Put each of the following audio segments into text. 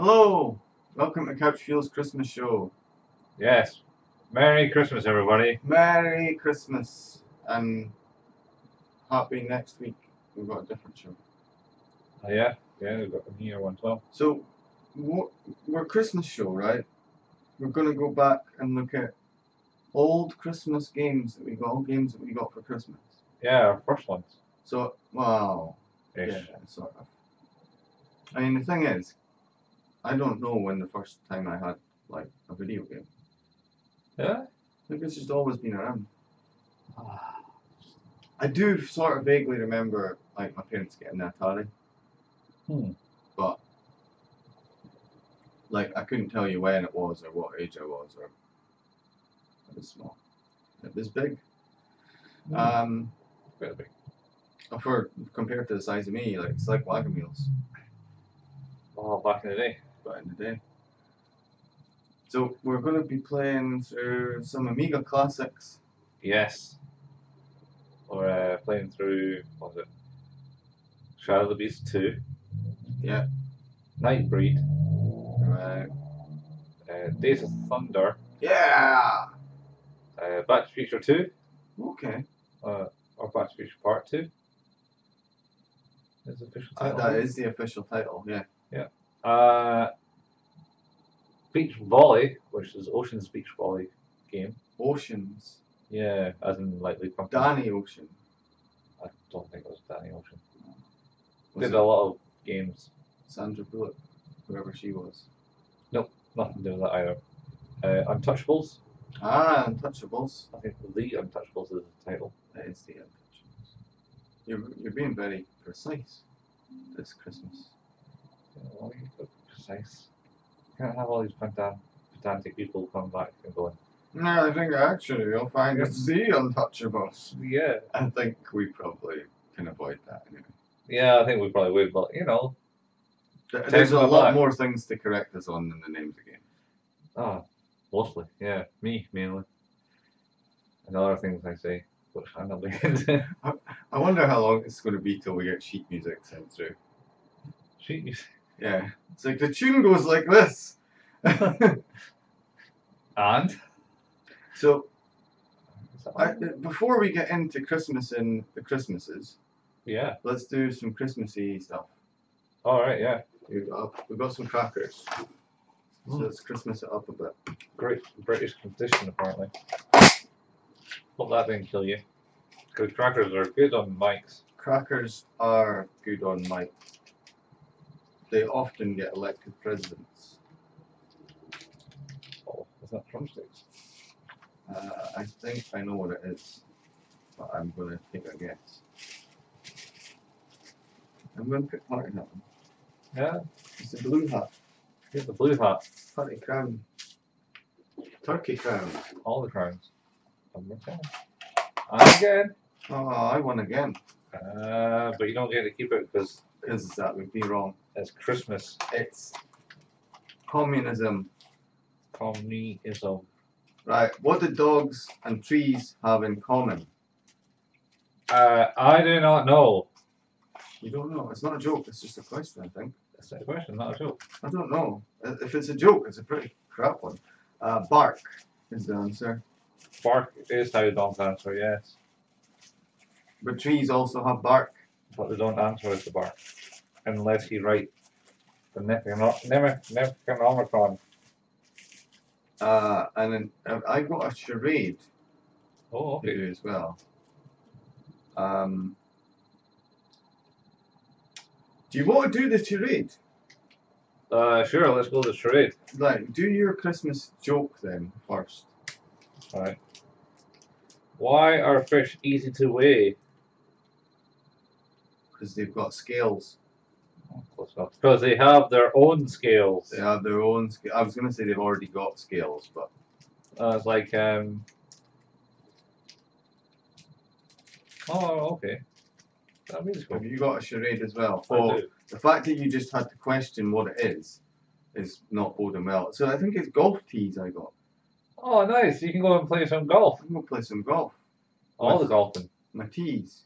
Hello, welcome to Couch Fuel's Christmas show. Yes. Merry Christmas, everybody. Merry Christmas and happy next week. We've got a different show. Oh, yeah, yeah, we've got a New Year one as well. So, what, we're Christmas show, right? We're going to go back and look at old Christmas games that we got, old games that we got for Christmas. Yeah, our first ones. So, wow. Ish. Yeah, sort of. I mean, the thing is, I don't know when the first time I had like a video game. Yeah? I think it's just always been around. I do sort of vaguely remember like my parents getting the Atari, Hmm. but like I couldn't tell you when it was or what age I was or it was small. It was big. Um, Quite a big. for compared to the size of me, like it's like wagon wheels. Oh, back in the day. Back in the day. So we're going to be playing through some Amiga classics. Yes. We're uh, playing through, what was it? Shadow of the Beast 2. Yeah. Nightbreed. Right. Uh, Days of Thunder. Yeah. Uh, Back to Future 2. Okay. Uh, or Back to Future Part 2. Is the official Uh, title. that is the official title. Yeah. Yeah. Uh, Beach Volley, which is Ocean's Beach Volley game. Oceans. Yeah, as in like Pumpkin. Danny Ocean. I don't think it was Danny Ocean. Was Did it a lot of games. Sandra Bullock, whoever she was. Nope, Nothing to do with that either. Uh, Untouchables. Ah, Untouchables. I think The Untouchables is the title. That is the Untouchables. You're you're being very precise this Christmas. Yeah, well, precise. Can't have all these pedantic, people come back and going, No, I think actually you'll find it's the Untouchables. yeah. I think we probably can avoid that anyway. Yeah, I think we probably would, but you know, Th- There's a lot back. more things to correct us on than the names again. ah, mostly, yeah, me mainly. And other things I say, which I'm not into. I wonder how long it's going to be till we get sheet music sent through. Sheet music. Yeah, it's like the tune goes like this. And? so I, before we get into Christmas and the Christmases, yeah. let's do some Christmassy stuff. Alright, yeah. We've got, we've got some crackers, so Mm. let's Christmas it up a bit. Great British tradition, apparently. Hope that didn't kill you. Because crackers are good on mics. Crackers are good on mics. They often get elected presidents. Is that drumsticks? Uh, I think I know what it is, but I'm going to take a guess. I'm to pick Martin hat. Yeah, It's the blue hat. here's the blue hat. Fatty crown. Turkey crown. All the crowns. Time. And again. Oh, I won again. Uh, but you don't get to keep it because Because that would be wrong. it's Christmas. It's communism. Communism. Right, what do dogs and trees have in common? Uh, I do not know. You don't know. It's not a joke, it's just a question, I think. That's not a question, not a joke. I don't know. Uh, If it's a joke, it's a pretty crap one. Uh, bark is the answer. Bark is how dogs answer, yes. But trees also have bark. But they don't answer with the bark. Unless you write the Necronomicon. Uh, and then uh, I got a charade Oh, to do as well. Um, do you want to do the charade? Uh, sure, let's go to the charade. Like, do your Christmas joke then first. Alright. Why are fish easy to weigh? Because they've got scales. Oh, close enough. Because they have their own scales. They have their own. Sca- I was going to say they've already got scales, but Uh, it's like, um. Oh, okay. That means cool. have you got a charade as well? Oh, do. the fact that you just had to question what it is is not boding well. So I think it's golf tees I got. Oh, nice. You can go and play some golf. I'm going to play some golf. All the golfing. My tees.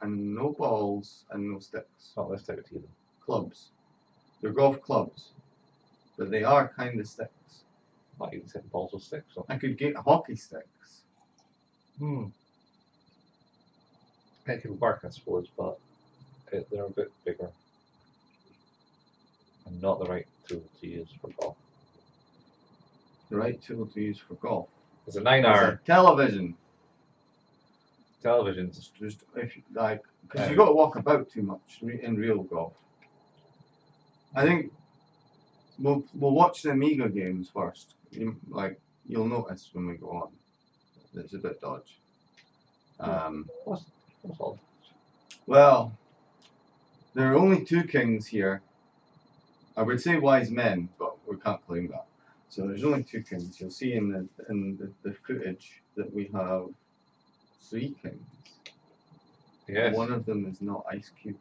And no balls and no sticks. Not this type of tea, though. Clubs. They're golf clubs. but they are kind of sticks. Not even hit balls with sticks. So. I could get hockey sticks. Hmm. It could work, I suppose, but it, they're a bit bigger. And not the right tool to use for golf. The right tool to use for golf. It's a nine hour television. television. Just if you- like because Yeah. you got to walk about too much in real golf. I think we'll we'll watch the Amiga games first. You, like you'll notice when we go on, it's a bit dodgy. Um, What's, what's all? well, there are only two kings here. I would say wise men, but we can't claim that. So there's only two kings. You'll see in the in the, the footage that we have three kings. Yes. One of them is not Ice Cube.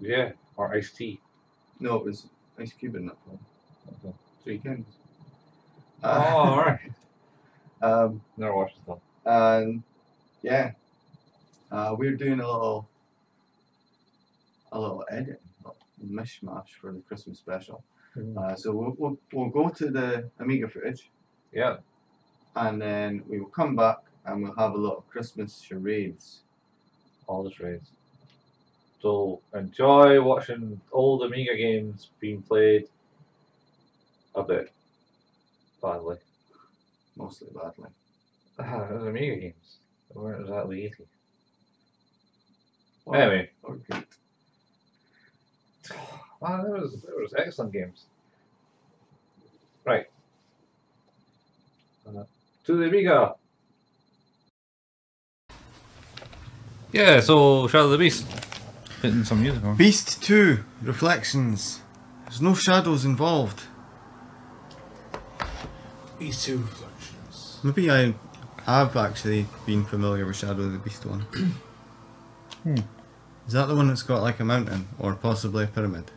Yeah. Or iced tea. No, it was Ice Cube in that one. Okay. Three Kings. Oh, Uh, alright. um, Never watched and yeah, uh, we're doing a little, a little edit, a mishmash for the Christmas special. Uh, so we'll, we'll we'll go to the Amiga footage, Yeah. and then we will come back and we'll have a lot of Christmas charades. All the trades. So enjoy watching old Amiga games being played a bit badly. Mostly badly. Ah, those Amiga games. They weren't exactly easy. Or- Anyway, or good. ah, there was there was excellent games. Right. Uh, to the Amiga. Yeah, so Shadow of the Beast. Hitting some music on. Beast 2 Reflections. There's no shadows involved. Beast two reflections. Maybe I have actually been familiar with Shadow of the Beast one. Hmm. Is that the one that's got like a mountain or possibly a pyramid?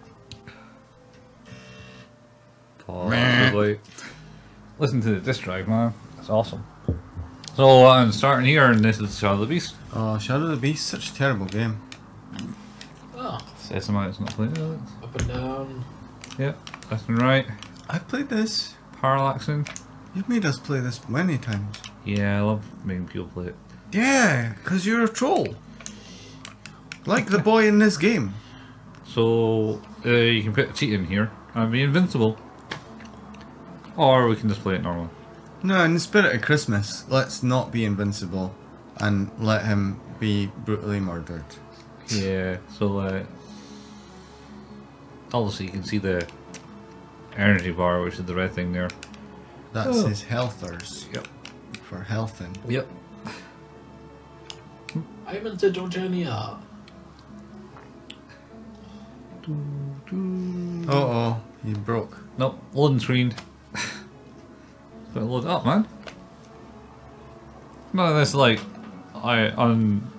Possibly. Listen to the disc drive, man. That's awesome. So I'm starting here, and this is Shadow of the Beast. Oh, Shadow of the Beast, such a terrible game. Says that's not playing it. up and down. Yep, left and right. I've played this. Parallaxing. You've made us play this many times. Yeah, I love making people play it. Yeah, because you're a troll. Like the boy in this game. So uh, you can put a cheat in here and be invincible. Or we can just play it normal. No, in the spirit of Christmas, let's not be invincible and let him be brutally murdered. Yeah, so uh, obviously you can see the energy bar, which is the red thing there. That's Oh. his healthers. Yep. For healthing. Yep. I'm in into Georgiania. Uh oh, you broke. Nope, loading screened. Better load up, man. No, that's like I on.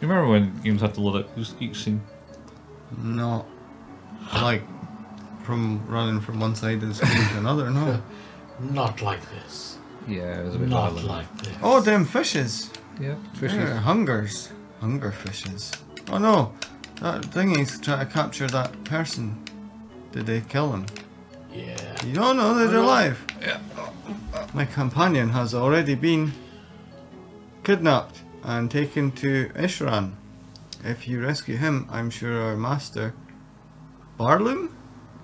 You remember when games had to load up each- each scene? Not like from running from one side of the screen to another, no. Not like this. Yeah, it was a bit Not violent. like this. Oh, them fishes. Yeah, fishes. Yeah, hungers. Hunger fishes. Oh no, that thingy's trying to capture that person. Did they kill him? Yeah. You don't know they're Oh, no. alive. Yeah. My companion has already been kidnapped and taken to Ishran. If you rescue him, I'm sure our master, Barloom,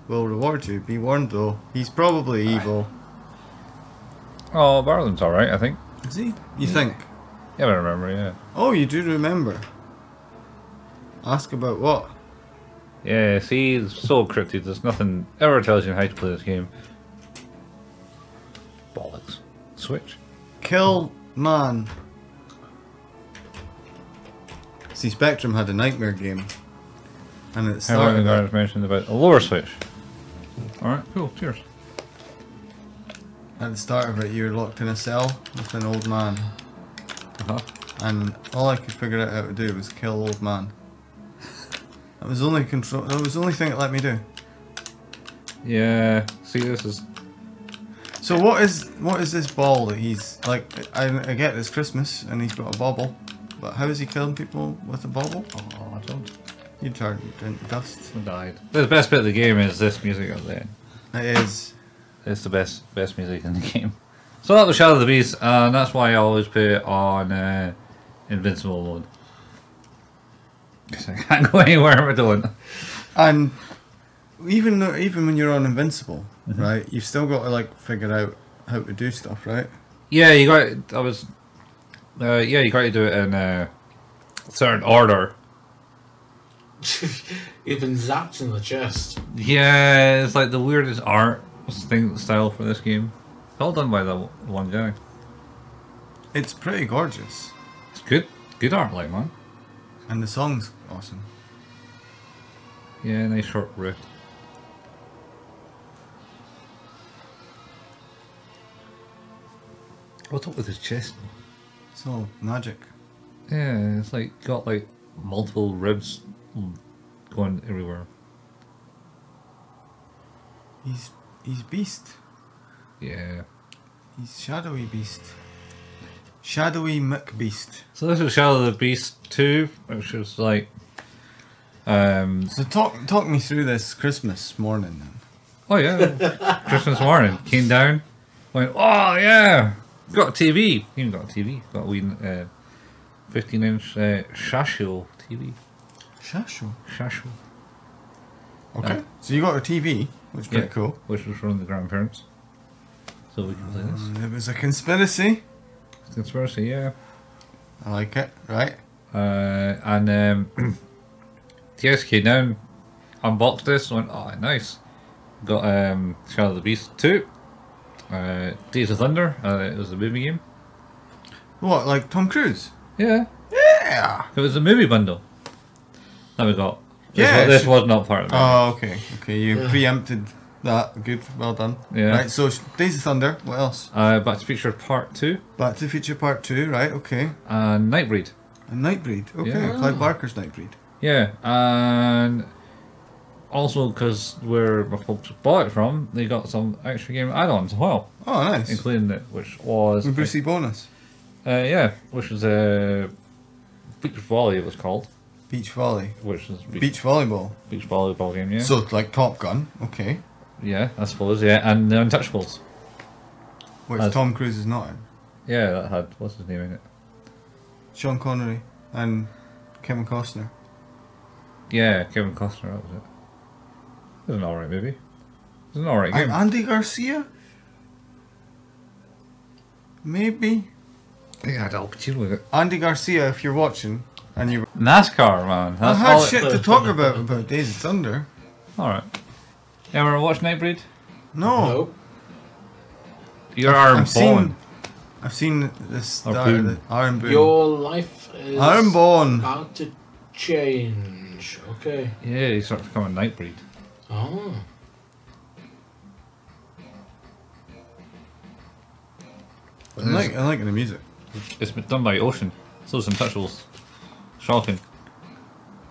will reward you. Be warned though, he's probably evil. Oh, Barlin's alright, I think. Is he? You think? Yeah, I remember, yeah. Oh, you do remember. Ask about what? Yeah, see, it's so cryptic. There's nothing ever tells you how to play this game. Bollocks. Switch. Kill man. See, Spectrum had a nightmare game. And it How started. guys mentioned about a lower switch. Alright, cool, cheers. At the start of it, you were locked in a cell with an old man, Uh-huh. and all I could figure out how to do was kill old man. That was the only control. That was the only thing it let me do. Yeah, see, this is. So what is what is this ball that he's like? I, I get it's Christmas and he's got a bauble, but how is he killing people with a bauble? Oh, I don't. You turned into dust. I died. The best bit of the game is this music up there. It is. It's the best best music in the game. So that was Shadow of the Beast, and that's why I always play it on uh, Invincible mode. 'Cause I can't go anywhere if I don't. And even though, even when you're on invincible, Mm-hmm. right, you've still got to like figure out how to do stuff, right? Yeah, you got. I was. Uh, yeah, you got to do it in a certain order. You've been zapped in the chest. Yeah, it's like the weirdest art thing style for this game. It's all done by the one guy. It's pretty gorgeous, It's good, good art, like man. and the song's awesome. Yeah, nice short riff. What's up with his chest? It's all magic. Yeah, it's like got like multiple ribs going everywhere. He's he's beast. Yeah. He's shadowy beast. Shadowy McBeast. So this is Shadow of the Beast 2, which was like um So talk talk me through this Christmas morning then. oh yeah. Christmas morning. Came down, went, Oh yeah got a TV. Even got a TV. Got a wee uh, fifteen inch uh, Shasho TV. Shasho. Shasho. Okay. so you got a TV, which is pretty Yeah. cool. Which was from the grandparents. So we can play this. Mm, It was a conspiracy. Conspiracy, yeah. I like it. Right. Uh, and um, TS came down, unboxed this, went, oh, nice. Got um, Shadow of the Beast 2, uh, Days of Thunder, uh, it was a movie game. What, like Tom Cruise? Yeah, Yeah. it was a movie bundle that we got. This, Yeah, was, this was not part of it. Oh, okay. Okay, you Yeah. preempted that. Good. Well done. Yeah. Right. So Days of Thunder. What else? uh, Back to the Future Part 2 Back to the Future Part Two. Right. Okay. and Nightbreed. And Nightbreed. Okay. Yeah. Clive Barker's Nightbreed. Yeah, and also because where my folks bought it from, they got some extra game add-ons as well, Oh, nice. including it, which was With Brucey bonus. Uh, yeah, which was a uh, beach volley. It was called, Beach volley. which is beach, Beach volleyball. beach volleyball game. Yeah, So like Top Gun. Okay. yeah, I suppose. Yeah, and the Untouchables. Which As- Tom Cruise is not in. Yeah, that had what's his name in it? Sean Connery and Kevin Costner. Yeah, Kevin Costner. That was it. It was an alright movie. It was an alright And game. Andy Garcia. Maybe I think I had Al Pacino with it. Andy Garcia, if you're watching, and you. NASCAR man. I had all. shit to talk about about Days of Thunder. All right. You ever watch Nightbreed? No, Nope. You're Aaron I've seen. I've seen this. Or Star, Boone. the Aaron Boone. Your life is Aaron Boone. about to change. Okay. Yeah, he starts becoming Nightbreed. Oh. I like, I like the music. It's done by Ocean. So it's Untouchables. Shocking.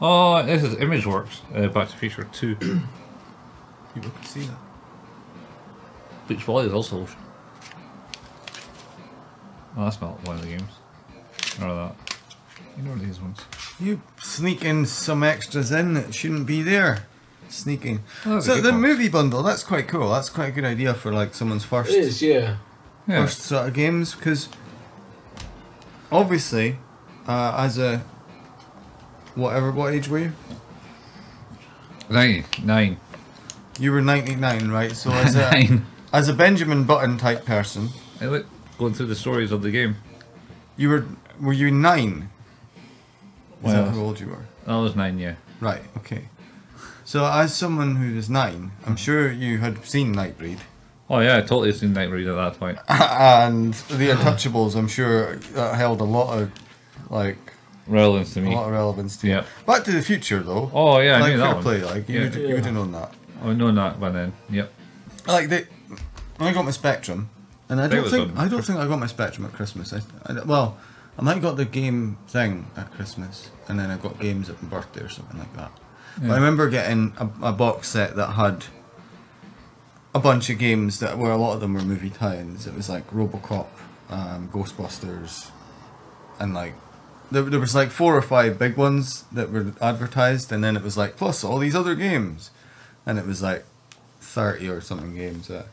Oh, this is ImageWorks. Uh, Back to the Future 2. People can see that. Beach Volley is also Ocean. Oh, that's not one of the games. Or that. You know these ones. You sneaking some extras in that shouldn't be there. Sneaking. Oh, so the one. movie bundle, that's quite cool. That's quite a good idea for like someone's first It is, yeah. Yeah. first sort of games because obviously, uh, as a whatever, what age were you? Nine. Nine. You were ninety nine, right? So as a as a Benjamin Button type person, I like going through the stories of the game. you were were you nine? Is Well- that how old you were? That was nine, yeah. Right. Okay. So as someone who is nine, I'm sure you had seen Nightbreed. Oh yeah, I totally seen Nightbreed at that point. and the Untouchables, I'm sure that held a lot of like Relevance to me. a lot of relevance to you. Yeah. Back to the Future though. Oh yeah, I like knew that one. play, like you, Yeah. would, you would have known that. I know that by then. Yep. Like the, I got my Spectrum, and I don't think I don't think I got my Spectrum at Christmas. I, I, well, I might have got the game thing at Christmas, and then I got games at my birthday or something like that. But I remember getting a, a box set that had a bunch of games that where a lot of them were movie tie-ins. It was like RoboCop, um, Ghostbusters, and like there, there was like four or five big ones that were advertised, and then it was like plus all these other games, and it was like thirty or something games. Uh,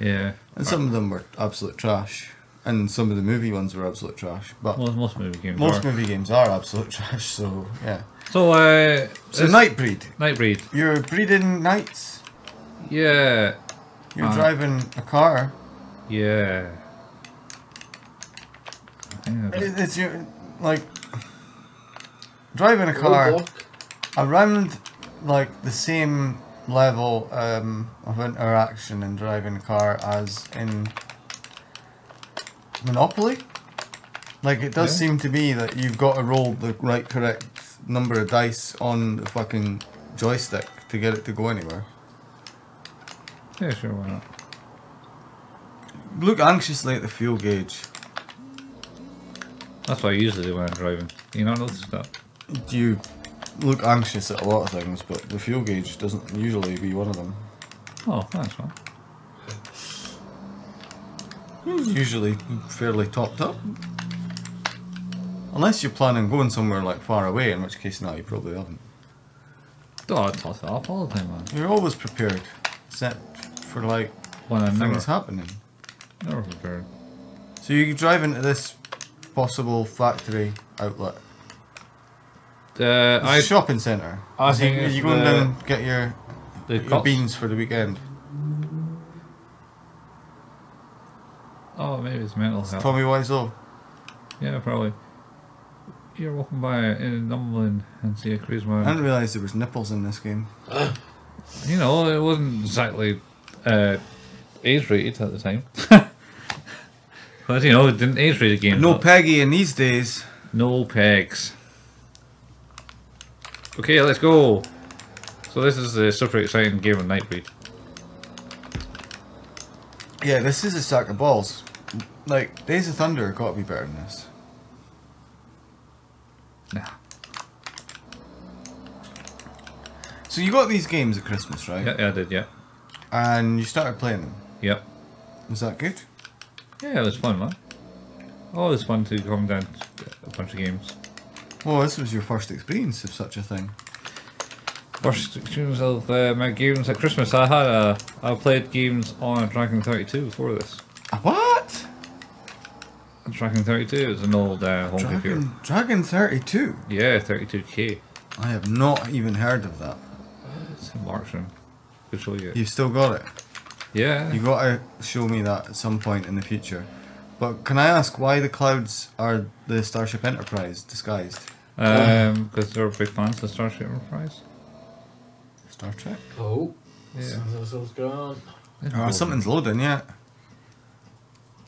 Yeah. and some of them were absolute trash, and some of the movie ones were absolute trash. But Most, most movie games most are. movie games are absolute trash. So yeah. So, uh, So Nightbreed, Nightbreed. you're breeding knights. Yeah. You're Uh, driving a car. Yeah. Yeah, but- It- It's your like driving a car around like the same level um, of interaction in driving a car as in Monopoly. Like it does Yeah. seem to be that you've got to roll the right correct number of dice on the fucking joystick to get it to go anywhere. yeah, sure, why not? Look anxiously at the fuel gauge. That's what I usually do when I'm driving. You know not notice that? You look anxious at a lot of things, but the fuel gauge doesn't usually be one of them. Oh, that's fine. It's usually fairly topped up. Unless you're planning going somewhere like far away, in which case, no, you probably haven't. Oh, I toss it off all the time, man. You're always prepared, except for like When I'm never, happening. never prepared. So you drive into this possible factory outlet. Uh, It's I a shopping centre. I you, think are you going the- down and get your, the your cops. beans for the weekend? Oh, maybe it's mental health. Tommy Wiseau. Yeah, probably. You're walking by in Dublin and see a cruise I didn't realise there was nipples in this game. You know, it wasn't exactly uh, age rated at the time. but you know, it didn't age rate the game. No Peggy in these days. No pegs. Okay, let's go. So this is a super exciting game of Nightbreed. Yeah, this is a sack of balls. Like, Days of Thunder got to be better than this. Nah. So you got these games at Christmas, right? Yeah, yeah, I did, yeah. And you started playing them. Yep. Was that good? Yeah, it was fun, man. Oh, it's fun to come down to a bunch of games. Well, this was your first experience of such a thing. First experience of uh, my games at Christmas. I had a, I played games on a Dragon 32 before this. A what? Dragon 32 is an old uh, home computer. Dragon, Dragon 32? Yeah, 32k. I have not even heard of that. It's in Markstrom. Could show you. You've still got it. Yeah. you got to show me that at some point in the future. But can I ask why the clouds are the Starship Enterprise disguised? Um, because they're big fans of Starship Enterprise. Star Trek? Oh. Yeah. So that's what's going on. Oh, something's loading Yeah.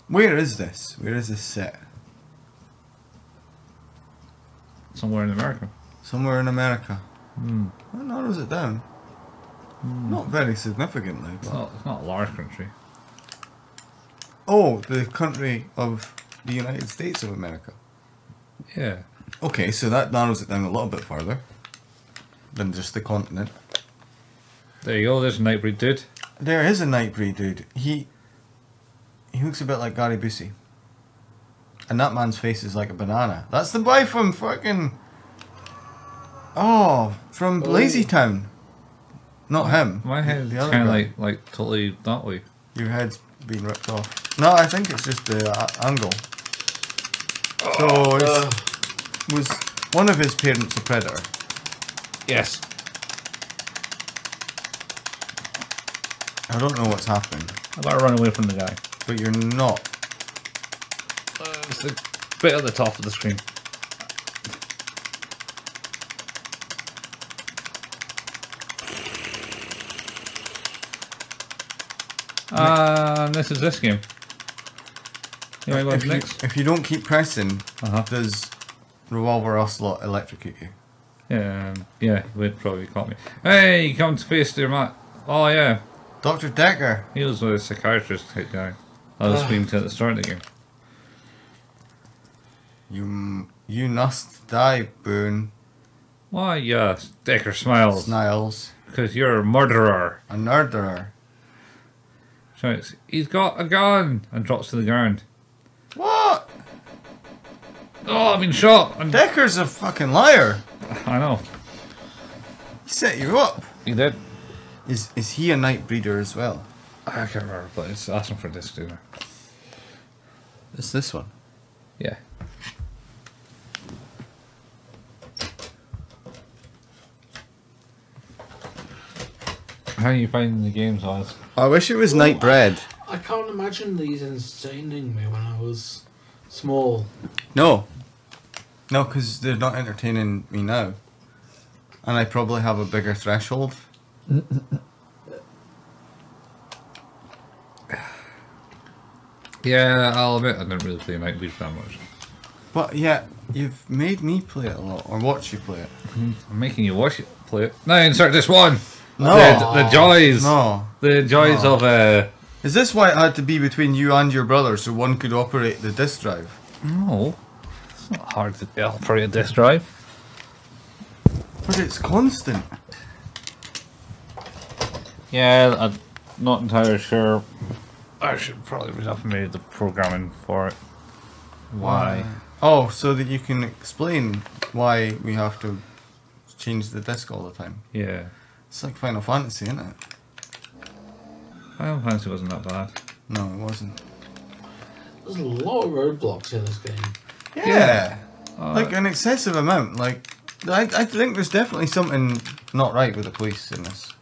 Where is this? Where is this set? Somewhere in America. Somewhere in America. Hmm. That narrows it down. Not very significantly. but- Well, it's not a large country. Oh, the country of the United States of America. Yeah. Okay, so that narrows it down a little bit further than just the continent. There you go. There's a Nightbreed dude. There is a Nightbreed dude. He he looks a bit like Gary Busey. And that man's face is like a banana. That's the boy from fucking Oh, from Oh. Lazy Town. Not him. My head's the other kind of like like totally that way. Your head's been ripped off. No, I think it's just the uh, angle. So it's, Uh, was one of his parents a predator? Yes. I don't know what's happening, I better run away from the guy. but you're not. Uh, it's the bit at the top of the screen. Uh, this is this game. You want to go if, you, next? if you don't keep pressing, Uh-huh. does Revolver Ocelot electrocute you? Yeah, um, yeah, he would probably caught me. Hey, come to face dear Matt. Oh yeah, Dr. Decker! he was a psychiatrist type guy. I was speaking to at the start of the game. You you must die, Boone. Why, yes, Decker smiles Sniles. because you're a murderer. A murderer. Shouts, he's got a gun and drops to the ground. What? Oh, I've been shot. And Decker's a fucking liar. I know. He set you up. He did. Is is he a night breeder as well? I can't remember, but it's asking for this dinner. It's this one. Yeah. How are you finding the games, Oz? I wish it was night oh, bread. I can't imagine these entertaining me when I was small. No. No, because they're not entertaining me now. And I probably have a bigger threshold. Yeah, I'll admit I didn't really play Night Beast that much. But yeah, you've made me play it a lot, or watch you play it. I'm making you watch it, play it. Now insert this one. No. The, the joys. No. The joys No. of uh. Is this why it had to be between you and your brother so one could operate the disk drive? No, hard to operate a disk drive. But it's constant. Yeah, I'm not entirely sure. I should probably have made the programming for it. Why? Oh, so that you can explain why we have to change the disk all the time. Yeah. It's like Final Fantasy, isn't it? Final Fantasy wasn't that bad. No, it wasn't. There's a lot of roadblocks in this game. Yeah. Uh, like an excessive amount. Like, I, I think there's definitely something not right with the police in this.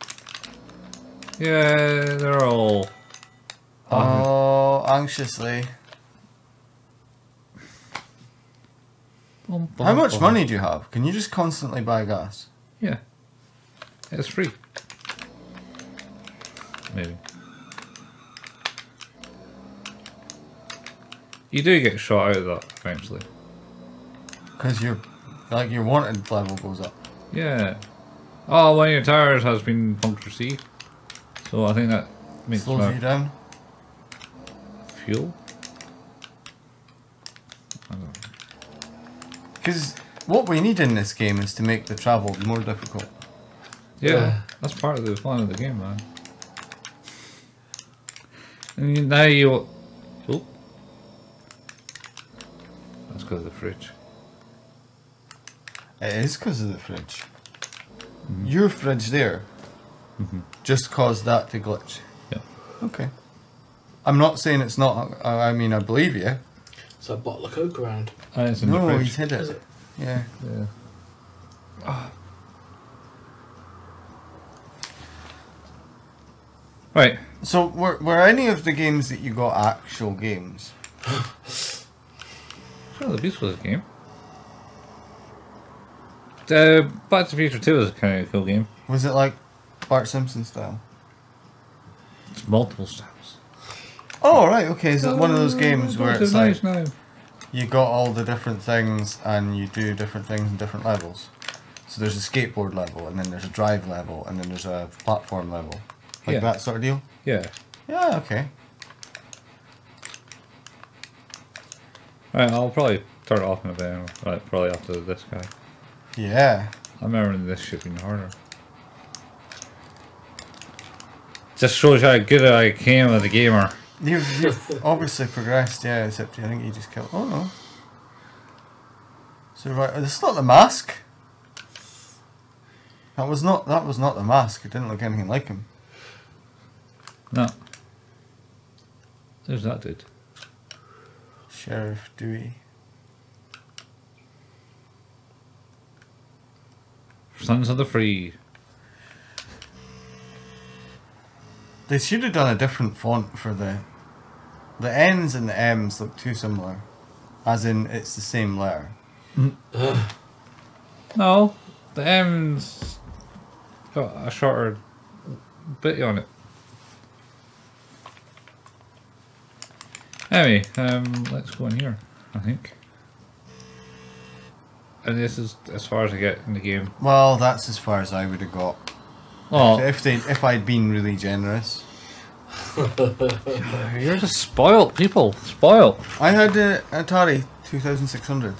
yeah, they're all. Oh, anxiously. Bum, How much bum. money do you have? Can you just constantly buy gas? Yeah. It's free. Maybe. You do get shot out of that eventually. Because your, like, your wanted level goes up. Yeah. Oh, one of your tires has been puncture C. So I think that makes Slows my you down. fuel. Because what we need in this game is to make the travel more difficult. Yeah, Yeah. that's part of the fun of the game, man. And you- now you. Oh. That's because of the fridge. It is because of the fridge. Your fridge there mm-hmm. just caused that to glitch. Yeah. Okay. I'm not saying it's not. I I mean, I believe you. So a bottle of Coke around. And it's in the No, fridge. he's hid Is it. it? Yeah. Yeah. Ah. Right. So were were any of the games that you got actual games? Beast was a game. Uh, Back to the Future 2 is kind of a cool game. Was it like Bart Simpson style? It's multiple styles. Oh right, okay. Is it one of those games where It's it's like now. you got all the different things and you do different things in different levels? So there's a skateboard level, and then there's a drive level, and then there's a platform level, like Yeah. that sort of deal. Yeah. Yeah, okay. Right, I'll probably turn it off in a bit. Right, probably after this guy. Yeah. I'm remember this shit being harder. Just shows you how good I came as a gamer. You've, you've obviously progressed, yeah, except I think you just killed. Oh no. So right, uh, this is not the mask. That was not. That was not the mask. It didn't look anything like him. No. There's that dude. Sheriff Dewey. Sons of the Free. They should have done a different font for the. The N's and the M's look too similar, as in it's the same letter. No, the M's got a shorter bit on it. Anyway, um, let's go in here, I think. And this is as far as I get in the game. Well, that's as far as I would have got. Oh, If they, if I'd been really generous. you're just spoiled, people. Spoiled. I had an Atari 2600.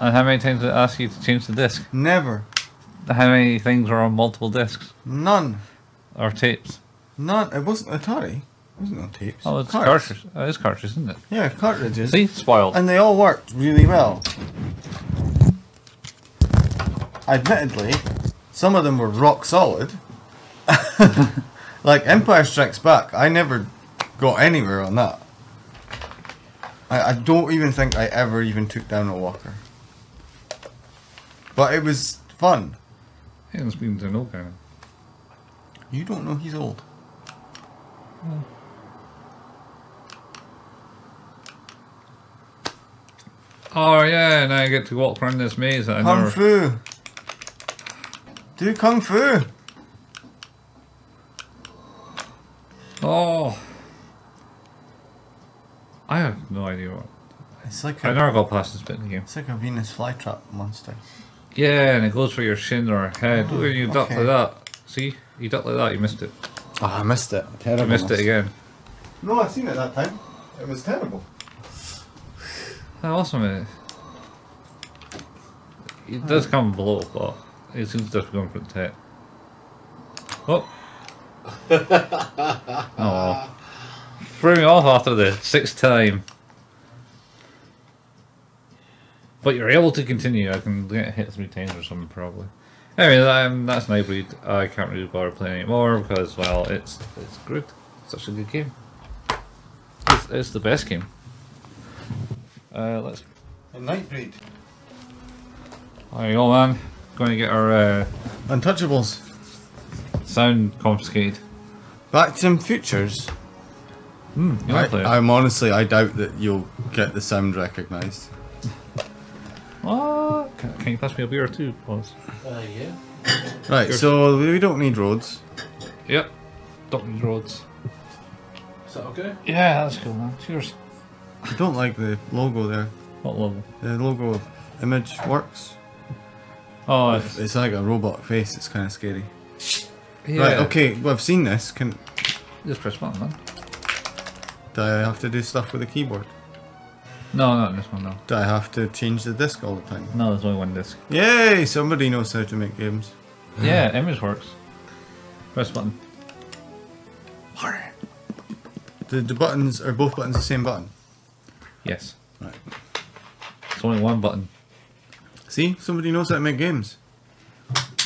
And how many times did it ask you to change the disc? Never. How many things are on multiple discs None. or tapes? None. It wasn't Atari. There's no tapes. Oh, it's cartridge. Oh, it's cartridge, isn't it? Yeah, cartridges. See, spoiled. And they all worked really well. Admittedly, some of them were rock solid. like Empire Strikes Back, I never got anywhere on that. I, I don't even think I ever even took down a walker. But it was fun. He hasn't been to of. You don't know he's old. Hmm. Oh yeah, now I get to walk around this maze that I Kung never. Fu! Do Kung Fu! Oh. I have no idea what. It's like I a, never got past this bit in the game. it's like a Venus flytrap monster. Yeah, and it goes for your shin or head. Oh, when you duck okay. like that. See? You duck like that, you missed it. Oh, I missed it. You Terrible. missed it again. No, I seen it that time. It was terrible. How awesome it is. It does come below, but it seems to have gone for the. Oh! oh. Threw me off after the sixth time. But you're able to continue. I can get hit three times or something, probably. Anyway, um, that's Nightbreed. I can't really bother playing anymore because, well, it's it's good. It's such a good game. It's, it's the best game. Uh, let's A Nightbreed. There you go, man. Going to get our uh, Untouchables. sound confiscated. Back to some futures. Hmm, you I, want to play it? I'm honestly, I doubt that you'll get the sound recognised. What? Can, can you pass me a beer too, pause? Uh, yeah. Right, Sure. so we don't need roads. Yep. Doctor Roads. Is that okay? Yeah, that's cool, man. Cheers. I don't like the logo there. What logo? The logo of Image Works. Oh, it's, It's like a robot face. It's kind of scary. yeah. Right, okay, well, I've seen this. Can Just press button, man. do I have to do stuff with the keyboard? No, not this one, no. Do I have to change the disc all the time? No, there's only one disc. Yay! Somebody knows how to make games. Yeah, image works. Press button. The, the buttons are both buttons the same button. Yes. Right. It's only one button. See, somebody knows how to make games.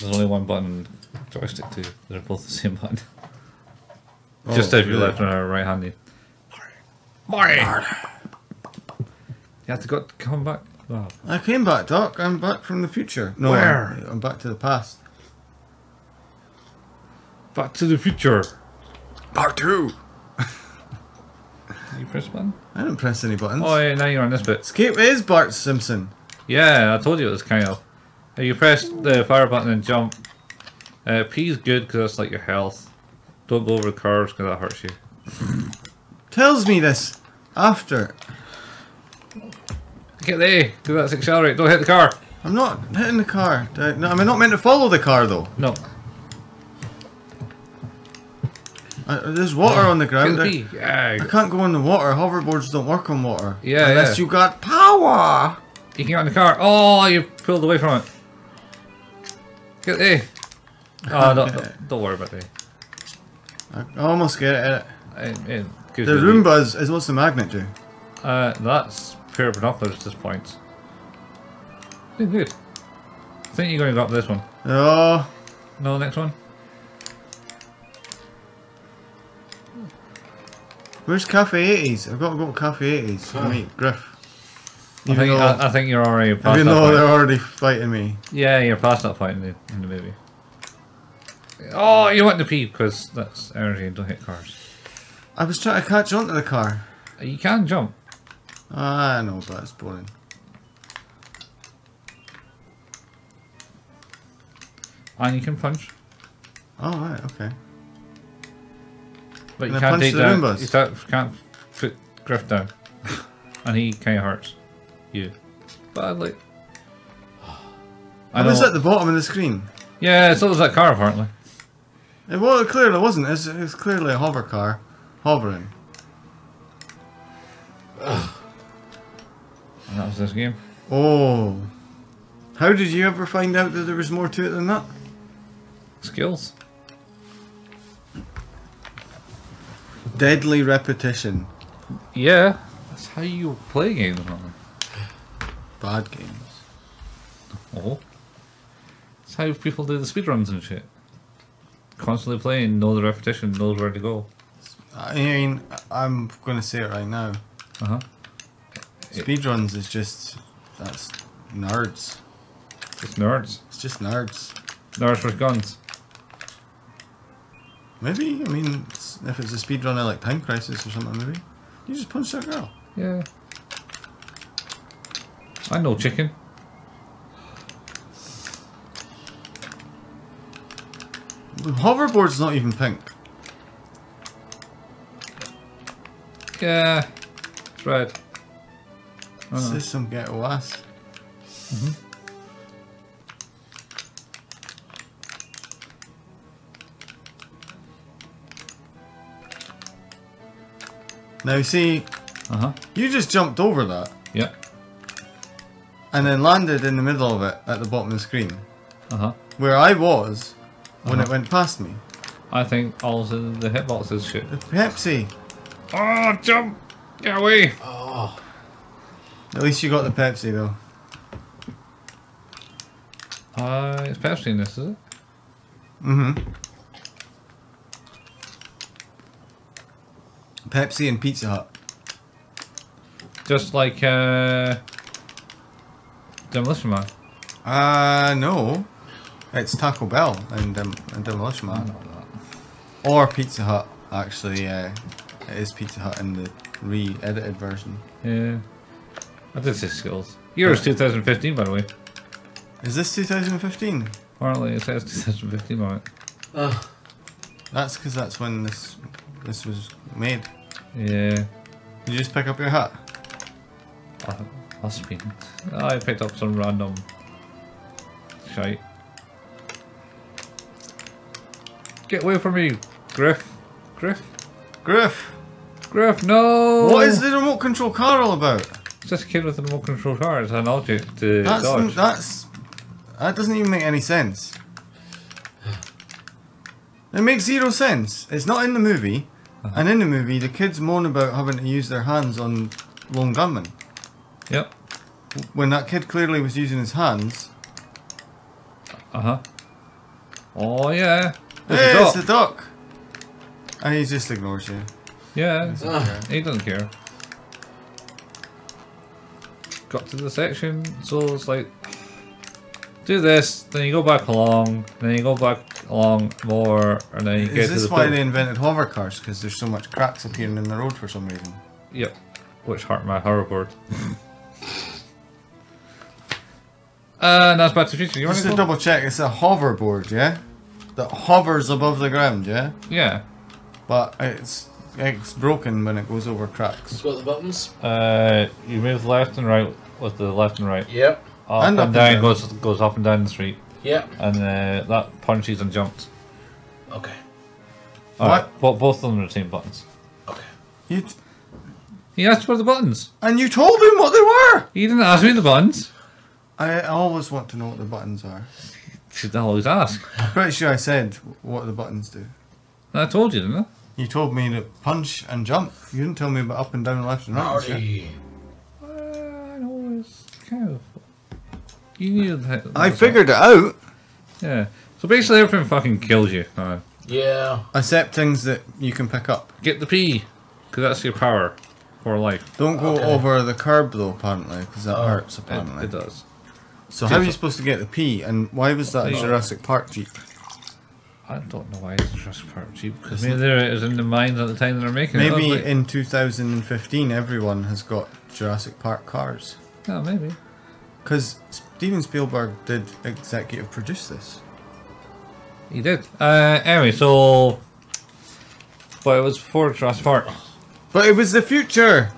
There's only one button joystick too. They're both the same button. Oh, Just if you're really? left and right handed. Mario! You have to go come back. Oh. I came back, Doc. I'm back from the future. No, Where? I'm, I'm back to the past. Back to the future. Part two. You press button? I didn't press any buttons. Oh yeah, now you're on this bit. Escape is Bart Simpson. Yeah, I told you it was kind of. You press the fire button and jump. Uh, P is good because that's like your health. Don't go over the curves because that hurts you. Tells me this after. Get there, do that to accelerate. Don't hit the car. I'm not hitting the car. No, am I not meant to follow the car though? No, I, there's water on the ground. the Yeah, I can't go in the water. Hoverboards don't work on water. Yeah, Unless yeah. you got power. you can get on the car. Oh, you pulled away from it. Get there. Oh, don't, don't, don't worry about that. I almost get it. It, it The Roombas is what's the magnet do? Uh, that's pure binoculars at this point. Doing good. I think you're going to go up this one. Oh, No, next one. Where's Cafe 80s? I've got to go to Cafe 80s to meet Griff. I Even think, though, I, I think you're already past even that though point. they're already fighting me. Yeah, you're past that point in the, in the movie. Oh, you want to pee because that's energy and don't hit cars. I was trying to catch onto the car. You can jump. Ah, I know, but it's boring. And you can punch. Oh, right, okay. But Can you can't take the down. Roombas? You can't, can't put Griff down. and he kind of hurts you. Badly. I I was at the bottom of the screen. Yeah, so was that car apparently. It, well, it clearly wasn't. It's, it's clearly a hover car. Hovering. And that was this game. Oh. How did you ever find out that there was more to it than that? Skills. Deadly repetition. Yeah, that's how you play games, man. Bad games. Oh. That's how people do the speedruns and shit. Constantly playing, know the repetition, knows where to go. I mean, I'm gonna say it right now. Uh huh. Speedruns is just that's nerds. It's nerds. It's just nerds. Nerds with guns. Maybe I mean, if it's a speedrunner like Time Crisis or something, maybe you just punch that girl. Yeah. I know chicken. The hoverboard's not even pink. Yeah. It's red. This is some ghetto ass. Mm-hmm. Now see, uh huh. you just jumped over that Yeah. and then landed in the middle of it at the bottom of the screen, Uh huh. where I was when it Uh-huh. went past me. I think the, the hitboxes shit. The Pepsi. Oh, jump! Get away! Oh, At least you got the Pepsi though. Uh, it's Pepsi in this, is it? Mm-hmm. Pepsi and Pizza Hut. Just like uh, Demolition Man. Uh no. It's Taco Bell and, Dem- and Demolition Man. Or Pizza Hut, actually. Uh, it is Pizza Hut in the re-edited version. Yeah. I did say skills. Year's 2015, by the way. Is this 2015? Apparently, it says 2015 on it. uh, That's because that's when this this was made. Yeah. Did you just pick up your hat? I been. I picked up some random shite. Get away from me, Griff. Griff? Griff, Griff, no! what is the remote control car all about? It's just a kid with a remote control car. It's an object to That's dodge. that's that doesn't even make any sense. It makes zero sense. It's not in the movie. And in the movie, the kids moan about having to use their hands on lone gunmen. Yep. When that kid clearly was using his hands. Uh huh. Oh, yeah. There's Hey, a it's the duck. And he just ignores you. Yeah, ah, he doesn't care. Got to the section, so it's like do this, then you go back along, then you go back along more, and then you get Is to this the why pit- they invented hover cars? Because there's so much cracks appearing in the road for some reason. Yep. Which hurt my hoverboard. and that's Back to the Future. You want Just to to go? double check, it's a hoverboard, yeah? That hovers above the ground, yeah? Yeah. But it's it's broken when it goes over cracks. it's got the buttons. Uh, you move left and right with the left and right. Yep, Up And and, up and down down. goes goes up and down the street, yep. and uh, that punches and jumps. Okay, Alright, but both of them are the same buttons. okay. You t- He asked for the buttons. and you told him what they were! He didn't ask me the buttons. I always want to know what the buttons are. Should always ask. I'm pretty sure I said what the buttons do. I told you, didn't I? You told me to punch and jump. You didn't tell me about up and down, left and right. and shit. Uh, I know it's kind of. You needed that. I figured it out. Yeah. So basically, everything fucking kills you. Uh, Yeah, Except things that you can pick up. get the P, because that's your power for life. Don't go Okay. over the curb though, apparently, because that Oh, hurts apparently. it does. so how are you supposed to get the P? And why was that a. Jurassic Park Jeep? I don't know why it's Jurassic Park Jeep. Because maybe there it was in the minds at the time they were making it. Maybe like, in 2015 everyone has got Jurassic Park cars. yeah, maybe. Because Steven Spielberg did executive produce this. He did. Uh, anyway, so. But it was before Jurassic Park. But it was the future!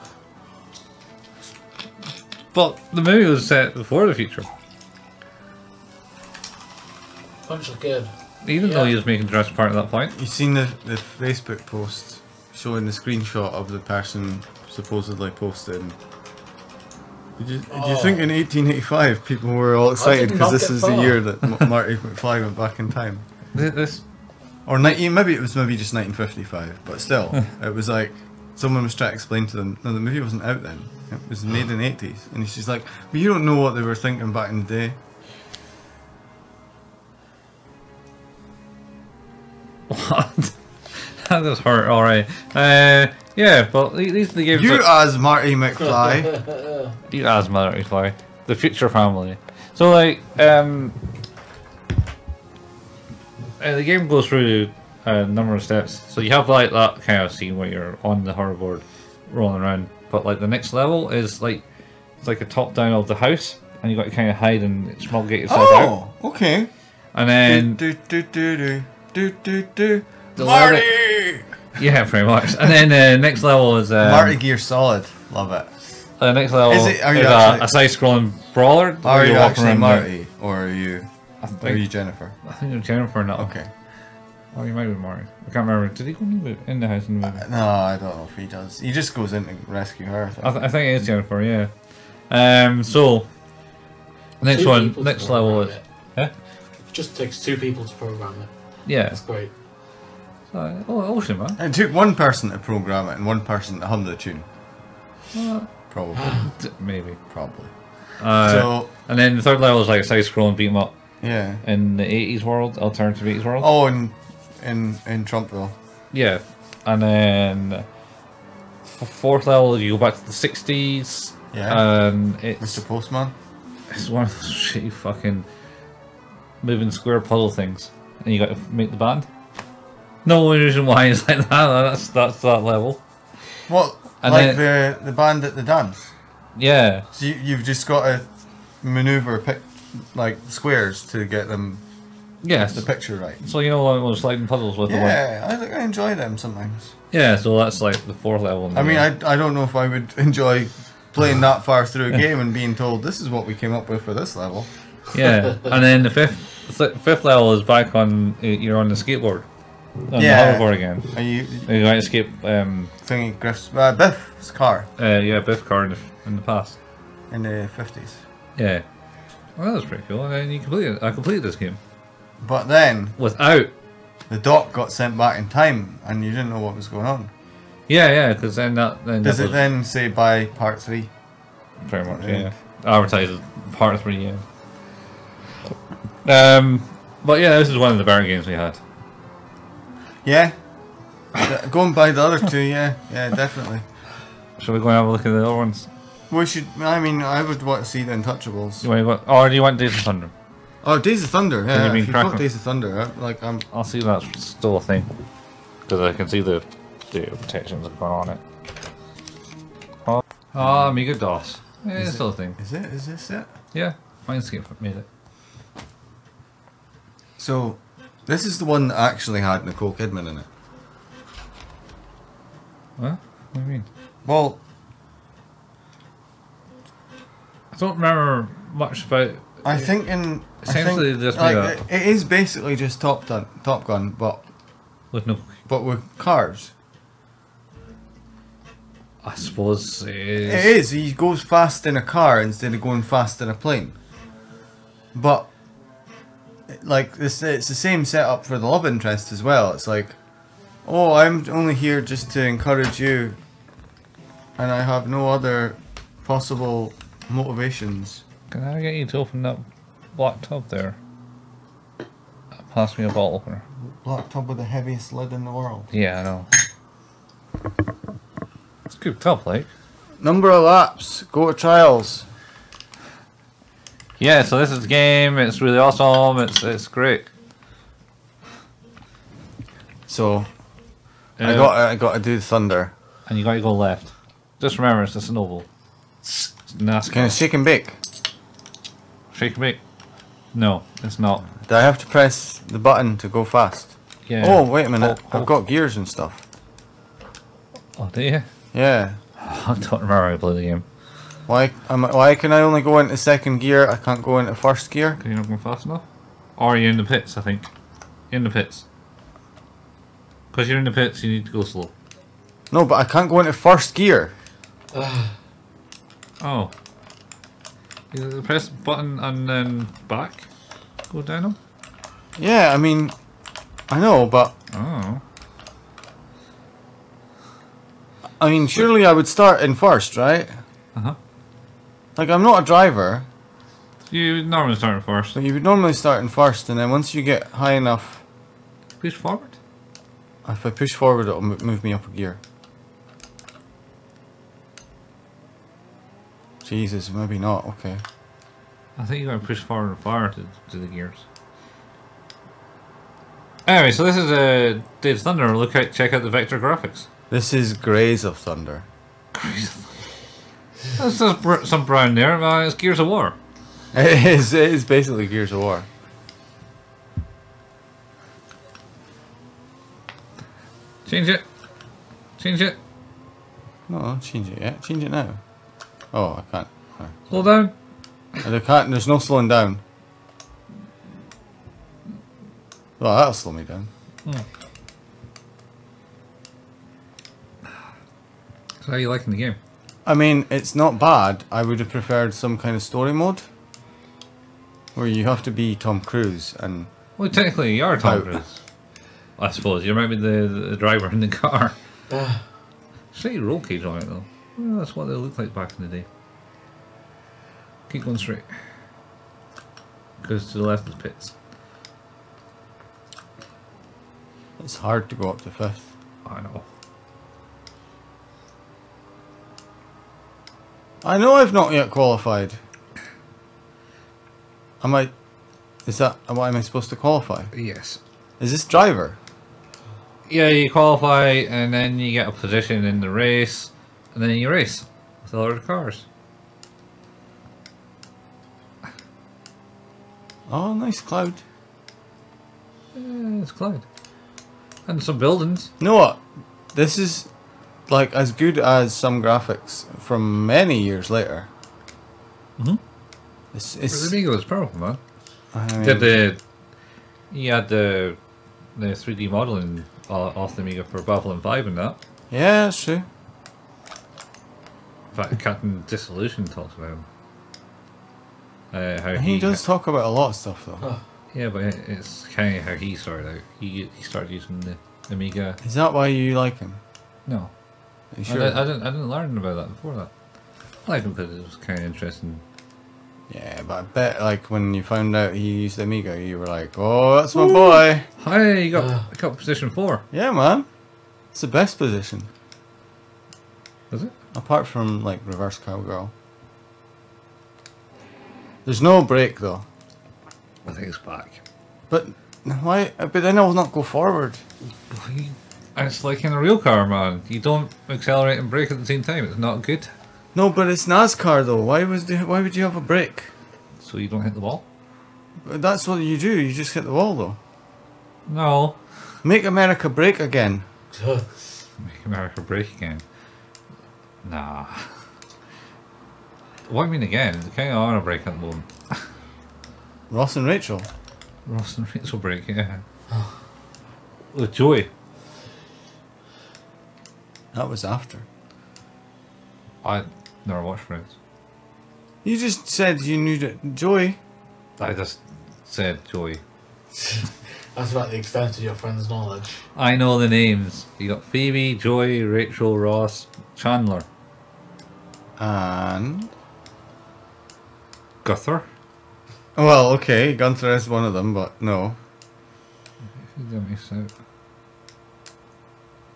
But the movie was set before the future. punch the kid. He didn't know Yeah. he was making Jurassic Park at that point. You've seen the, the Facebook post showing the screenshot of the person supposedly posted? Did you, did you Oh. think in 1885 people were all excited because this get is the year that M- Marty McFly went back in time? This. or 19, maybe it was maybe just 1955, but still, it was like someone was trying to explain to them, no, the movie wasn't out then. It was made in the 80s. And she's like, but you don't know what they were thinking back in the day. What? that does hurt. All right. Uh, yeah, but the- these are the games. You that- as Marty McFly. you as Mother McFly, the future family. So like, um, uh, the game goes through a number of steps. So you have like that kind of scene where you're on the hoverboard, rolling around. But like the next level is like it's like a top down of the house, and you got to kind of hide and smuggled yourself out. oh, okay. And then do, do, do, do, do, do, do. The Marty! yeah, pretty much. And then the next level is um, Marty Gear Solid. Love it. The next level Is is, it- are you a, actually- a side-scrolling brawler. where Are you walk actually around the- Marty? Or are you, I are you Jennifer? I think you're Jennifer now. Okay. Oh, you might be Marty. I can't remember. Did he go in the, house in the movie? No, I don't know if he does. He just goes in to rescue her. I think. I, th- I think it is Jennifer. Yeah. Um. So. Next Two one. Next level is. program Yeah. it. It just takes two people to program it. Yeah. That's great. So, oh, Ocean man. It took one person to program it and one person to hum the tune. Probably. D- Maybe. Probably. Uh, so, and then the third level is like a side-scrolling beat 'em up yeah. in the 80s world, alternative 80s world. Oh, in, in, in Trumpville. Yeah. And then f- fourth level, you go back to the 60s. Yeah. And it's Mr. Postman. It's one of those shitty fucking moving square puzzle things, and you got to make the band. No reason why it's like that. That's that's that level. What? And like the, the band at the dance? Yeah, So you, you've just got to maneuver pick, like squares to get them yes. the picture right. So you know of those sliding puzzles with the one. Yeah, I, I enjoy them sometimes. Yeah, so that's like the fourth level. I mean, game. I, I don't know if I would enjoy playing that far through a game and being told this is what we came up with for this level. yeah, and then the fifth th- fifth level is back on. uh, You're on the skateboard. On Yeah. the hoverboard again. Are you You got to escape. Um, thinking Griff's uh, Biff's car uh, yeah, Biff car in the, in the past. in the fifties? Yeah. Well, that was pretty cool. And then you completed. I completed this game But then without the doc got sent back in time, and you didn't know what was going on. Yeah, yeah, because then that then Does that it was then say by part three? pretty much Yeah. yeah advertised part three yeah. Um, but yeah, this is one of the better games we had. Yeah. Yeah, Going by the other two, yeah, yeah, definitely. Shall we go and have a look at the other ones? We should. I mean, I would want to see the Untouchables. Do you want to go, or do you want Days of Thunder? Oh, Days of Thunder. you Yeah, mean if you've got Crackle? Days of Thunder, I, like I'm. I'll see if that's still a thing because I can see the the protections that going on it. Ah, oh, oh Amiga DOS. Yeah, it's Is still a thing. Is it? Is this it? Yeah, Mindscape made it. So, this is the one that actually had Nicole Kidman in it. What? What do you mean? Well, I don't remember much about. I think in Essentially, think, just like, it- it is basically just Top Gun, Top Gun, but With no, but with cars. I suppose it is. It is. He goes fast in a car instead of going fast in a plane. But like this, it's the same setup for the love interest as well. It's like, oh, I'm only here just to encourage you, and I have no other possible motivations. Can I get you to open that black tub there? Pass me a bottle opener. Black tub with the heaviest lid in the world. Yeah, I know. It's a good tub, like. Number of laps. Go to trials. Yeah, so this is the game. It's really awesome. It's it's great. So I got I got to do Thunder. and you got to go left. Just remember, it's just an oval. It's NASCAR. Can I shake and bake? Shake and bake. No, it's not. Do I have to press the button to go fast? Yeah. Oh, wait a minute. Oh, oh. I've got gears and stuff. Oh, do you? Yeah. I don't remember how to play the game. Why am I, why can I only go into second gear? I can't go into first gear? Can you not go fast enough? Or are you in the pits? I think. In the pits. Because you're in the pits, you need to go slow. No, but I can't go into first gear. Oh. You press button and then back. Go down them. Yeah, I mean, I know, but Oh. I mean, surely I would start in first, right? Uh-huh. Like, I'm not a driver, You normally start in first. but you would normally start in first, and then once you get high enough, Push forward. if I push forward, it'll move me up a gear. Jesus, maybe not. Okay. I think you gotta push forward and far to, to the gears. Anyway, so this is a uh, of Thunder. Look out, check out the vector graphics. This is Grays of Thunder. That's just br- some brown there. Uh, it's Gears of War. It is, it is basically Gears of War. Change it. Change it. No, don't change it yet. Change it now. Oh, I can't. Slow down. I can't. There's no slowing down. Well, that'll slow me down. So how are you liking the game? I mean, it's not bad. I would have preferred some kind of story mode where you have to be Tom Cruise and Well, technically, you are Tom Out. Cruise. I suppose you might be the, the driver in the car. Straight roll cage on it though. Well, that's what they looked like back in the day. Keep going straight. Goes to the left of the pits. it's hard to go up to fifth. I know. I know I've not yet qualified. Am I? Is that what am I supposed to qualify? Yes. Is this driver? Yeah, you qualify and then you get a position in the race, and then you race with other cars. Oh, nice cloud. Yeah, it's Cloud. And some buildings. You know what? This is like as good as some graphics from many years later. Mhm. It's, The it's Amiga was powerful, man. I mean, Did the you had the the three D modeling o- off the Amiga for Babylon Five and that. yeah, that's true. In fact, Captain Disillusion talks about him. Uh, how He he, does talk about a lot of stuff though. oh, yeah, but it's kind of how he started out. He he started using the Amiga. Is that why you like him? No, Are you I, sure? didn't, I didn't. I didn't learn about that before that. I liked him because it was kind of interesting. Yeah, but I bet like when you found out he used Amiga, you were like, "Oh, that's my boy." Hi, you got Uh. I got position four. Yeah, man. It's the best position, Is it? apart from like reverse cowgirl. There's no break though. I think it's back. But why? But then I'll not go forward. It's like in a real car, man. You don't accelerate and brake at the same time. It's not good. No, but it's NASCAR though. Why was the, Why would you have a break? So you don't hit the wall. But That's what you do. You just hit the wall though. No. Make America break again. Make America break again. Nah. What do you mean again? They kind of on a break at the moment. Ross and Rachel. Ross and Rachel break, yeah. With Joey. That was after. I never watched Friends. You just said you knew that Joey. I just said Joey. That's about the extent of your friend's knowledge. I know the names. You got Phoebe, Joey, Rachel, Ross, Chandler, And Gunther. well, okay, Gunther is one of them, but no. Who did I miss out?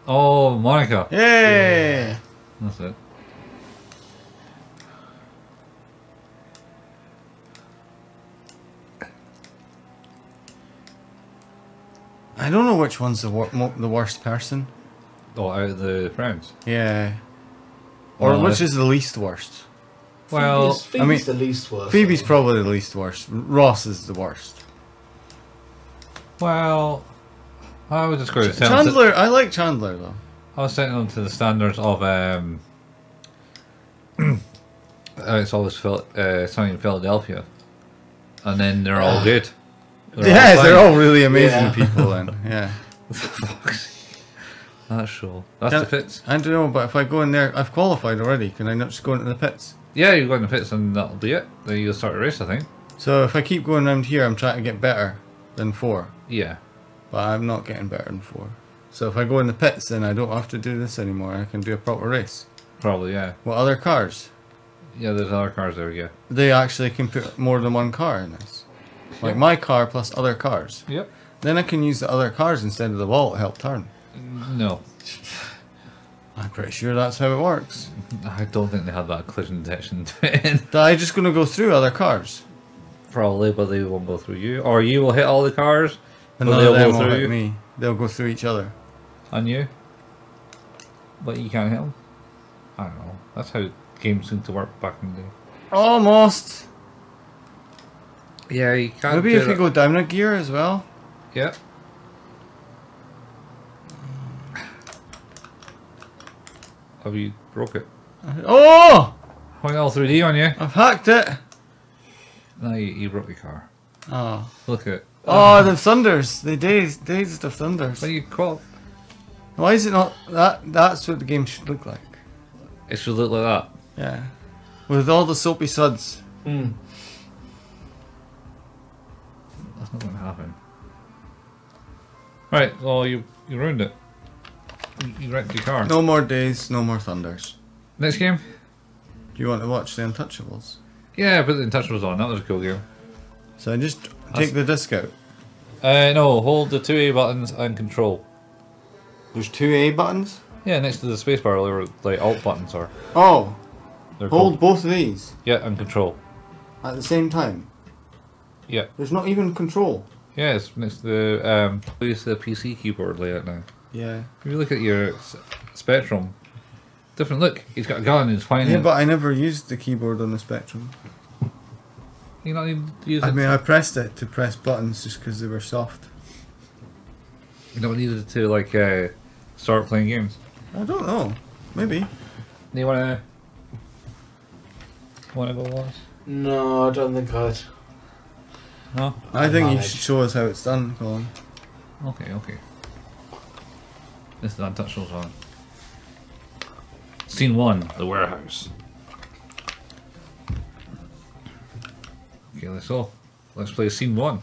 Oh, Monica. Yay! That's it. I don't know which one's the wor- mo- the worst person. Oh, out of the friends. Yeah. Or Well, which is the least worst? Well, Phoebe's, Phoebe's I mean, the least worst. Phoebe's probably the least worst. Ross is the worst. well, I was just going to say Chandler, I like Chandler though. I was setting them to the standards of um. uh, it's always Phil, uh, sunny in Philadelphia, and then they're all good. yes, fine. they're all really amazing Yeah. people then. Yeah. That show. That's Yeah. the pits. I don't know, but if I go in there, I've qualified already. Can I not just go into the pits? Yeah, you go in the pits and that'll be it. Then you'll start a race, I think. So if I keep going around here, I'm trying to get better than four. Yeah. But I'm not getting better than four. So if I go in the pits, then I don't have to do this anymore. I can do a proper race. Probably, yeah. What other cars? Yeah, there's other cars there, yeah. They actually can put more than one car in this. Like Yeah. my car plus other cars. Yep. Then I can use the other cars instead of the wall to help turn. No. I'm pretty sure that's how it works. I don't think they had that collision detection in. That I just gonna go through other cars. Probably, but they won't go through you. Or you will hit all the cars, And but they'll of them go through me. They'll go through each other. and you. But you can't hit them. I don't know. That's how games seem to work back in the day. Almost. Yeah, you can't. Maybe do if you go down a gear as well. Yeah. Have you broke it? Oh! Went all 3D on you. I've hacked it. No, you, you broke your car. Oh. Look at it. Oh, the thunders. The days, days of thunders. What do you call? Why is it not that? That's what the game should look like. It should look like that. Yeah, with all the soapy suds. Hmm. That's not going to happen. Right, well, you, you ruined it. You, you wrecked your car. No more days, no more thunders. Next game? Do you want to watch the Untouchables? Yeah, put the Untouchables on. That was a cool game. So I just take the disc out. Uh, no, hold the two A buttons and control. There's two A buttons. Yeah, next to the spacebar, where like alt buttons are. Oh, They're hold called- both of these Yeah, and control. at the same time. Yeah. There's not even control. Yeah, it's next to the um. Use the PC keyboard layout now. Yeah. If you look at your Spectrum, different look. He's got a gun. He's fighting. Yeah, but I never used the keyboard on the Spectrum. You don't need to use I it. mean, I pressed it to press buttons just because they were soft. you don't need it to like uh, start playing games. I don't know. Maybe. Do you wanna wanna go once? No, I don't think I'd. No. I think you should show us how it's done, Colin. Okay, okay. This is Untouchables on. Scene one, the warehouse. Okay, let's go. Let's play scene one.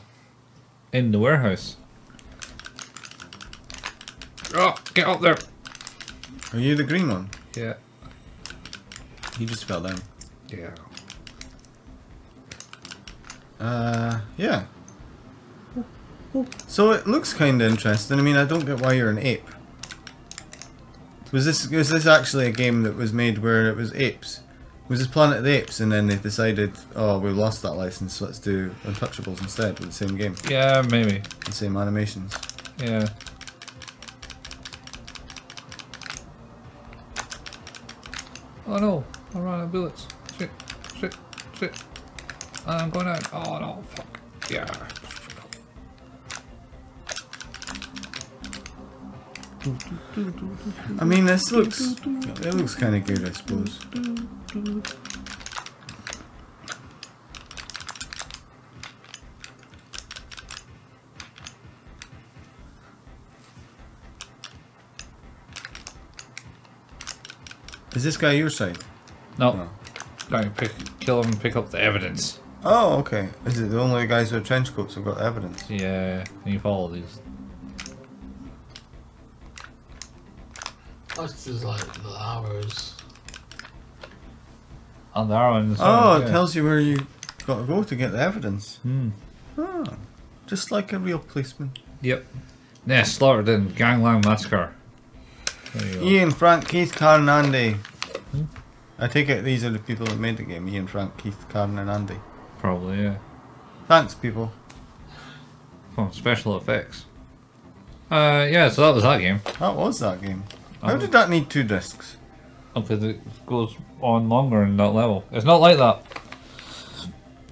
In the warehouse. Oh, get up there! Are you the green one? Yeah. You just fell down. Yeah. Uh, yeah. So it looks kind of interesting. I mean, I don't get why you're an ape. Was this was this actually a game that was made where it was apes? Was this Planet of the Apes, and then they decided, oh, we lost that license, let's do Untouchables instead with the same game, Yeah, maybe. the same animations. Yeah. Oh no, I ran out of bullets. Shit, shit, shit. I'm going out. Oh no, fuck. Yeah. I mean, this looks it looks kind of good, I suppose. Is this guy your side? No. No. Got to pick, kill him and pick up the evidence. Oh, okay. Is it the only guys with trench coats who've got evidence? Yeah, and you follow these. That's just like the hours. And there ones. Oh, yeah. it tells you where you got to go to get the evidence. Hmm. Oh, just like a real policeman. Yep. Nest slaughtered in Gangland Massacre. There you go. Ian, Frank, Keith, Karen, Andy. I take it these are the people that made the game. Ian, Frank, Keith, Karen, and Andy. Probably, yeah. Thanks, people. From special effects. Uh, yeah, so that was that game. That was that game. How Oh. did that need two discs? because it goes on longer in that level. It's not like that.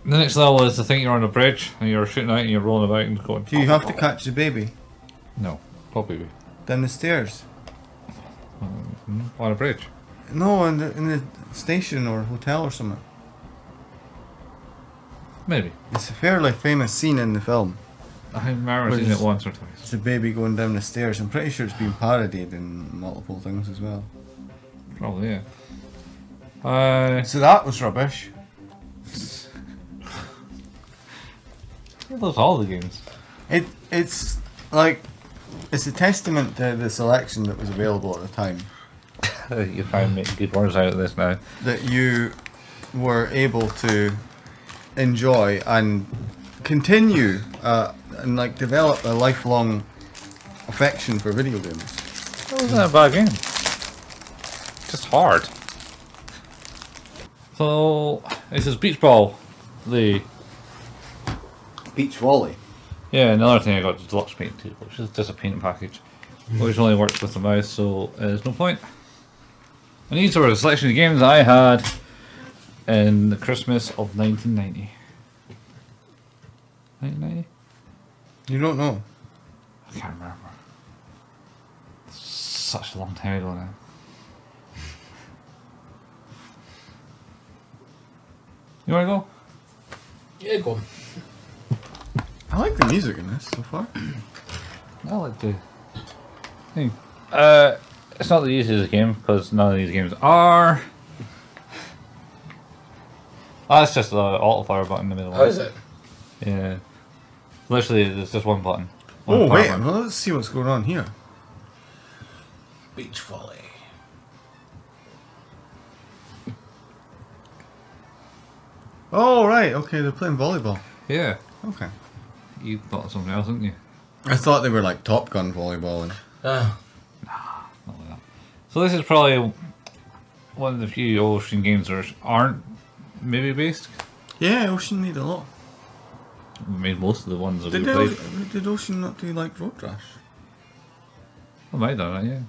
The next level is the thing you're on a bridge and you're shooting out and you're rolling about and going. Do you have to catch the baby No, probably down the stairs? Hmm, on a bridge. No, in the in the station or hotel or something. Maybe. It's a fairly famous scene in the film. I remember seeing it once or twice. It's a baby going down the stairs. I'm pretty sure it's been parodied in multiple things as well. Probably, yeah. Uh, So that was rubbish. those all the games. It it's like, it's a testament to the selection that was available at the time you and make good ones out of this now. that you were able to enjoy and continue uh, and like develop a lifelong affection for video games. That wasn't a bad game. Just hard. So this is beach ball. The Beach volley. yeah, another thing I got is deluxe paint too, which is just a paint package, which only works with the mouse, so uh, there's no point. And these were a selection of games I had in the Christmas of 1990. 1990? You don't know. I can't remember. Such a long time ago now. You wanna go? Yeah, go on. I like the music in this so far. I like the thing. Uh, it's not the easiest game because none of these games are. Oh, it's just the auto fire button in the middle. How is it? Yeah. Literally, there's just one button. One Oh wait, button. well, let's see what's going on here. Beach volley. Oh right, okay, they're playing volleyball. Yeah. Okay. You thought of something else, didn't you? I thought they were like Top Gun volleyball. And... Ah, Not like that. So this is probably one of the few ocean games that aren't maybe based. Yeah, Ocean made a lot. We mean, most of the ones that Did, we they, played. did Ocean not do like Road Rash? I might have done yeah.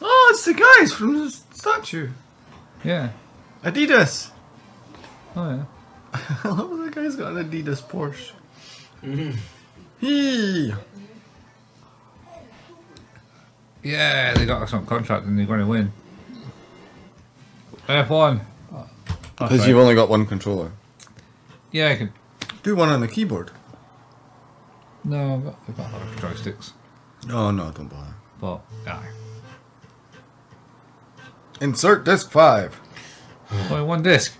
Oh, it's the guys from the statue. Yeah. Adidas. Oh yeah. I love that guy's got an Adidas Porsche. Mm. He. Yeah, they got us on contract and they're going to win. F1. Because you've only got one controller. Yeah, I could. Do one on the keyboard. No, I've got, I've got other joysticks. Oh no, don't bother. But, aye. Insert disc five. Only one disc.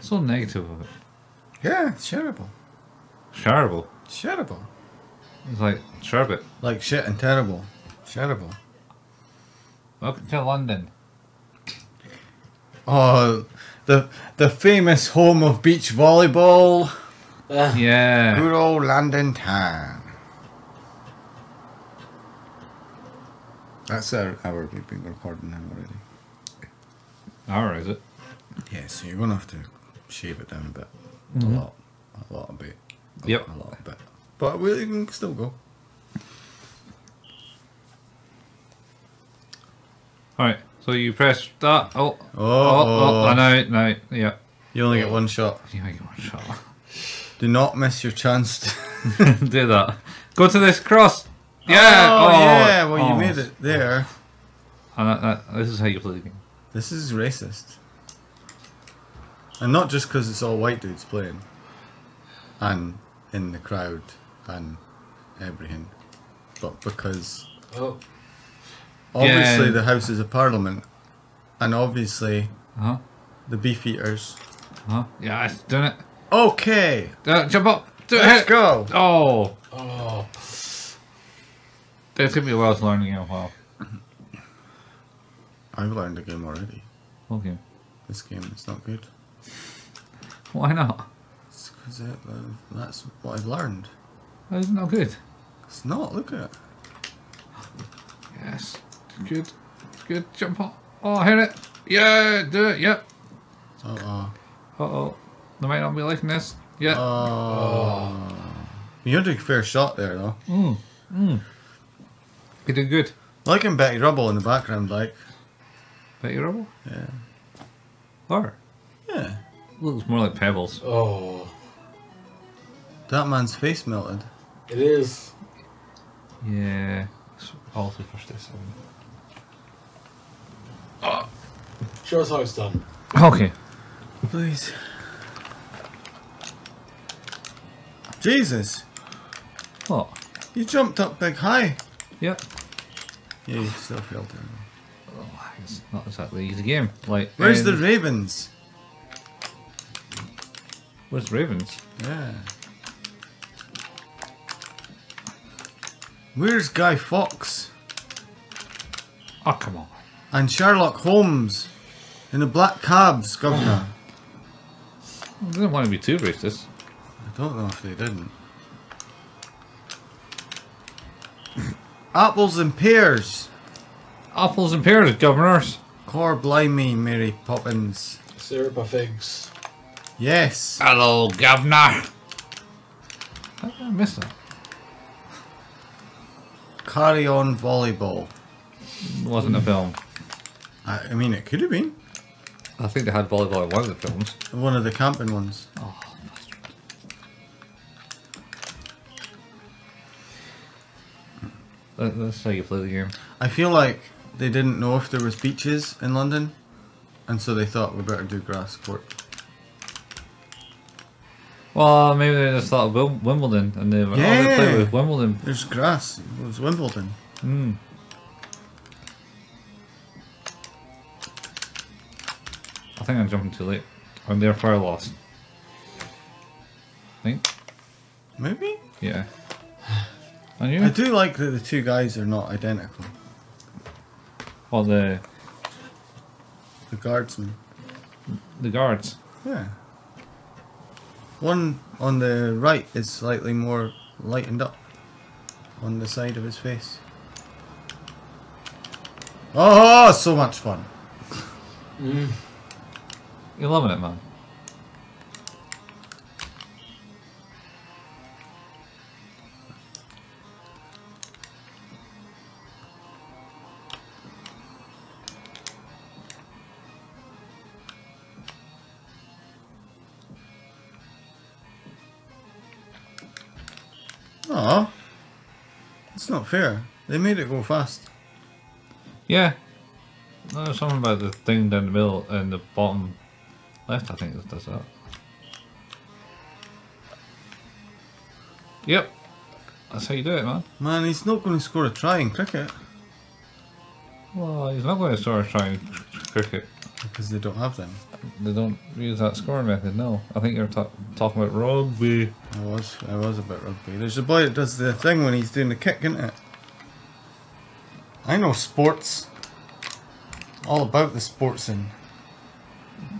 So negative of it. Yeah, it's shareable. Shareable. Shareable. It's like sherbet. Like shit and terrible. Shareable. Welcome to London. Oh, the the famous home of beach volleyball. Ah, Yeah. Good old London town. That's our hour we've been recording now already. Alright, is it? Yeah, so you're gonna have to shave it down a bit. A lot. A lot a bit. A Yep. lot, a lot a bit. But we can still go. Alright, so you press that. Oh. Oh, Oh, oh, no, no, yeah. You only get one shot. You make one shot. Do not miss your chance to Do that. Go to this cross. Yeah. Oh, oh yeah, oh, well you oh. made it there. And that, that, this is how you play the game. This is racist. And not just because it's all white dudes playing. And in the crowd and everything. But because oh, obviously Yeah. the Houses of Parliament and obviously Uh huh. the beef eaters. Uh huh. Yeah, it's doing it. Okay, Uh, jump up. Do let's hit. go. Oh, oh, it took me a while to learn the game. Wow. I've learned the game already. Okay. This game is not good. Why not? It's because uh, that's what I've learned. It's not good. It's not. Look at it. Yes. Good. Good. Jump up. Oh, hit it. Yeah. Do it. Yep. Uh oh. Uh oh. They might not be liking this. Yeah. oh. You're doing a fair shot there though. Mm. Mm. You did good. Liking Betty Rubble in the background, like. Betty Rubble? Yeah. Or Yeah. looks more like pebbles. oh, That man's face melted. it is. Yeah. It's also first this Show us how it's done. Okay. Please. Jesus. What? You jumped up big high. Yep. Yeah, you still failed to. Oh, it's not exactly easy game. Like Where's the um, Ravens? Where's Ravens? Yeah. Where's Guy Fawkes? Oh, come on. And Sherlock Holmes in the black cabs, Governor? I didn't want to be too racist. I don't know if they didn't. Apples and pears. Apples and pears, governors. Cor blimey, Mary Poppins. Syrup of figs. Yes. Hello, governor. How did I miss that? Carry on volleyball. Wasn't a film. I, I mean, it could have been I think they had volleyball in one of the films. one of the camping ones. Oh, That's how you play the game. I feel like they didn't know if there was beaches in London, and so they thought we better do grass court. Well, maybe they just thought of Wimbledon and they were, oh, they play with Wimbledon. There's grass. It was Wimbledon. Hmm. I think I'm jumping too late. I'm therefore lost. I think. Maybe. Yeah. And you? I do like that the two guys are not identical. Well, the The guardsmen. the guards. Yeah. One on the right is slightly more lightened up on the side of his face. Oh, so much fun. Mm. You're loving it, man. Oh, it's not fair. They made it go fast. Yeah. There's something about the thing down the middle and the bottom left, I think, that does that. Yep. That's how you do it, man. Man, he's not going to score a try in cricket Well, he's not going to score a try and cricket. because they don't have them. They don't use that scoring method, no. I think you're talking about rugby. I was, I was a bit rugby. There's a boy that does the thing when he's doing the kick, isn't it? I know sports. All about the sports and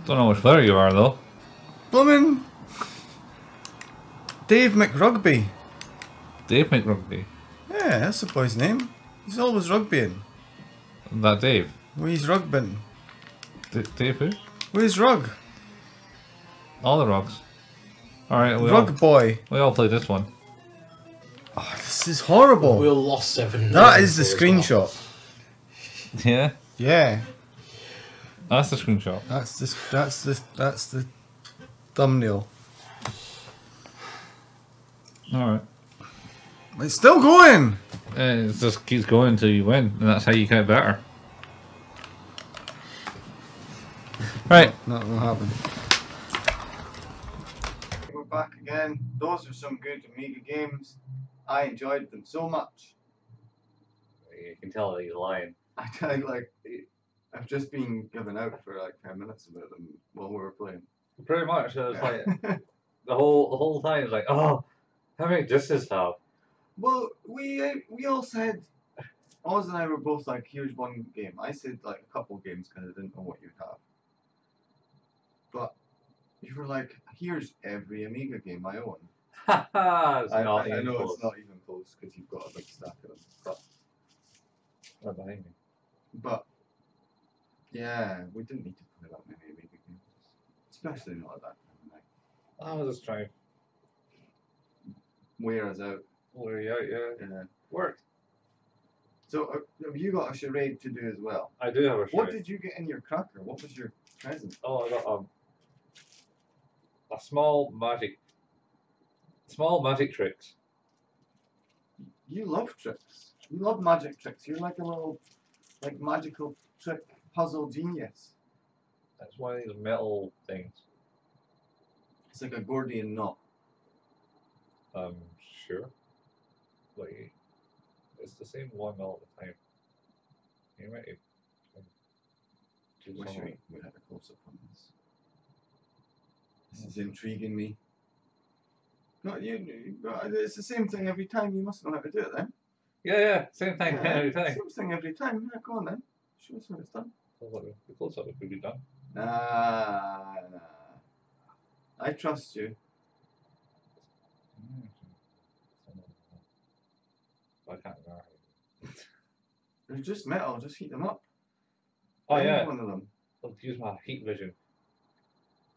Don't know which player you are, though. Bloomin' Dave McRugby. Dave McRugby. Yeah, that's the boy's name. He's always rugbying. That Dave. Well, he's rugbing. D- Dave who? Where's rug? All the rugs. Alright, we, rug all, boy. we all play this one. Oh, this is horrible. Will lost seven. that is the as well. screenshot. Yeah? Yeah, That's the screenshot. that's the that's the that's the thumbnail. Alright. It's still going. Uh, it just keeps going until you win, and that's how you get better. Right. Not gonna happen. We're back again. Those are some good Amiga games. I enjoyed them so much. You can tell that he's lying. I, I like. I've just been given out for like ten minutes about them while we were playing. Pretty much. It was Yeah. like the whole the whole time. It's like, oh, how many discs have? well, we uh, we all said. Oz and I were both like, huge one game." I said like a couple games because I didn't know what you'd have. But you were like, "Here's every Amiga game I own." I, I, I know close. it's not even close because you've got a big stack of them. But, Right behind me. but yeah, we didn't need to play that many Amiga games, especially not at that time of night. I was just trying to Wear us out. wear you out. Yeah, Yeah. worked. So uh, have you got a charade to do as well? I do have a charade. What did you get in your cracker? What was your present? Oh, I got um, a small magic, small magic tricks. You love tricks. You love magic tricks. You're like a little, like magical trick puzzle genius. That's one of these metal things. It's like a Gordian knot. Um, sure. Wait, it's the same one all the time. You might do Wish we, we had a close up on this. This is intriguing me. No, you, you, it's the same thing every time. You must know how to do it then. Yeah, yeah, same thing Yeah, every time. Same thing every time. Yeah, go on then. Show us how it's done. What- The close up could be done. Nah, nah. I trust you. I can't remember. They're just metal. Just heat them up. Oh Any yeah, One of them. I'll use my heat vision.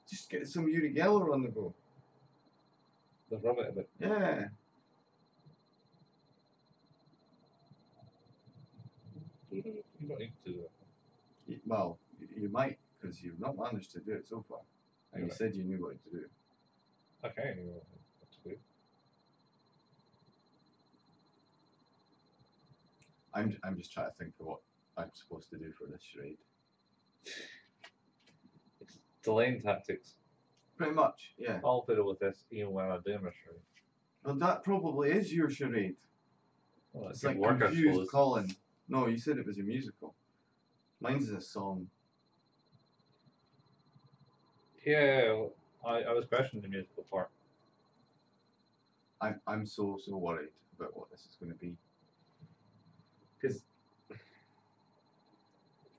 Just get some Uri Geller on the go. Just rub it a bit. Yeah. You don't need to do it. Well, you, might, because you've not managed to do it so far. And you said you knew what to do. Okay, you know what to do. I'm, I'm just trying to think of what I'm supposed to do for this charade. It's delaying tactics. Pretty much, yeah. I'll fiddle with this even when I'm doing my charade. Well, that probably is your charade. Well, It's like work, confused. Colin. No, you said it was a musical. Mine's a song. Yeah, I, I was questioning the musical part. I'm I'm so so worried about what this is going to be. Because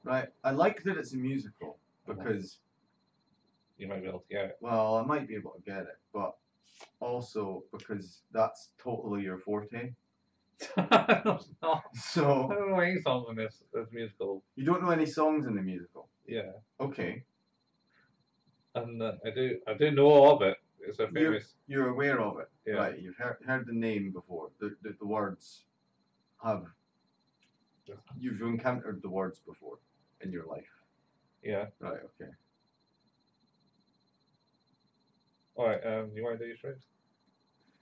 right, I like that it's a musical uh-huh. because You might be able to get it. well, I might be able to get it, but also because that's totally your forte. I don't know. I don't know any songs in this, this musical. you don't know any songs in the musical. Yeah, Okay, and uh, I do I do know of it. It's a You're- famous. you're aware of it, Yeah. right? You've heard heard the name before. The the, the words have you've encountered the words before in your life, Yeah. right? Okay. All right. Um, you want to do your charade?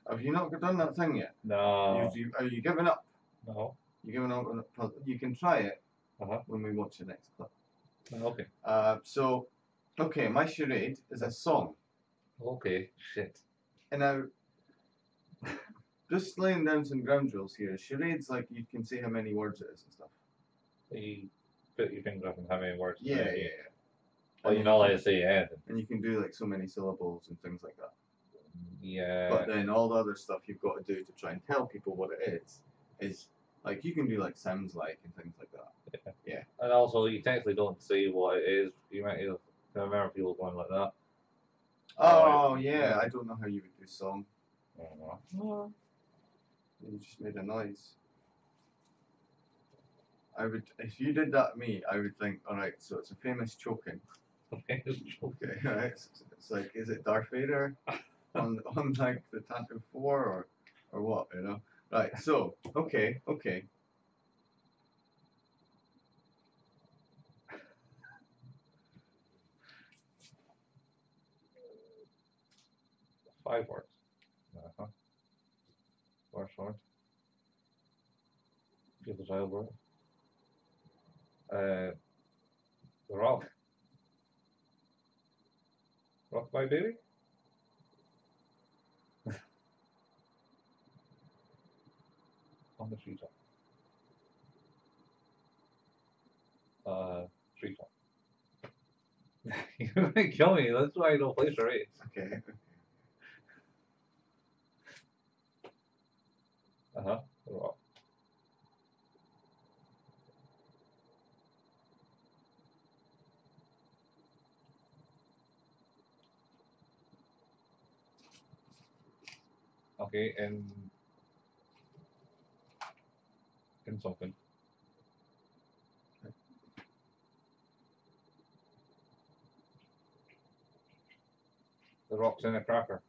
Have you not done that thing yet? No. You, you, are you giving up? No. You giving up on it? You can try it Uh-huh. when we watch the next clip. Okay. Uh, so, okay, my charade is a song, Okay. Shit. and now, just laying down some ground rules here. Charade's like you can say how many words it is and stuff. You put your finger up and how many words? Yeah, yeah, yeah. Well, And you're you not allowed to say anything. And you can do like so many syllables and things like that. Yeah. But then all the other stuff you've got to do to try and tell people what it is is like you can do like sounds like and things like that. Yeah. And also, you technically don't say what it is. You might have, I remember people going like that. Oh Right. yeah, I don't know how you would do song. I don't know. You just made a noise. I would, if you did that to me, I would think, all right, so it's a famous choking. Okay, right? It's, it's like, is it Darth Vader on on like the Tattoo Four or or what? You know? Right. So okay, okay. Five words. Uh-huh. First word. Give the child word. Uh, rock. Rock my baby? On the treetop. Uh, treetop. You're gonna kill me, that's why I don't play charades. Okay. Uh huh. Rock. Okay, and something. The rock's in a cracker.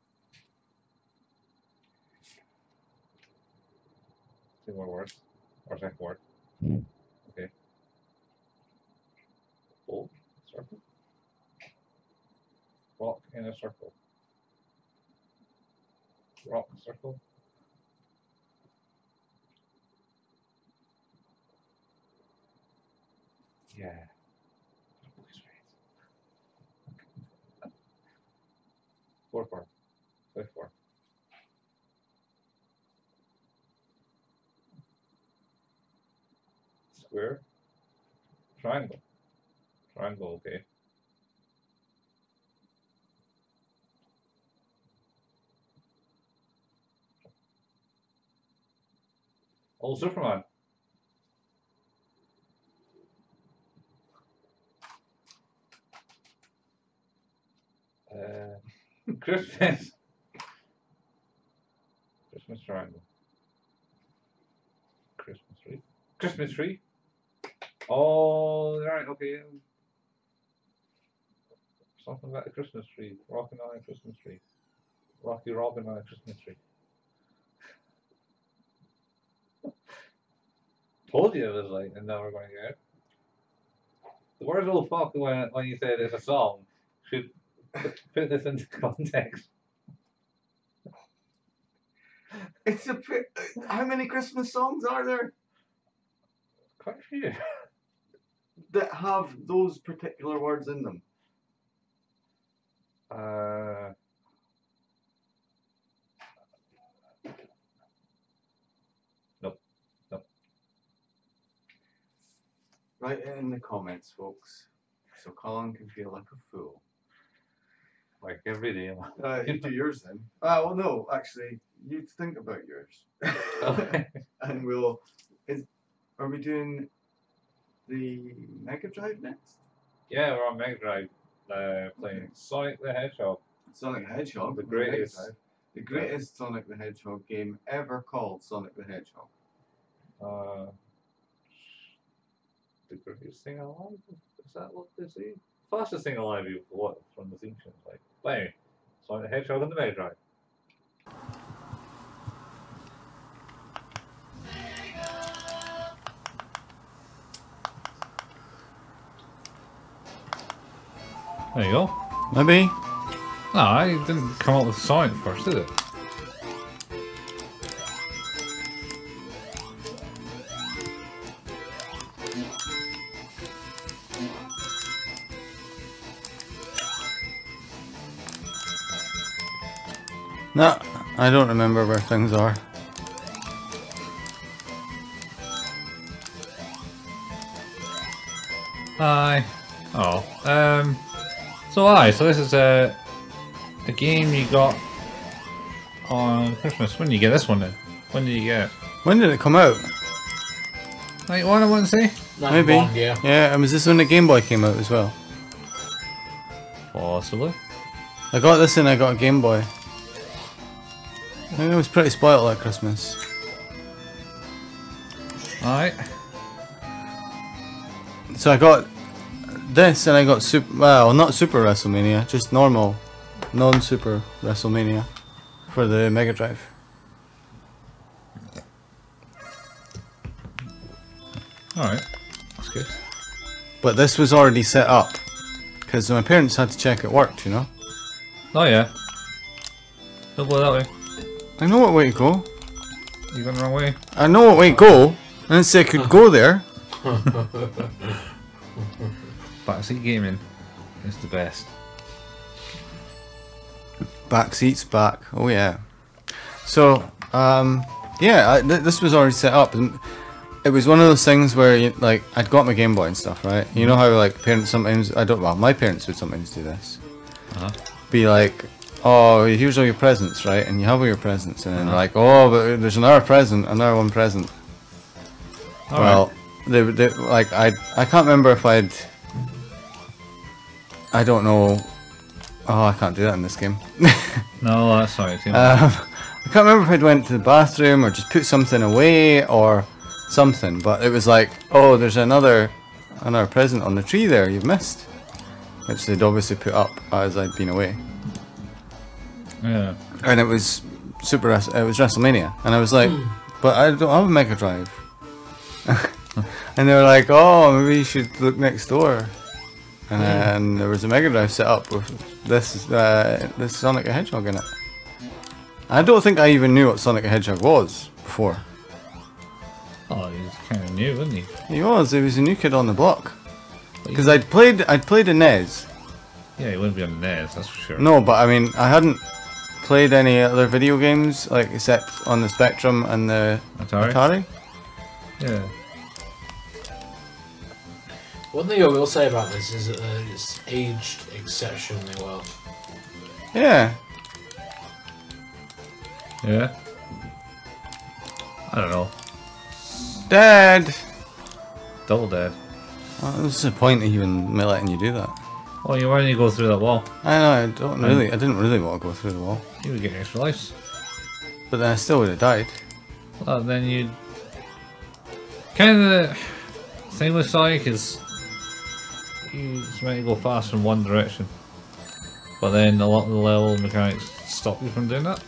Two more words. Or second word. Okay. Bolt, circle. Rock in a circle. Rock, circle. Yeah. Four four. Five four. Square. Triangle. Triangle, okay. Oh, Superman. Uh, Christmas. Christmas triangle. Christmas tree. Christmas tree. Oh, right, okay. Something about a Christmas tree. Rocking on a Christmas tree. Rocky Robin on a Christmas tree. Told you it was like, and now we're going to get. The word "oh fuck" when when you say it's a song should put this into context. It's a how many Christmas songs are there Quite a few. that have those particular words in them? Uh, Nope. Nope. Write it in the comments, folks, so Colin can feel like a fool. Like every day. Uh, you do yours then. Ah, well, no, actually, you think about yours, Okay. and we'll. Is are we doing the Mega Drive next? yeah, we're on Mega Drive uh, playing Sonic the Hedgehog. Sonic the Hedgehog, The greatest- Drive. the greatest Sonic the Hedgehog game ever called Sonic the Hedgehog. Uh, the greatest thing alive? Is that what they say? Fastest thing alive you've what from the ancients, like. Anyway, Sonic the Hedgehog on the Drive. There you go. Maybe. No, I didn't come up with Sonic first, did it? I don't remember where things are. Aye. Oh. Um. So aye. So this is a a game you got on Christmas. When did you get this one then? When did you get it? When did it come out? Night one, I want to say. Maybe. 91, yeah. Yeah, and was this when the Game Boy came out as well? Possibly. I got this and I got a Game Boy. I think I was pretty spoiled at Christmas. Alright. So I got this and I got super, well, not Super WrestleMania, just normal, non-Super WrestleMania for the Mega Drive. All right. That's good. But this was already set up because my parents had to check it worked, you know. Oh yeah. Don't go that way. I know what way to go. You going the wrong way? I know what way to go. I didn't say I could go there. Backseat gaming is the best. Back seats back. Oh yeah. So um, yeah, I, th- this was already set up, and it was one of those things where you, like I'd got my Game Boy and stuff, right? You know how like parents sometimes I don't well my parents would sometimes do this. Uh-huh. Be like, oh here's all your presents, right? And you have all your presents, and then like, oh but there's another present, another one present. All well, right. they, they like I I can't remember if I'd I don't know. Oh, I can't do that in this game. No, that's. Tim. Um, I can't remember if I'd went to the bathroom or just put something away or something, but it was like, oh, there's another another present on the tree there you've missed, which they'd obviously put up as I'd been away, yeah. and it was super. It was WrestleMania, and I was like, but I don't have a Mega Drive, and they were like, oh, maybe you should look next door. And then there was a Mega Drive set up with this uh, this Sonic the Hedgehog in it. I don't think I even knew what Sonic the Hedgehog was before. Oh, he's kind of new, isn't he? He was. He was a new kid on the block. Because I'd played I'd played a NES. Yeah, he wouldn't be on the NES, that's for sure. No, but I mean I hadn't played any other video games like except on the Spectrum and the Atari? Atari. Yeah. One thing I will say about this is that uh, it's aged exceptionally well. Yeah. Yeah. I don't know. Dead! Double dead. Well, what's the point of even me letting you do that? Oh, you why didn't you go through that wall? I know, I don't really, I didn't really want to go through the wall. You would get extra lives. But then I still would have died. Well, then you kind of the thing with Sonic is you just meant to go fast in one direction, but then a lot of the level mechanics stop you from doing that.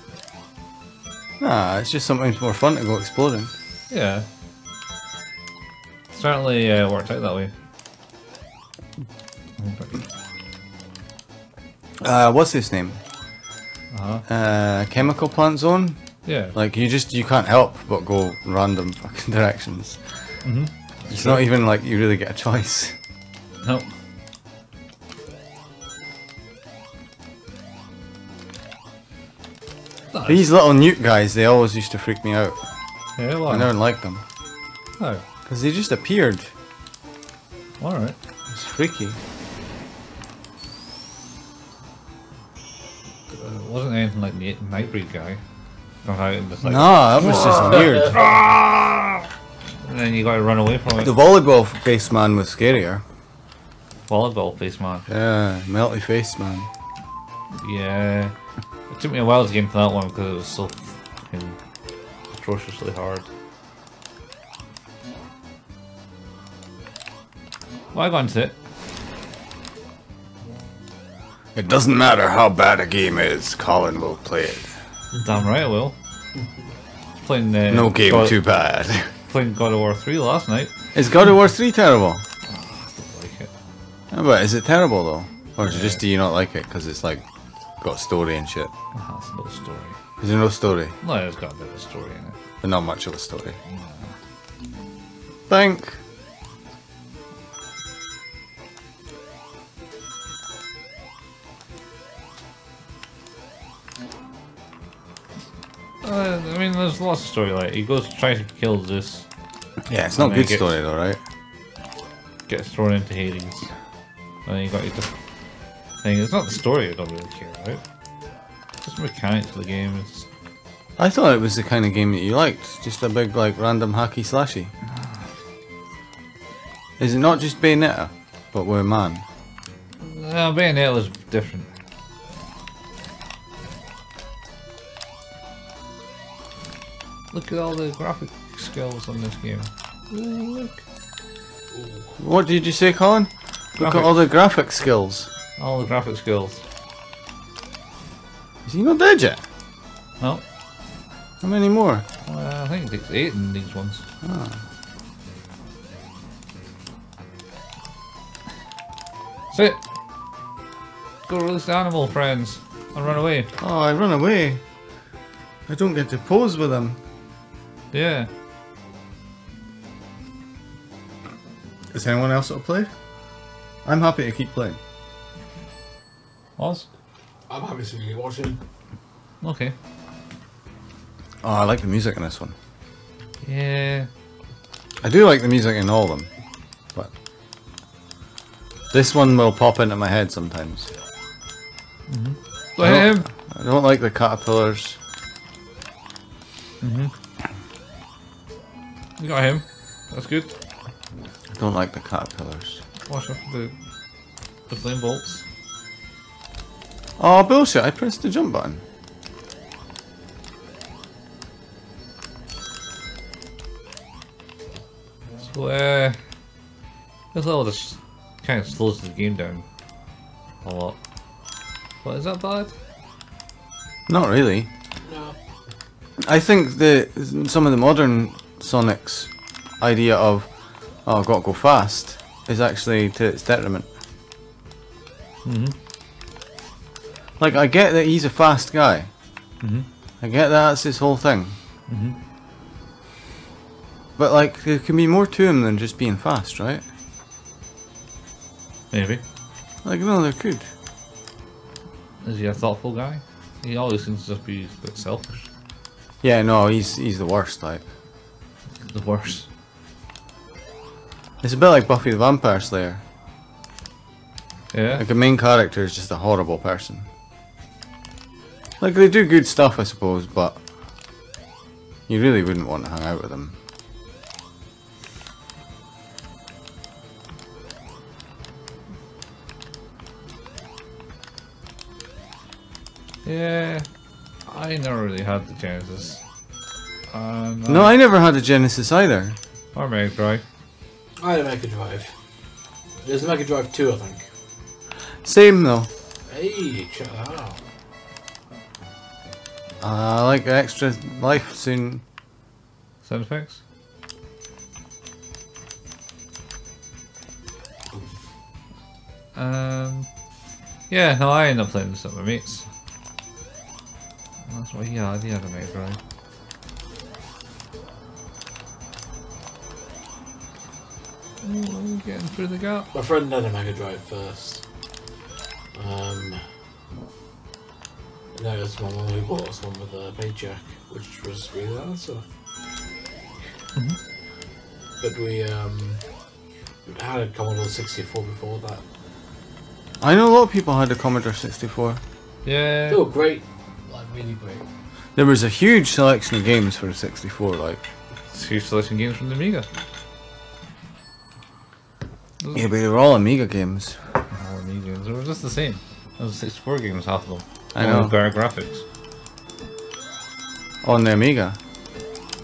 Nah, it's just sometimes more fun to go exploding. Yeah, certainly uh, worked out that way. Uh, what's his name? Uh-huh. Uh, Chemical Plant Zone? Yeah. Like, you just, you can't help but go random fucking directions. Mm-hmm. It's not even like you really get a choice. Nope. These little newt guys, they always used to freak me out. Yeah, I well, never liked them. oh, Because they just appeared. alright. It's freaky. Wasn't anything like the Nightbreed guy. Come out like, Nah, that was just ah! weird. Ah! and then you got to run away from it. The volleyball face man was scarier. Volleyball face man. Yeah, melty face man. Yeah. It took me a while to get into that one because it was so fucking atrociously hard. Well, I got into it. It doesn't matter how bad a game is, Colin will play it. Damn right I will. Playing uh, No game God, too bad. Playing God of War 3 last night. Is God of War 3 terrible? Don't like it. Yeah, but is it terrible though? Or is it just do you not like it because it's like got story and shit? Ah, That's no story. Is there no story? No, it's got a bit of a story in it. But not much of a story. Think. Uh, I mean, there's lots of story. Like he goes tries to kill Zeus, Yeah, it's not good gets- story though, right? gets thrown into Hades, and then you got your thing. It's not the story I don't really care about. It's just mechanics of the game. It's I thought it was the kind of game that you liked. Just a big like random hacky slashy. Is it not just Bayonetta, but a man? uh, Bayonetta was different. Look at all the graphic skills on this game. Ooh. What did you say, Colin? Look at all the graphic skills. All the graphic skills. Is he not dead yet? No, How many more? uh, I think it takes eight in these ones. Sit. Go release the animal, friends, and run away. Oh, I run away. I don't get to pose with him. Yeah. Is anyone else that'll play? I'm happy to keep playing. Oz? I'm happy to be watching. Okay. Oh, I like the music in this one. Yeah. I do like the music in all of them, but this one will pop into my head sometimes. Go I don't, I don't like the caterpillars. Mm-hmm. You got him. That's good. I don't like the caterpillars. Watch out for the, the flame bolts. Oh bullshit! I pressed the jump button. So, uh, this level just kind of slows the game down a lot. But is that bad? Not really. No. I think the some of the modern Sonic's idea of oh, got to go fast is actually to its detriment. Mhm. Like I get that he's a fast guy. Mhm. I get that that's his whole thing. Mhm. But like there can be more to him than just being fast, right? Maybe. Like no, there could. Is he a thoughtful guy? He always seems to just be a bit selfish. Yeah, no, he's he's the worst. Like the. It's a bit like Buffy the Vampire Slayer. Yeah. Like the main character is just a horrible person. Like they do good stuff, I suppose, but you really wouldn't want to hang out with them. Yeah, I never really had the chances. And, No, I never had a Genesis either. Or Mega Drive. I had a Mega Drive. There's a Mega Drive 2, I think. Same though. Hey, check that out. I like the extra life soon. Sound effects? Um, yeah, no, I end up playing this with my mates. That's what he had, he had a Mega Drive. I'm getting through the gap. My friend had a Mega Drive first. Um, no, it was my mum who bought us one with a paycheck, which was really nice. So. But we um, we had a Commodore 64 before that. I know a lot of people had a Commodore 64. Yeah. They were great, like really great. There was a huge selection of games for a 64, like. huge selection of games from the Amiga. Yeah, but they were all Amiga games. All Amiga games. They were just the same. Those 64 games, half of them. I know. Better graphics. On the Amiga.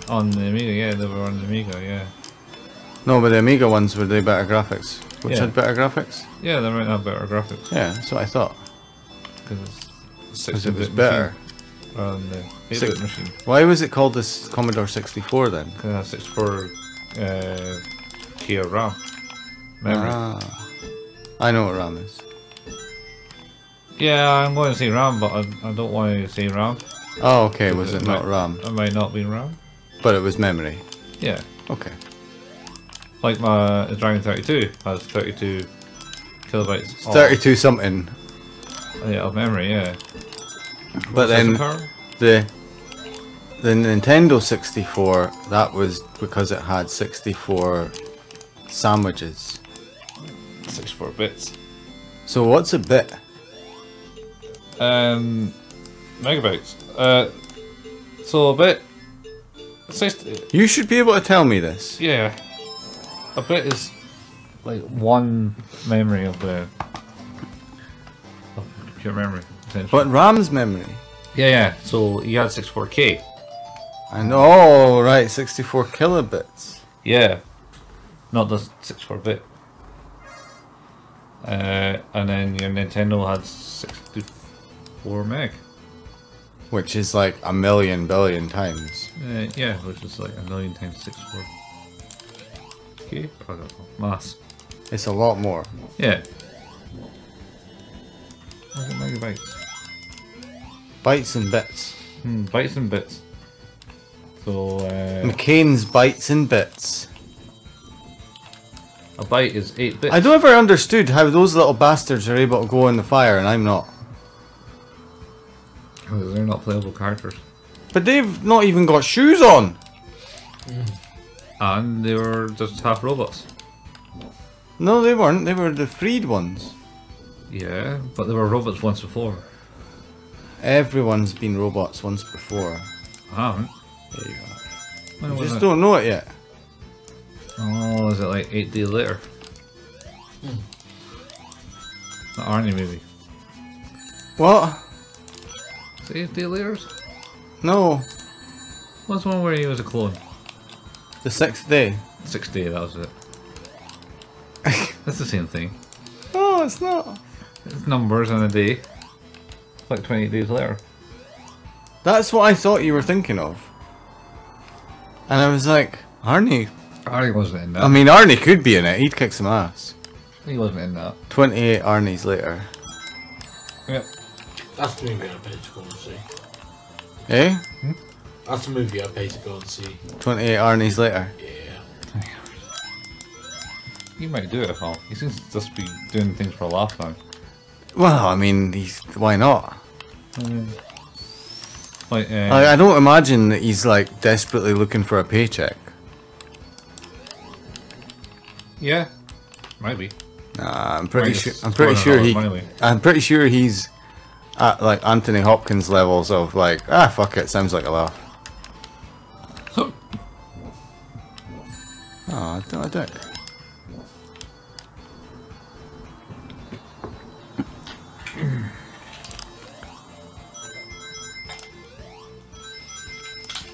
On the Amiga, yeah, they were on the Amiga, yeah. No, but the Amiga ones were the better graphics. Which Yeah. had better graphics? Yeah, they might have better graphics. Yeah, that's what I thought. Because it was better. than the 8 Six- bit machine. Why was it called this Commodore 64 then? Because it has 64 uh, Kia RAM memory. Ah. I know what RAM is. Yeah, I'm going to say RAM, but I, I don't want to say RAM. Oh, okay, was It it not might- RAM? It might not be RAM. But it was memory. Yeah. Okay. Like my Dragon 32 has 32 kilobytes It's of- 32 something. yeah, of memory, yeah. But then the the Nintendo 64, that was because it had 64 sandwiches. 64 bits. So what's a bit? Um, megabytes. Uh, so a bit. Sixty, You should be able to tell me this. yeah, a bit is like one memory of the of computer memory. But RAM's memory. yeah, yeah. So you had 64k. And oh, right, 64 kilobits. Yeah, not the 64 bit. Uh, and then your Nintendo had 64 meg. Which is like a million billion times. Uh, yeah, which is like a million times 64. Okay, I don't know. Mass. It's a lot more. Yeah. Look at megabytes. Bytes and bits. Hmm, bytes and bits. So, uh, McCain's bytes and bits. A byte is 8 bits. I don't ever understood how those little bastards are able to go in the fire and I'm not. Oh, They're not playable characters. But they've not even got shoes on. And they were just half robots. No, they weren't. They were the freed ones. Yeah, but they were robots once before. Everyone's been robots once before. I haven't. There you go. When You was just don't know it yet. Oh, is it like eight days later? Hmm. The Arnie movie. What? Is it eight days later? No. What's the one where he was a clone? The sixth day. Sixth day, that was it. That's the same thing. Oh, it's not. It's numbers and a day. It's Like 28 days later. That's what I thought you were thinking of. And I was like, Arnie. Arnie wasn't in that. I mean, Arnie could be in it. He'd kick some ass. he wasn't in that. 28 Arnies later. Yep. That's the movie I paid to go and see. Eh? That's the movie I paid to go and see. 28 Arnies later. Yeah. He might do it if all. He seems to just be doing things for a laugh now. Well, I mean, he's why not? Like, uh, I, I don't imagine that he's like desperately looking for a paycheck. Yeah, maybe. Nah, I'm pretty sure. I'm pretty sure he. I'm pretty sure he's at like Anthony Hopkins levels of like ah fuck it sounds like a laugh. oh, I don't. I don't.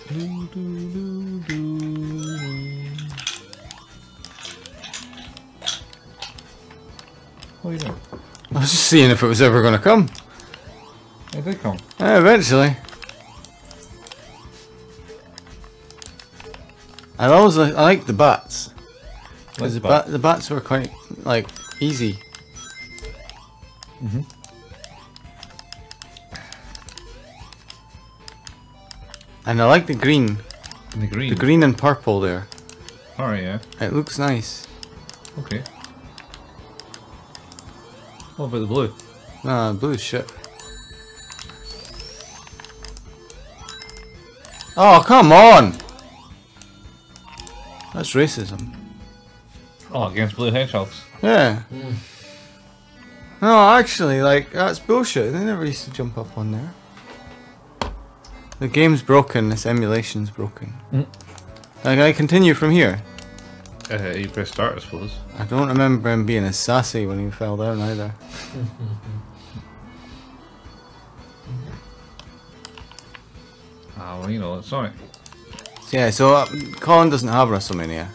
do, do, do, do. What are you doing? I was just seeing if it was ever going to come. It did come. Eventually. I always li- I like the bats. Because the, Like bat, the bats were quite like easy. Mhm. And I like the green, the green. the green and purple there. Alright, yeah. It looks nice. Okay. What about the blue? Ah, blue shit. Oh, come on! That's racism. Oh, against blue hedgehogs. Yeah. Mm. No, actually, like, that's bullshit. They never used to jump up on there. The game's broken, this emulation's broken. Mm. Like, I continue from here. Uh, you press start, I suppose. I don't remember him being as sassy when he fell down either. Ah, well, you know, it's Sonic. Yeah, so uh, Colin doesn't have WrestleMania.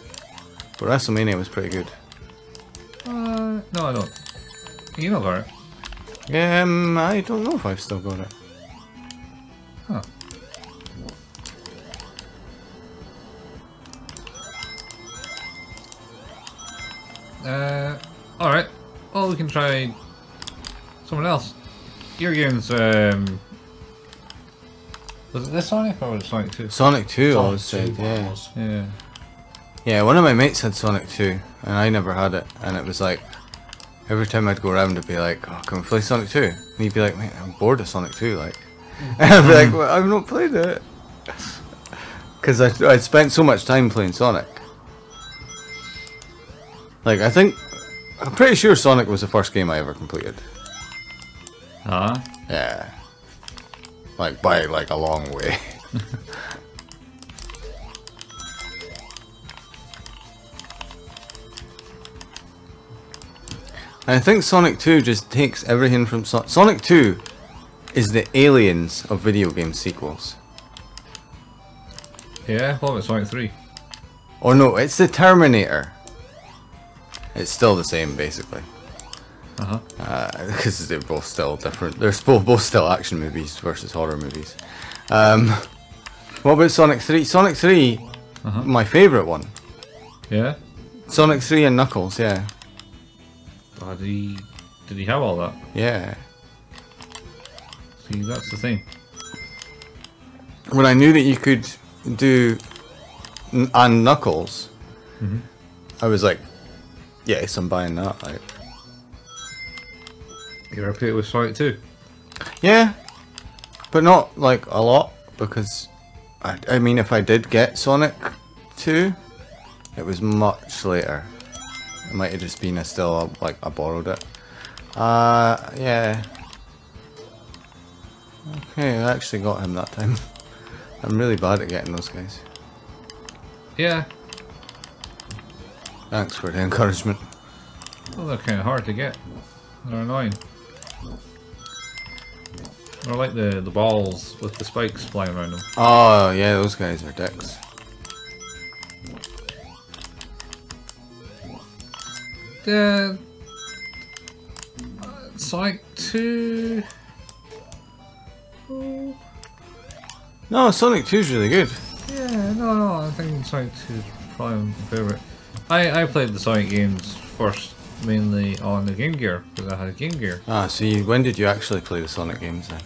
But WrestleMania was pretty good. Uh, no, I don't. You know got it. Um, I don't know if I've still got it. Huh. Uh, alright. Well, we can try someone else. Your game's, um... Was it this Sonic or was it Sonic 2? Sonic 2, I Sonic always said, 2 yeah. Yeah. Yeah, one of my mates had Sonic 2, and I never had it, and it was like, every time I'd go around, it'd be like, oh, can we play Sonic 2? And he'd be like, mate, I'm bored of Sonic 2, like. And I'd be like, well, I've not played it. Because I'd spent so much time playing Sonic. Like, I think, I'm pretty sure Sonic was the first game I ever completed. Huh? Yeah. Like, by, like, a long way. I think Sonic 2 just takes everything from so- Sonic 2 is the aliens of video game sequels. Yeah, what about Sonic 3? Or no, it's the Terminator. It's still the same basically. Uh-huh. because they're both still different. They're both both still action movies versus horror movies. Um, what about Sonic 3? Sonic 3, Uh-huh. my favorite one. Yeah? Sonic 3 and Knuckles, yeah. Oh, did he... Did he have all that? Yeah. See, that's the thing. When I knew that you could do and Knuckles, Mhm. I was like, yes, I'm buying that. Like, You ever played it with Sonic 2? yeah, but not like a lot because I, I mean, if I did get Sonic 2, it was much later. It might have just been a still like I borrowed it. Uh, yeah. Okay, I actually got him that time. I'm really bad at getting those guys. Yeah. Thanks for the encouragement. Well, they're kind of hard to get. They're annoying. They're like the, the balls with the spikes flying around them. Oh, yeah, those guys are dicks. The uh, Sonic 2. Oh, No, Sonic 2 is really good. yeah, no, no, I think Sonic 2 is probably my favourite. I, I played the Sonic games first, mainly on the Game Gear, because I had a Game Gear. Ah, so you, when did you actually play the Sonic games then?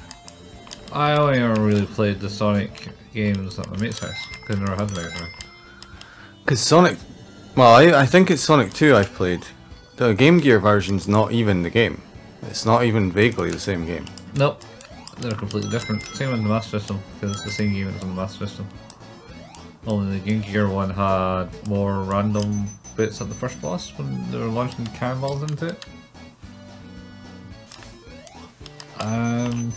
I only ever really played the Sonic games at my mate's house, because I never had Drive. Because Sonic. Well, I, I think it's Sonic 2 I've played. The Game Gear version's not even the game. It's not even vaguely the same game. Nope. They're completely different. Same on the Master System, because it's the same game as on the Master System. Only the Game Gear one had more random bits at the first boss when they were launching cannonballs into it. Um,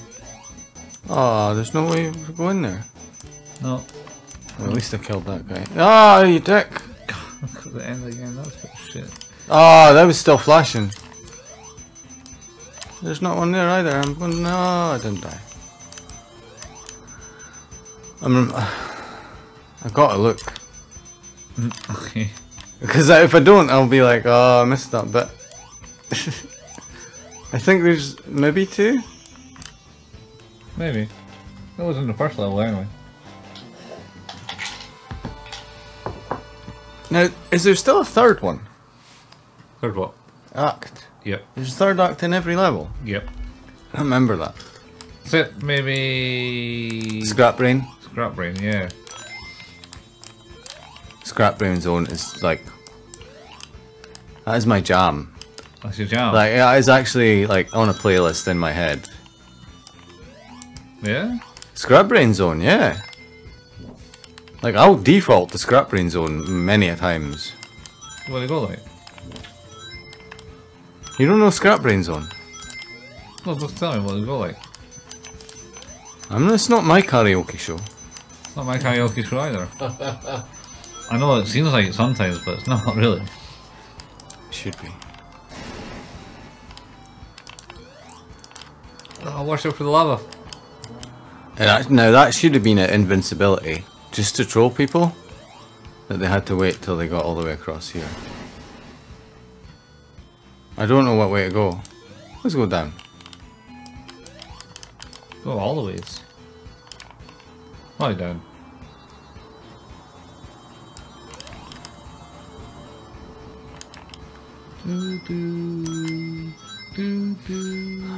Oh, there's no way to go in there. no. Well, at least I killed that guy. Ah, you dick! At the end again, that's a bit of shit. Ah, that was still flashing. There's not one there either. I'm going. No, I didn't die. I'm. I've got to look okay. because if I don't, I'll be like, oh, I missed that bit. I think there's maybe two. Maybe. That was in the first level anyway. Now, is there still a third one? Third what? Act. Yep. There's a third act in every level. Yep. I remember that. Except maybe Scrap Brain. Scrap Brain, yeah. Scrap Brain Zone is like. That is my jam. That's your jam. Like, it is actually like on a playlist in my head. yeah? Scrap Brain Zone, yeah. Like, I'll default to Scrap Brain Zone many a times. What do they go like? You don't know Scrap Brain Zone? Well, just tell me what they go like. I mean, it's not my karaoke show. Not my karaoke show either. I know it seems like it sometimes, but it's not really. Should be. Oh, watch out for the lava. That, now that should have been an invincibility, just to troll people. That they had to wait till they got all the way across here. I don't know what way to go. Let's go down. Go all the ways. Lie down.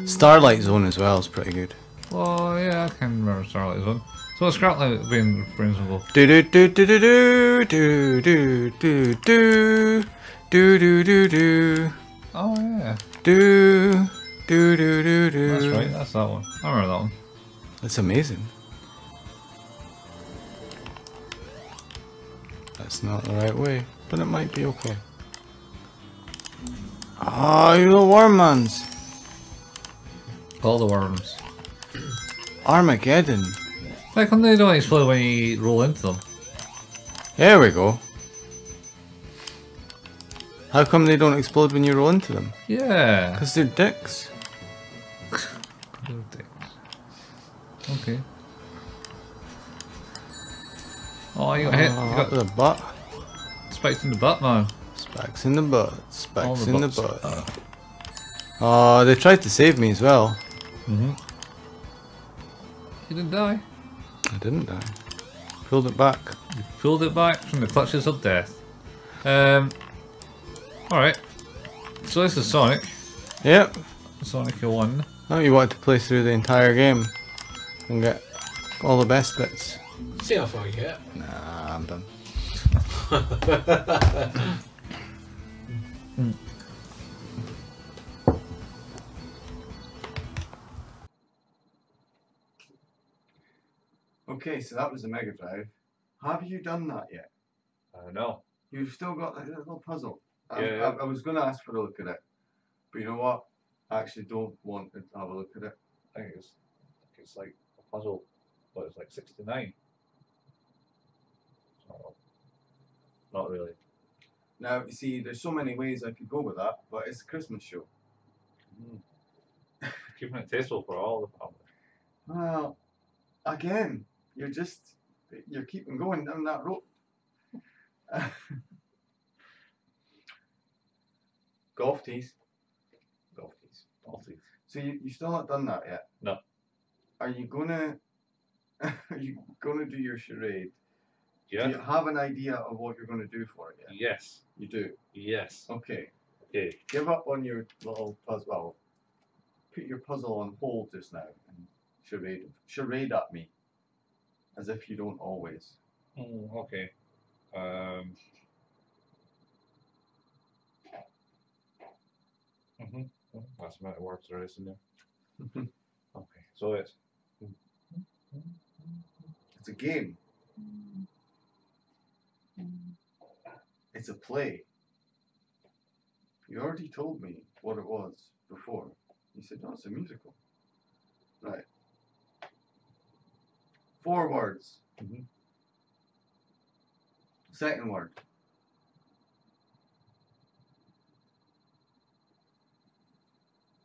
Starlight Zone as well is pretty good. Oh yeah, I can remember Starlight Zone. So what's Scraplight being principal? Do do do do do do do do do do do do do do Oh yeah, do do do do do. that's right, that's that one. I remember that one. That's amazing. That's not the right way, but it might be okay. Ah, you the worm ones. All the worms. Armageddon. Why come they don't explode when you roll into them? There we go. How come they don't explode when you roll into them? Yeah. Because they're dicks. Little dicks. Okay. Oh, you got hit. You Ah, got the butt. spiked in the butt, man. Spikes in the butt. All Spikes the in the butts. butt. Oh, they tried to save me as well. Mm-hmm. You didn't die. I didn't die. Pulled it back. Pulled it back from the clutches of death. Um. Alright. So this is Sonic. Yep. Sonic 1. Oh, you wanted to play through the entire game and get all the best bits. See how far you get. Nah, I'm done. Mm. Okay, so that was the Mega Drive. Have you done that yet? Uh, I don't. You've still got that little puzzle. I, Yeah, yeah. I, I was going to ask for a look at it, but you know what? I actually don't want to have a look at it. I think it's, it's like a puzzle, but it's like 69. So, not really. Now, you see, there's so many ways I could go with that, but it's a Christmas show. Hmm. Keeping it tasteful for all the public. Well, again, you're just you're keeping going down that road. Golf tees. Golf tees. Golf tees. So you you still not done that yet? No. Are you gonna are you gonna do your charade? Do Yeah? you have an idea of what you're gonna do for it yet? Yes. You do. Yes. Okay. Okay. Give up on your little puzzle. Well, put your puzzle on hold just now and charade charade at me, as if you don't always. Mm, okay. Um. Mm-hmm. That's the amount of words there is in there. Okay. So it's It's a game. It's a play. You already told me what it was before. You said, no, it's a musical. Right. Four words. Mhm. Second word.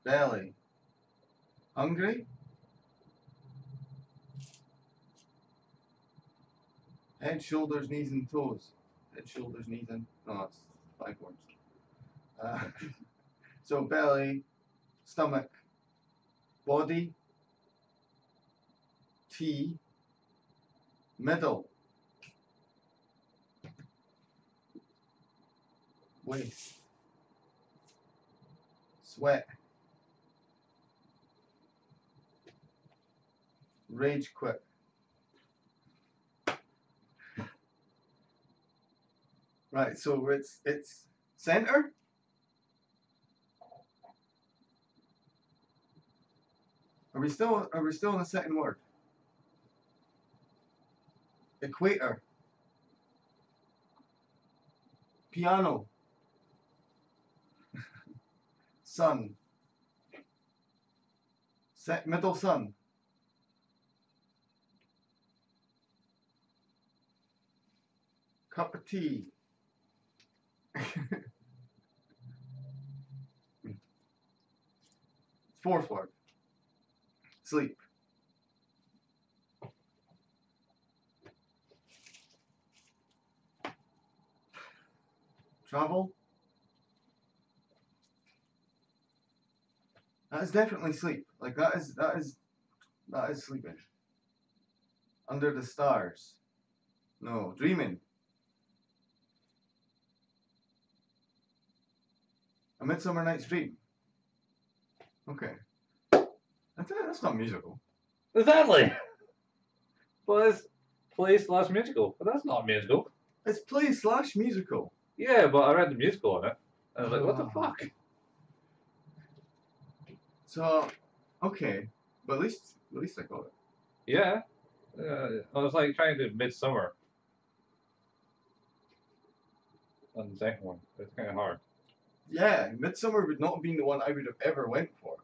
Belly. Hungry? Head, shoulders, knees, and toes. Head, shoulders, knees, and no, that's five words. Uh, so belly, stomach, body, T, middle, waist, sweat, rage quit. Right, so it's it's center. Are we still are we still in the second word? Equator. Piano. sun. Set middle sun. Cup of tea. Fourth word. Sleep. Travel. That is definitely sleep. Like that is that is that is sleeping. Under the stars. No, dreaming. A Midsummer Night's Dream. Okay. That's, that's not musical. Exactly. Well, it's play slash musical, but that's not musical. It's play slash musical. Yeah, but I read the musical on it. and I was like, what the Oh. fuck? So, okay, but at least at least I got it. Yeah. Uh, I was like trying to do Midsummer. On the second one. It's kind of hard. Yeah, Midsummer would not have been the one I would have ever went for.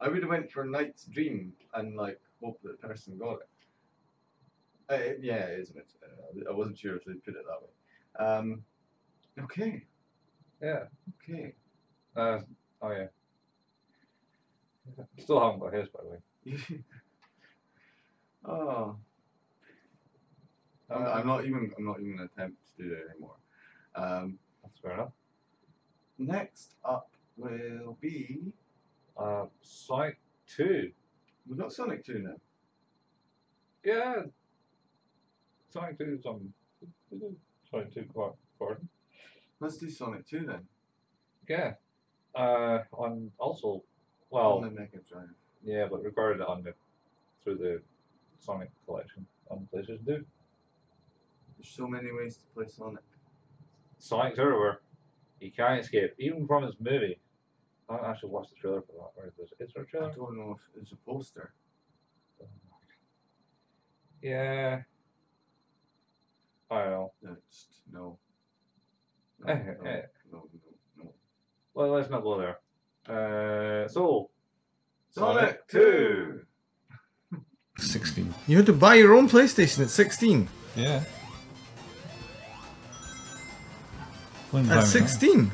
I would have went for Night's Dream and like hope that person got it. Uh, yeah, it is a mid. Uh, I wasn't sure if they put it that way. Um, okay, Yeah. okay. Uh, oh, yeah. Still haven't got his, by the way. oh, I'm, I'm not even. I'm not even gonna attempt to do it anymore. Um, That's fair enough. Next up will be Uh, Sonic 2. we've got Sonic Two now. Yeah. Sonic 2 is on. Sonic 2 quite important. Let's do Sonic Two then. Yeah. Uh, on also, well. on the Mega Drive. yeah, but recorded on the through the Sonic collection on PlayStation 2. There's so many ways to play Sonic. Sonic's everywhere. You can't escape, even from his movie. I haven't actually watched the trailer for that. Or is there, is there a I trailer? I don't know if there's a poster. Yeah. I don't know. No, no. No, Eh, no, eh. no, no, no. Well, let's not go there. Uh, so. Sonic 2! 16. You had to buy your own PlayStation at 16. Yeah. At 16?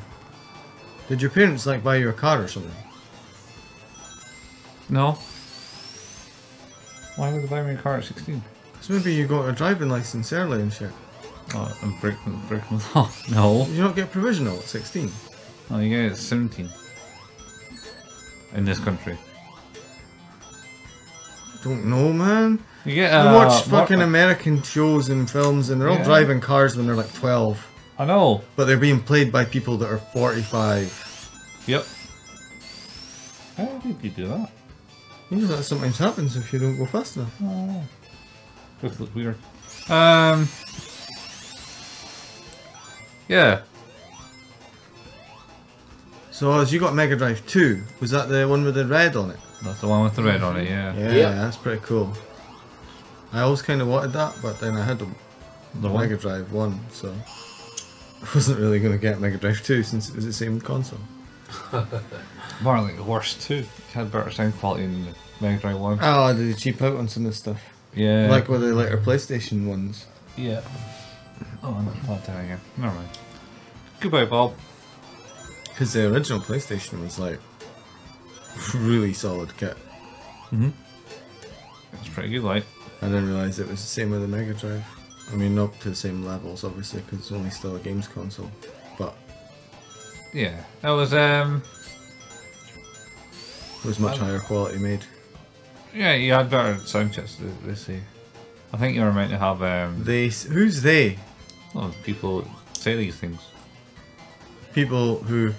Did your parents like buy you a car or something? No. Why would they buy me a car at 16? Because maybe you got a driving license early and shit. Oh, and break, break the law. No. You don't get provisional at 16? Oh, you get it at 17. In this country. Don't know, man. You get I uh, watch more- fucking American shows and films and they're all Yeah. driving cars when they're like 12. I know. But they're being played by people that are 45. Yep. How did you do that? You know that sometimes happens if you don't go fast enough. Oh. This looks weird. Um. Yeah. So as you got Mega Drive 2, was that the one with the red on it? That's the one with the red on it, yeah. Yeah, Yep. that's pretty cool. I always kind of wanted that, but then I had the The one. Mega Drive 1, so I wasn't really going to get Mega Drive 2 since it was the same console. More like the worst too. It had better sound quality than the Mega Drive 1. Oh, did they cheap out on some of the stuff? Yeah. Like with the later PlayStation ones. Yeah. Oh, I'm not that again. Never mind. Goodbye, Bob. Because the original PlayStation was like really solid kit. Mhm. It's pretty good, like. I didn't realise it was the same with the Mega Drive. I mean, not to the same levels, obviously, because it's only still a games console. But Yeah. That was, um. it was much Um, higher quality made. Yeah, you had better sound chips. They say. I think you were meant to have um, They, who's they? well, people say these things People who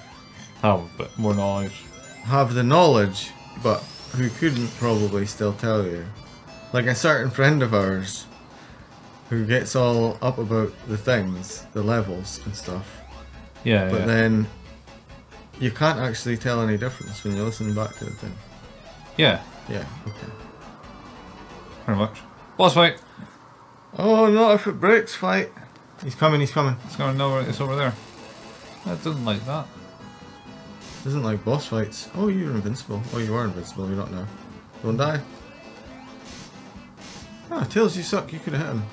have a bit more knowledge. have the knowledge, but who couldn't probably still tell you. Like a certain friend of ours who gets all up about the things, the levels and stuff, Yeah, but yeah. then you can't actually tell any difference when you listen back to the thing. yeah, Yeah, okay. pretty much. Boss fight. Oh, not if it breaks, fight. He's coming, he's coming. It's going over. It's over there. That doesn't like that. Doesn't like boss fights. Oh, you're invincible. Oh, you are invincible, you're not now. Don't die. Ah, Tails, you suck. You could have hit him.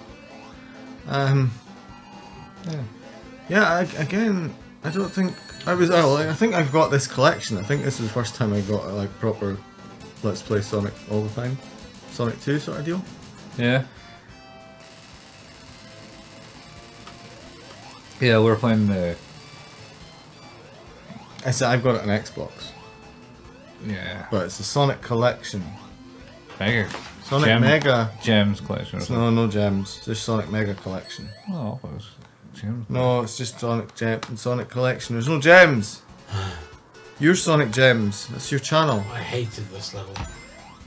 Um, Yeah. yeah, I, again, I don't think I was. Oh, I think I've got this collection. I think this is the first time I got a, like proper Let's Play Sonic all the time, Sonic Two sort of deal. Yeah. Yeah, we're playing the. I said I've got it on Xbox, Yeah. but it's the Sonic Collection, Mega. Sonic Gem- Mega. Gems collection or It's no, no gems. Just Sonic Mega Collection. Oh, it was gems. No, it's just Sonic Gem Sonic Collection. There's no gems. Your Sonic Gems. That's your channel. I hated this level.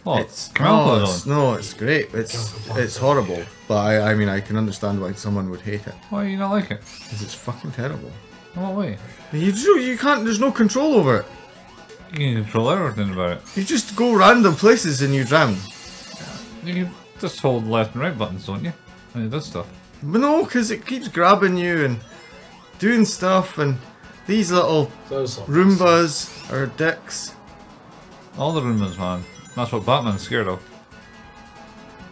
Oh, it's Camel no, it's, no, it's great. It's it's horrible. But I, I mean, I can understand why someone would hate it Why do you not like it? because it's fucking terrible. In what way? You you can't. There's no control over it. You can control everything about it. You just go random places and you drown. You can just hold left and right buttons, don't you? And it does stuff. But no, because it keeps grabbing you and doing stuff and these little Roombas are dicks. All the Roombas, man. That's what Batman's scared of.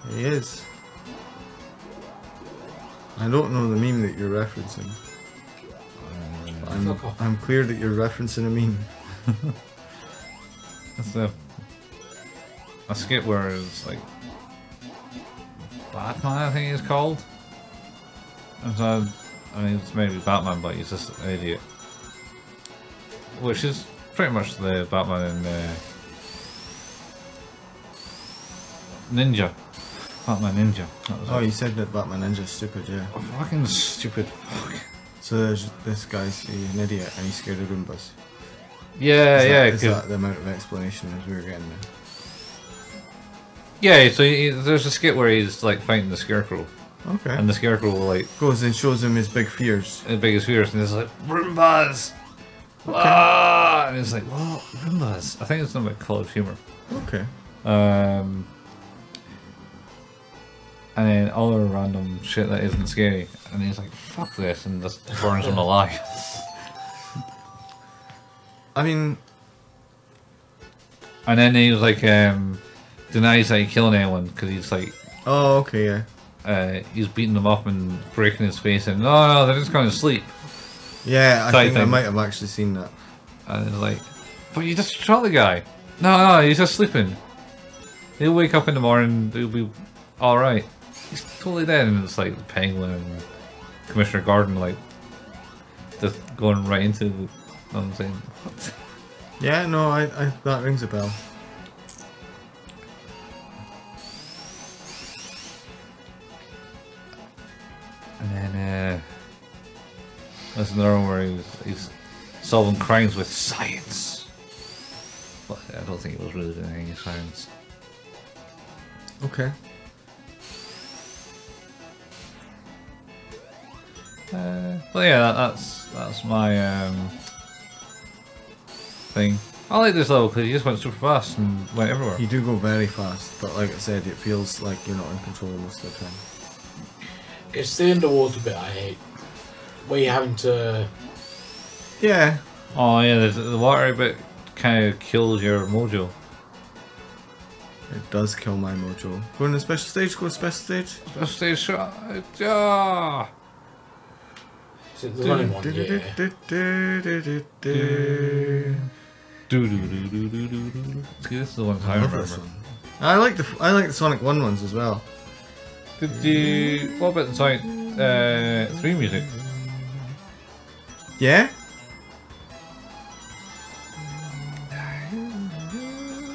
He is. I don't know the meme that you're referencing. I'm, I'm clear that you're referencing a meme. That's a a skit where it's like Batman, I think it's called. And so, I mean, it's maybe Batman, but he's just an idiot. Which is pretty much the Batman in uh, Ninja. Batman Ninja. Oh, it. you said that Batman Ninja's stupid, yeah. fucking stupid. Fuck. So there's this guy's an idiot and he's scared of Roombas. Yeah, is yeah, That, is 'cause- that the amount of explanation as we were getting there? Yeah. So he, there's a skit where he's like fighting the Scarecrow, Okay. and the Scarecrow like Goes and shows him his big fears. His biggest fears, and it's like Roombas. Ah, and it's like, well, Roombas. I think it's something about of Humor. Okay. Um, and then all other random shit that isn't scary, and he's like, fuck this, and just burns him alive. I mean, And then he was like, um, denies that he killed anyone because he's like, oh, okay, yeah. uh, he's beating them up and breaking his face, and no, no, they're just going to sleep. Yeah, I think I might have actually seen that. And it's like, but you just shot the guy. No, no, he's just sleeping. He'll wake up in the morning, he'll be alright. He's totally dead. And it's like the penguin and Commissioner Gordon, like, just going right into the. You know what I'm saying? What? Yeah, no, I, I that rings a bell. And then, uh. There's another one where he's, he's solving crimes with science. But I don't think it was really doing any science. Okay. Uh, but yeah, that, that's that's my um, thing. I like this level because you just went super fast and went everywhere. You do go very fast, but like I said, it feels like you're not in control most of the time. It's the underwater bit I hate. Where you're having to. Yeah. Oh yeah, the, the water bit kind of kills your mojo. It does kill my mojo. Go in the special stage, go to special stage. Special stage shot. Ah! There's only one, yeah. Do do do do do do do. See, this is the ones I I love remember. this one. I like the I like the Sonic One ones as well. Did you? What about the Sonic uh, Three music? Yeah.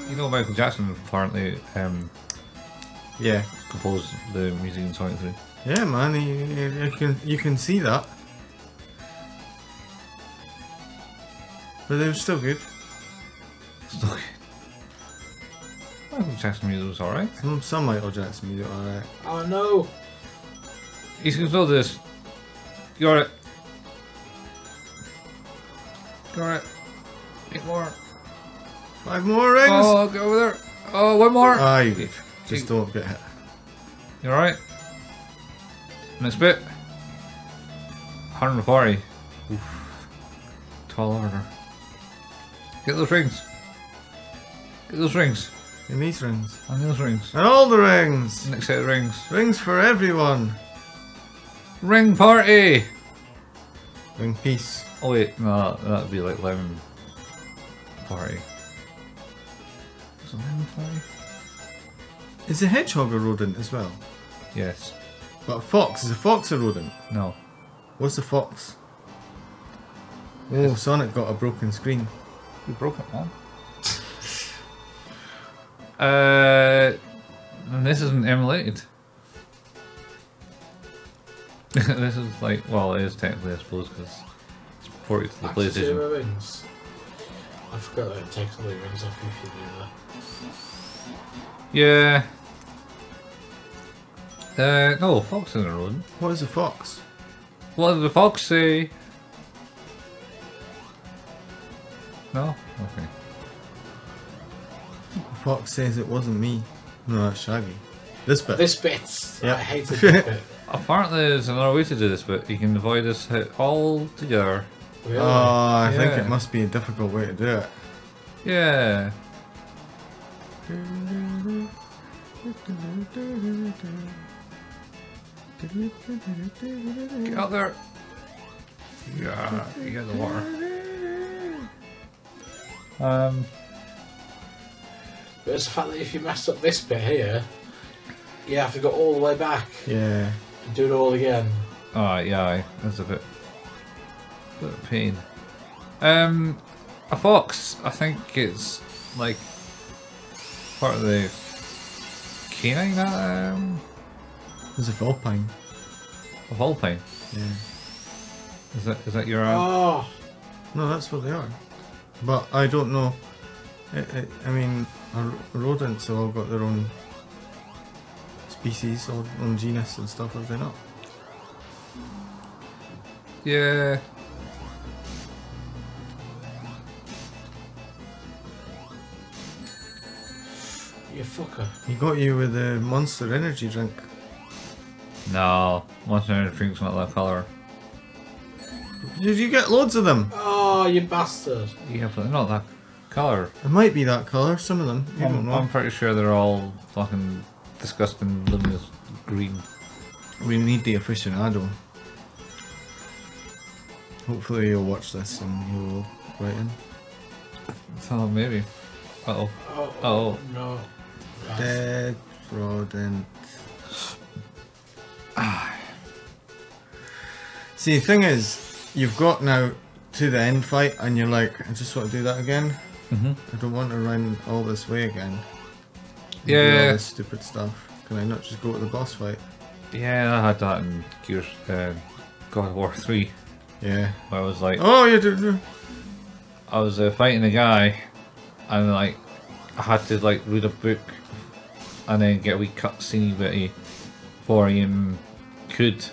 You know Michael Jackson apparently um, Yeah. composed the music in Sonic 3. Yeah, man, you, you, you can you can see that. But they were still good. Still good. Michael Jackson music was alright. Some some Michael Jackson music, alright. Oh no! You can throw this. Got it. Got it. Eight more. Five more rings. Oh, go over there. Oh, one more. Ah, you good. Just don't get hit. You alright? Next bit. 140. Oof. Tall order. Get those rings. Get those rings. In these rings. And those rings. And all the rings. Next set of rings. Rings for everyone. Ring party! Ring peace. Oh wait, no, that'd be like lemon party. Is it lemon party? Is a hedgehog a rodent as well? Yes. But a fox is a fox a rodent? No. What's a fox? Oh, Sonic got a broken screen. You broke it, man. Uh, and this isn't emulated. this is like, well, it is technically, I suppose, because it's ported to the Back to PlayStation. zero rings. I forgot that it takes all the rings off if you do that. Yeah. Uh, no, fox in the rodent. What is a fox? What did the fox say? No? Okay. A fox says it wasn't me. No, that's Shaggy. This bit. This bit, Yeah. I hated this bit. Apparently there's another way to do this, but you can avoid this hit all together. Really? Oh, I think it must be a difficult way to do it. Yeah. Get out there. Yeah, you get the water. Um, but it's the fact that if you mess up this bit here, you have to go all the way back Yeah. and do it all again. oh yeah, that's a bit, bit of pain. Um, a fox, I think it's like part of the canine um, There's a Vulpine. A Alpine. Yeah. Is that is that your? Um, Oh, No, that's what they are. But I don't know. I, I, I mean, our rodents have all got their own species or own genus and stuff, have they not? Yeah. you fucker. He got you with the Monster Energy drink. No, Monster Energy drink's not that color. Did you get loads of them? Oh, you bastard. Yeah, but they're not that color. It might be that colour, some of them. You don't I'm, know. I'm pretty sure they're all fucking disgusting luminous green. We need the aficionado. Hopefully you'll watch this and you will write in. So maybe. Uh oh. Oh, Oh. no. Right. Dead rodent. See, the thing is, you've got now to the end fight, and you're like, I just want to do that again. Mm-hmm. I don't want to run all this way again. Yeah. all this stupid stuff. Can I not just go to the boss fight? Yeah, I had that in Gears, uh, God of War 3. Yeah. Where I was like, Oh, you do. I was uh, fighting a guy, and like, I had to like read a book, and then get a wee cutscene bitty before I um, could.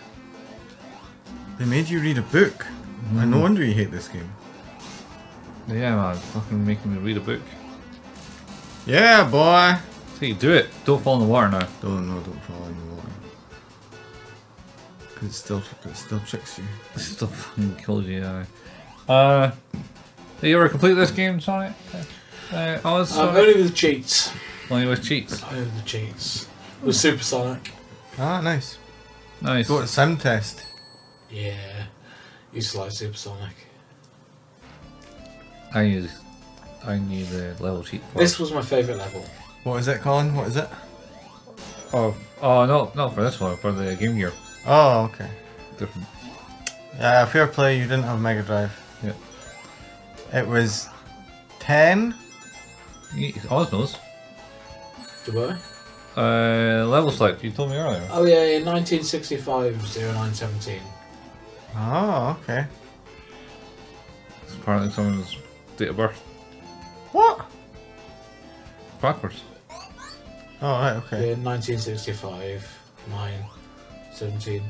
They made you read a book. And no wonder you hate this game. Yeah, man, fucking making me read a book. Yeah, boy. See, do it. Don't fall in the water now. Don't no, don't fall in the water. Cause it still it still tricks you. This still fucking kills you. Yeah. Uh, did you ever complete this game, Sonic? Uh, I was Um, Sonic. only with cheats. Only with cheats. Only with the cheats. With Super Sonic. Ah, nice. Nice. Go to sim test. Yeah. Used to like Supersonic. I use. I knew the level cheat. For This was my favourite level. What is it, Colin? What is it? Oh, oh no, not for this one. For the Game Gear. Oh, okay. Different. Yeah, fair play. You didn't have Mega Drive. Yeah. It was ten He- Oz knows. Do I? Uh, level select. You told me earlier. Oh yeah, in 1965, 0917. Oh, okay. It's apparently someone's date of birth What? backwards. Oh, right, okay. in 1965, 9, 17.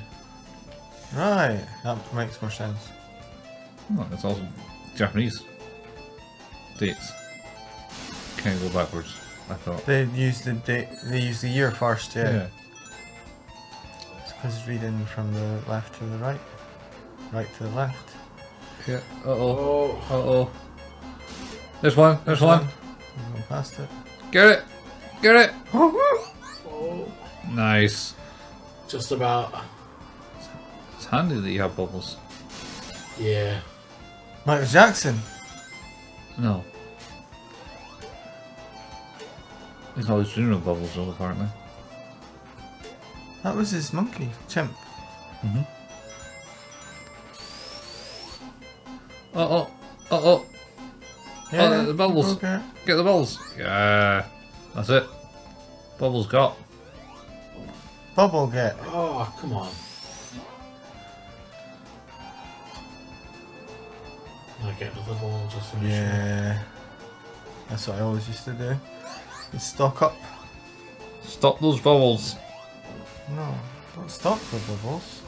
Right, that makes more sense. Oh, it's also Japanese dates. Can't go backwards. I thought. They use the date. They use the year first. Yeah. Yeah. It's because it's reading from the left to the right, right to the left. Yeah. Uh oh. Oh, Uh oh. There's one. There's one. I'm going past it. Get it. Get it. oh, Nice. just about. It's handy that you have bubbles. Yeah. Michael Jackson. No. He's always dreaming of bubbles though, apparently. That was his monkey chimp. Mm-hmm. Uh oh. Uh oh. Oh, the bubbles. Okay. Get the bubbles. Yeah. That's it. Bubbles got. Bubble get. Oh, come on. I get the ball just finish. it. Yeah. That's what I always used to do. You stock up. Stop those bubbles. No, don't stock the bubbles.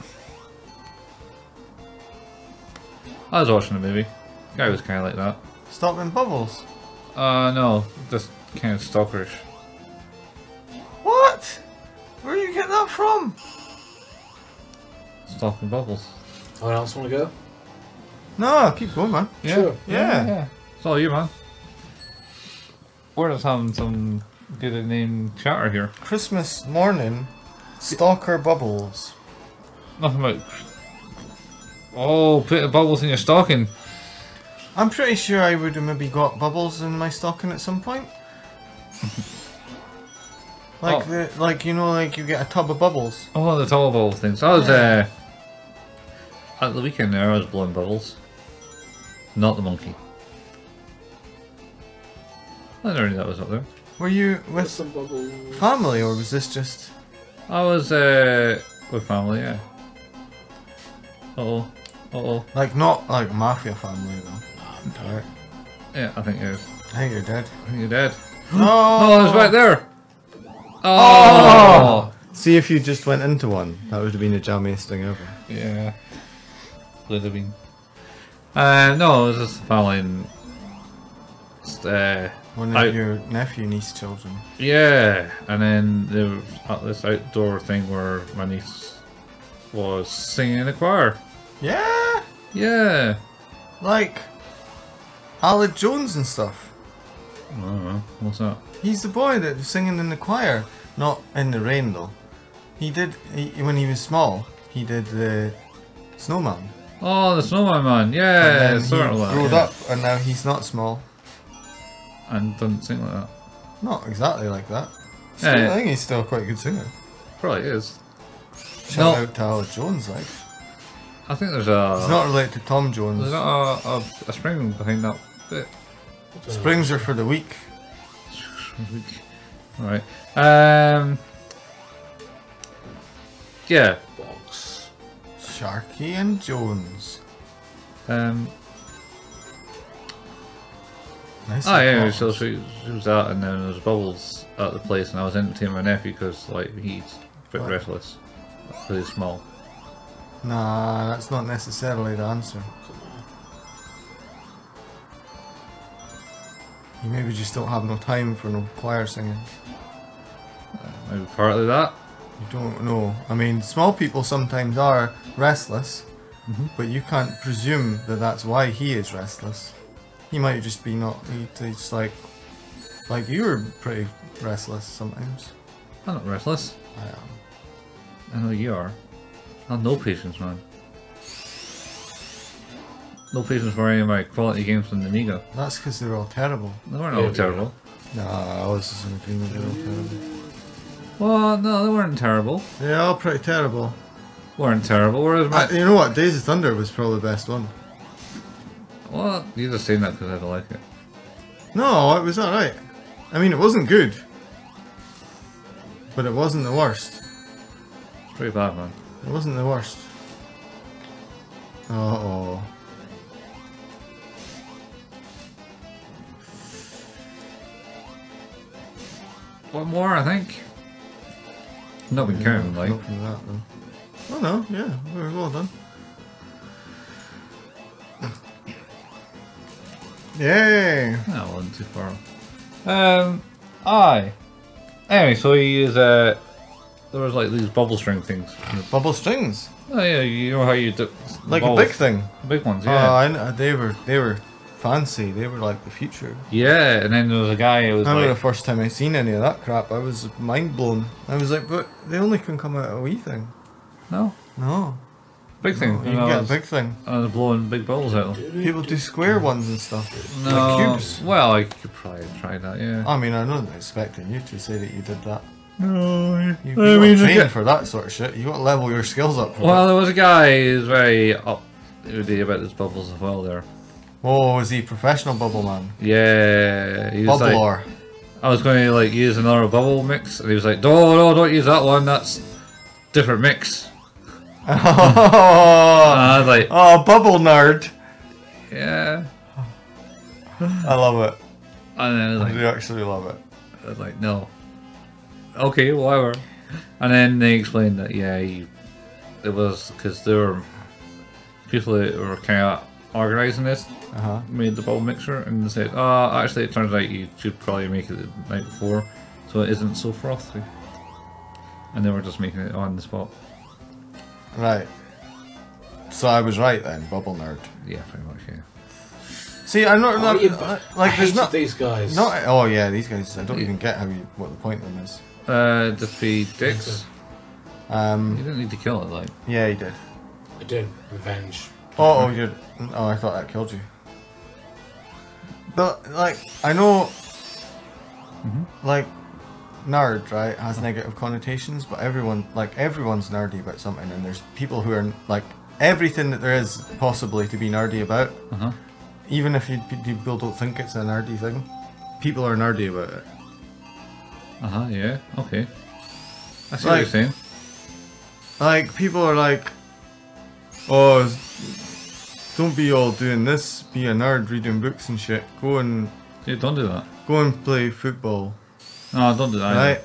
I was watching a movie. Guy was kind of like that. Stopping bubbles. Uh, no. Just kind of stalkerish. What? Where do you get that from? Stalking bubbles. Anyone else want to go? No, keep going, man. Yeah. Sure. Yeah. yeah. It's all you, man. We're just having some good name chatter here. Christmas morning, stalker bubbles. Nothing about. Oh, put the bubbles in your stocking. I'm pretty sure I would have maybe got bubbles in my stocking at some point. like Oh. the like you know like you get a tub of bubbles. Oh, the tall bubble things. I was Yeah. uh, at the weekend there. I was blowing bubbles. Not the monkey. I never knew that was up there. Were you With with some bubbles. family or was this just? I was uh, with family. Yeah. Uh oh. Uh oh. Like not like mafia family though. Right. Yeah, I think you're. I think you're dead. I think you're dead. Oh, Oh, it's right there. Oh! See if you just went into one. That would have been the jammiest thing ever. Yeah. Would have been. Uh, no, it was just family and. just, Uh, One of I- your nephew, niece, children. yeah, and then there was at this outdoor thing where my niece was singing in a choir. Yeah, Yeah. like Aled Jones and stuff. I don't know. What's that? He's the boy that was singing in the choir, not in the rain though. He did he, when he was small. He did the snowman. Oh, the Snowman Man. Yeah, sort of yeah. up, and now he's not small. And doesn't sing like that. Not exactly like that. Yeah, yeah. I think he's still quite a good singer. Probably is. Shout No. out to Aled Jones, like I think there's a. he's not related to Tom Jones. There's not a, a, a spring behind that bit. Springs are for the weak. Alright. Um. Yeah. Box. Sharky and Jones. Um. Nice. Oh yeah, so she, she was out, and then there was bubbles at the place, and I was entertaining my nephew because like he's a bit What? restless, really small. Nah, that's not necessarily the answer. Come on. You maybe just don't have no time for no choir singing. Maybe partly that. You don't know. I mean, small people sometimes are restless, Mhm. but you can't presume that that's why he is restless. He might just be not. He, he's like, like you're pretty restless sometimes. I'm not restless. I am. I know you are. I have no patience, man. No patience for any of my quality games from the Amiga. That's because they're all terrible. They weren't Yeah, all we terrible. Nah, I was just in agreement. They're all terrible. Well, no, they weren't terrible. They're all pretty terrible. weren't terrible. Whereas my, Uh, you know what? Days of Thunder was probably the best one. well, you're just saying that because I don't like it. No, it was alright. I mean, it wasn't good, but it wasn't the worst. Pretty bad, man. It wasn't the worst. Uh oh. One more, I think. Not been counting, like. That. Oh no, yeah, we were well done. Yay! That wasn't too far. Um, aye. Anyway, so he is, uh, there was like these bubble string things. Bubble strings, Oh yeah, you know how you do like balls- a big thing. big ones, Oh, yeah. I uh, they were they were fancy. They were like the future. yeah, and then there was a guy who I was remember like, the first time I seen any of that crap. I was mind blown. I was like, but they only can come out of a wee thing. no, No, big thing. no, you and can I get a big thing. I was blowing big bubbles out. of. People do square ones and stuff. No, Like cubes. well, I could probably try that. Yeah. I mean, I'm not expecting you to say that you did that. No, You, you I mean, train for that sort of shit. You got to level your skills up. For Well, there was a guy who's very up to date about his bubbles as well. There, Oh, is he professional bubble man? yeah, he was like, Bubbler. I was going to like use another bubble mix, and he was like, "No, no, don't use that one. That's different mix." And oh, I was like, oh, bubble nerd. "Yeah," I love it. and then I was I like, do actually love it. I was like, "No, okay, whatever." And then they explained that yeah, he, it was because there were people that were kind of organizing this Uh huh. made the bubble mixture and they said, oh, actually, it turns out you should probably make it the night before so it isn't so frothy. And they were just making it on the spot. Right. So I was right then, bubble nerd. Yeah, pretty much, yeah. See, I'm not, Oh, not yeah, like I there's hated not these guys. not. Oh yeah, these guys. I don't even get how you what the point of them is. Uh, defeat Dix. You Um. didn't need to kill it, like. Yeah, he did. I did revenge. Oh, oh, you. Oh, I thought that killed you. But like, I know, like, nerd right has negative connotations, but everyone like everyone's nerdy about something, and there's people who are like everything that there is possibly to be nerdy about. Uh huh. Even if you, people don't think it's a nerdy thing, people are nerdy about it. Uh huh, yeah, okay. I see what Like- you're saying. Like people are like, oh, don't be all doing this. Be a nerd reading books and shit. Go and Yeah, don't do that. go and play football. No, don't do that. Right?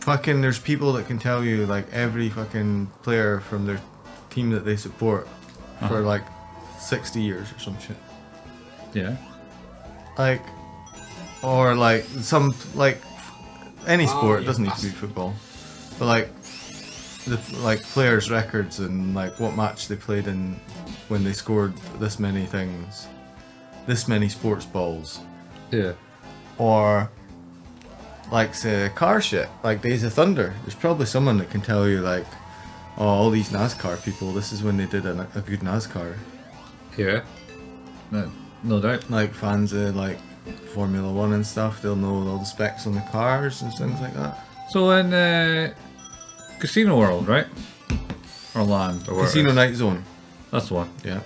Fucking, there's people that can tell you like every fucking player from their team that they support for Uh-huh. like 60 years or some shit. Yeah. Like, or like some like any Oh, sport. It doesn't need to be football, but like the like players' records and like what match they played in when they scored this many things, this many sports balls. Yeah. or like say car shit like days of thunder there's probably someone that can tell you like oh all these nascar people this is when they did a, a good nascar Yeah. No, no doubt. like fans of like formula one and stuff they'll know all the specs on the cars and things like that. So in uh, Casino World, right? Or Land, or whatever casino night zone. That's the one. yeah.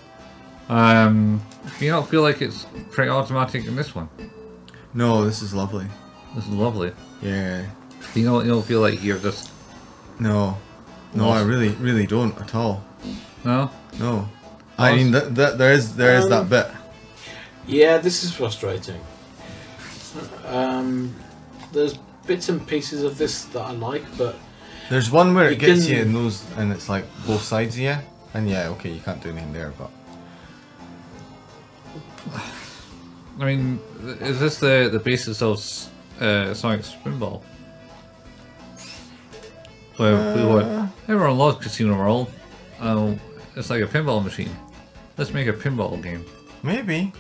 Um, do you not feel like it's pretty automatic in this one? no this is lovely. This is lovely. yeah. You don't, you don't feel like you're just no. No i really really don't at all. No. no. I mean th- th- there is there is that Um, bit Yeah, this is frustrating. Um, there's bits and pieces of this that I like, but There's one where it You gets can- you and those, and it's like both sides of you, and yeah, okay, you can't do anything there, but I mean, is this the the basis of uh, Sonic Spinball? Well, we Uh. would. Everyone loves Casino World. Um, it's like a pinball machine. Let's make a pinball game. maybe.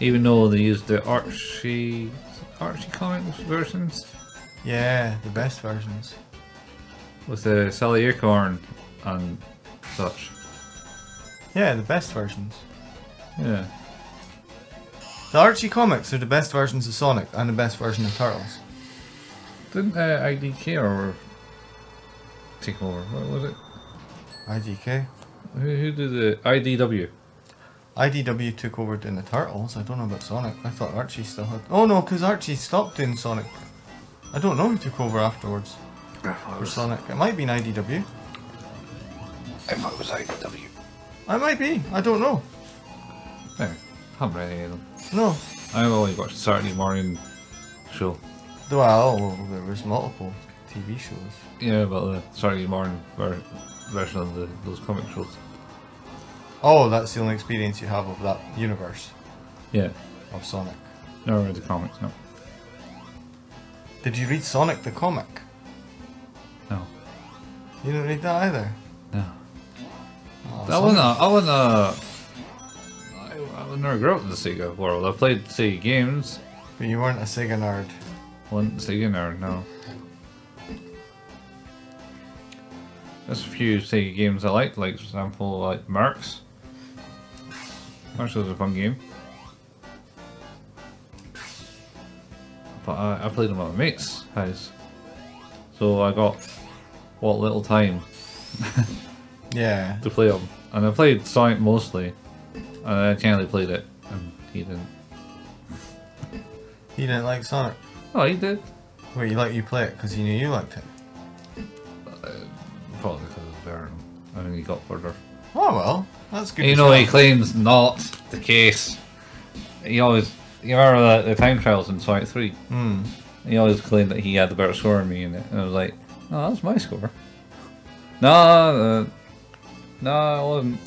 Even though they use the Archie Archie comics versions Yeah, the best versions. with the Sally Acorn and such. Yeah, the best versions. Yeah. The Archie comics are the best versions of Sonic and the best version of Turtles. Didn't uh, IDK or take over? What was it? IDK. Who, who did the IDW? IDW took over doing the Turtles. I don't know about Sonic. I thought Archie still had. Oh no, because Archie stopped doing Sonic. I don't know who took over afterwards for Sonic. It might be an IDW. If I was IDW. I might be. I don't know. Yeah, I haven't read any of them. No. I've only watched Saturday morning show. Well, there was multiple TV shows. Yeah, but the Saturday morning version of the, those comic shows. Oh, that's the only experience you have of that universe Yeah, of Sonic. never read the comics, no. Did you read Sonic the comic? No. You didn't read that either. No. Oh, I wasn't. a- I wasn't. A, I, I never grew up in the Sega world. I played Sega games. But you weren't a Sega nerd. Wasn't Sega nerd, no. There's a few Sega games I liked, like for example, like Marks. Marks was a fun game. But I, I played them at my mate's house. So I got what little time Yeah. to play them. And I played Sonic mostly. And I Kennedy played it, and he didn't. He didn't like Sonic. Oh, he did. Wait, you let you play it because he knew you liked it. Uh, probably because of there. I mean, he got further. Oh well, that's good. You to know, he claims not the case. He always. You remember the, the time trials in Sonic 3? Hmm. He always claimed that he had the better score than me in it. And I was like, no, that's my score. No, uh, no, it wasn't.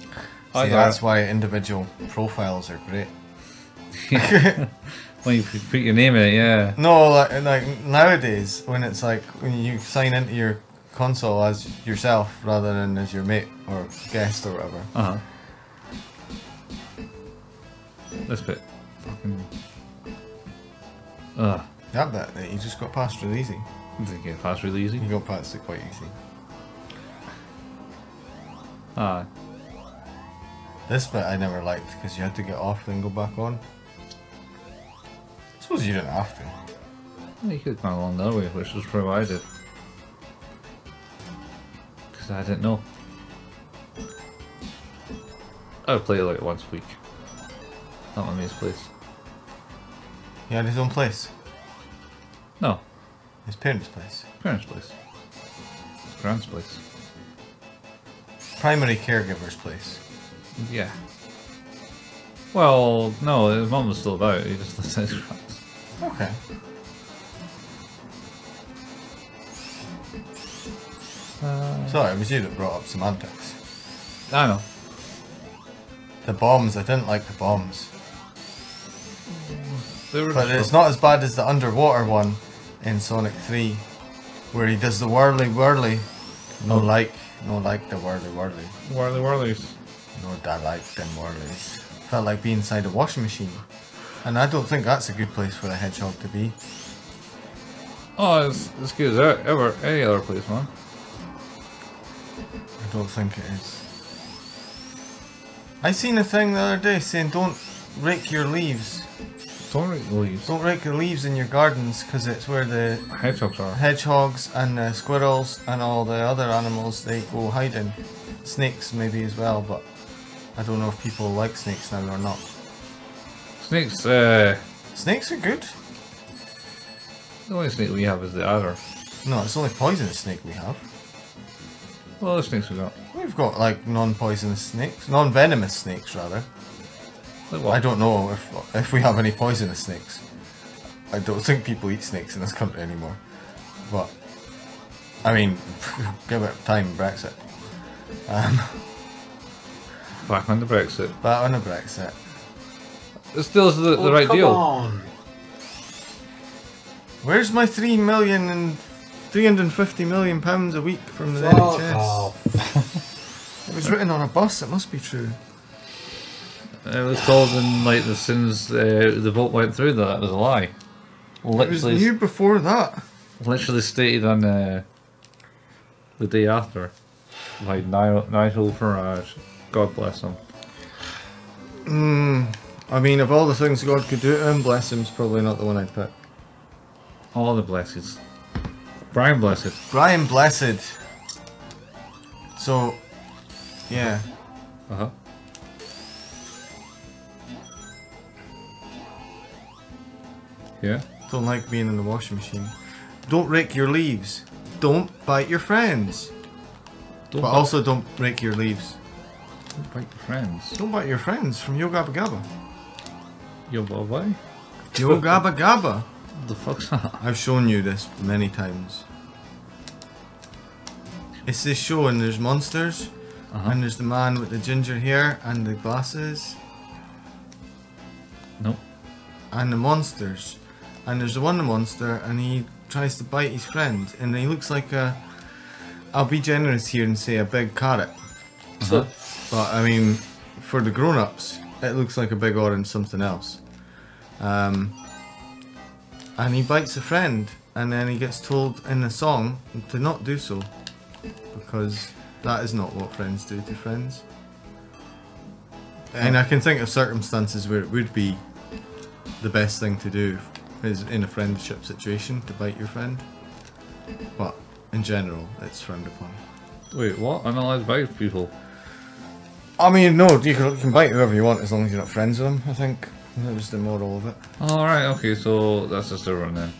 See, that's why individual profiles are great. when you put your name in it, yeah. No, like, like nowadays, when it's like when you sign into your console as yourself rather than as your mate or guest or whatever. Uh huh. This bit. Fucking. Ugh. That bit that you just got past really easy. Didn't get past really easy. You got past it quite easy. Ah, This bit I never liked because you had to get off then go back on. I suppose you didn't have to. well, you could have gone along other way, which was provided. Because I didn't know. I would play it like once a week. Not my mate's place. He had his own place. No, His parents' place. parents' place. Grand's place. Primary caregiver's place. Yeah. Well, no, his mum was still about. He just lived at his grand's. Okay. Uh, Sorry, it was you that brought up semantics. I know. The bombs, I didn't like the bombs. But it's not as bad as the underwater one in Sonic 3, where he does the whirly whirly. No Oh. like, no like the whirly whirly. Whirly whirlies. No I like them whirlies. Felt like being inside a washing machine. And I don't think that's a good place for a hedgehog to be. Oh, it's as good as ever any other place, man. I don't think it is. I seen a thing the other day saying don't rake your leaves. Don't rake the leaves. Don't rake the leaves in your gardens because it's where the Hedgehogs are. hedgehogs and the squirrels and all the other animals they go hiding. Snakes maybe as well, but I don't know if people like snakes now or not. Snakes, uh, Snakes are good. the only snake we have is the adder. No, it's only poisonous snake we have. Well, the snakes we got. We've got like non-poisonous snakes, non-venomous snakes rather. Like I don't know if if we have any poisonous snakes. I don't think people eat snakes in this country anymore. But I mean, give it time, Brexit. Um, Back on the Brexit. Back on the Brexit, It still is the, the Oh, right come deal. on. where's my three million and three hundred and fifty million pounds a week from the Fuck NHS? off. It was written on a bus. It must be true. It was told in like the since uh, the vote went through that it was a lie. It was Literally, new before that. literally stated on uh, the day after by Nigel, Nigel Farage. God bless him. Hmm. I mean, of all the things God could do to him, bless him's probably not the one I'd pick. All the blessings. Brian Blessed. Brian Blessed. So, yeah. Uh huh. Yeah. Don't like being in the washing machine. Don't rake your leaves. Don't bite your friends. Don't but also don't rake your leaves. Don't bite your friends. Don't bite your friends from Yo Gabba Gabba. Yo Bye Yo Gabba Gabba. The fuck's that? I've shown you this many times. It's this show and there's monsters Uh-huh. and there's the man with the ginger hair and the glasses Nope. and the monsters. And there's the one monster and he tries to bite his friend and he looks like a I'll be generous here and say a big carrot. Uh-huh. But I mean for the grown ups it looks like a big orange something else. Um, and he bites a friend and then he gets told in the song to not do so because that is not what friends do to friends. And I can think of circumstances where it would be the best thing to do is in a friendship situation to bite your friend. But in general, it's frowned upon. Wait, what? I'm allowed to bite people. I mean, no, you can, you can bite whoever you want as long as you're not friends with them, I think. That was the moral of it. Alright, okay, so that's just everyone then.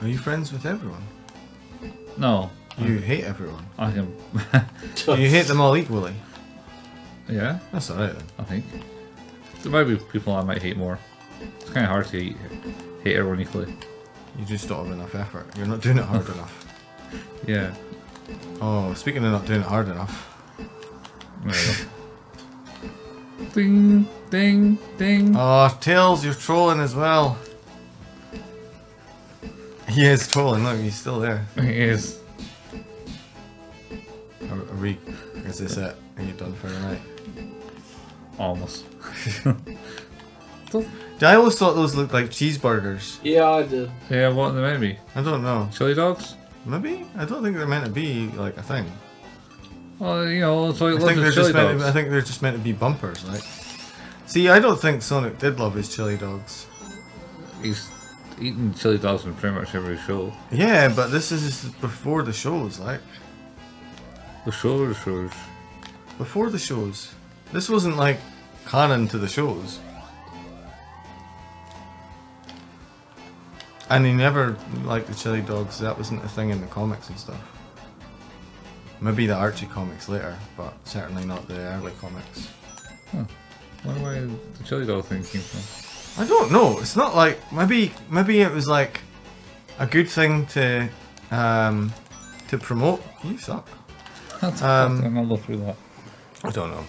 Are you friends with everyone? No. You hate everyone. I am. You hate them all equally? yeah, That's alright then. I think. There might be people I might hate more. It's kind of hard to hate, hate everyone equally. You just don't have enough effort. You're not doing it hard enough. Yeah. Oh, speaking of not doing it hard enough, There we go. Ding, ding, ding. Oh, Tails, you're trolling as well. He is trolling. Look, he's still there. It is. Are, are we? Is this it? Are you done for the night? Almost. I always thought those looked like cheeseburgers. Yeah, I did. Yeah, what in the maybe? I don't know. Chili dogs? Maybe? I don't think they're meant to be like a thing. Well, you know, like I think they're just meant. dogs. To, I think they're just meant to be bumpers. Like, see, I don't think Sonic did love his chili dogs. He's eating chili dogs in pretty much every show. Yeah, but this is before the shows. Like, The show, the shows. before the shows. This wasn't like canon to the shows. And he never liked the chili dogs. That wasn't a thing in the comics and stuff. Maybe the Archie comics later, but certainly not the early comics. Wonder where the chili dog thing came from. I don't know. It's not like maybe maybe it was like a good thing to um to promote. You suck. That's Um, I'm through that. I don't know.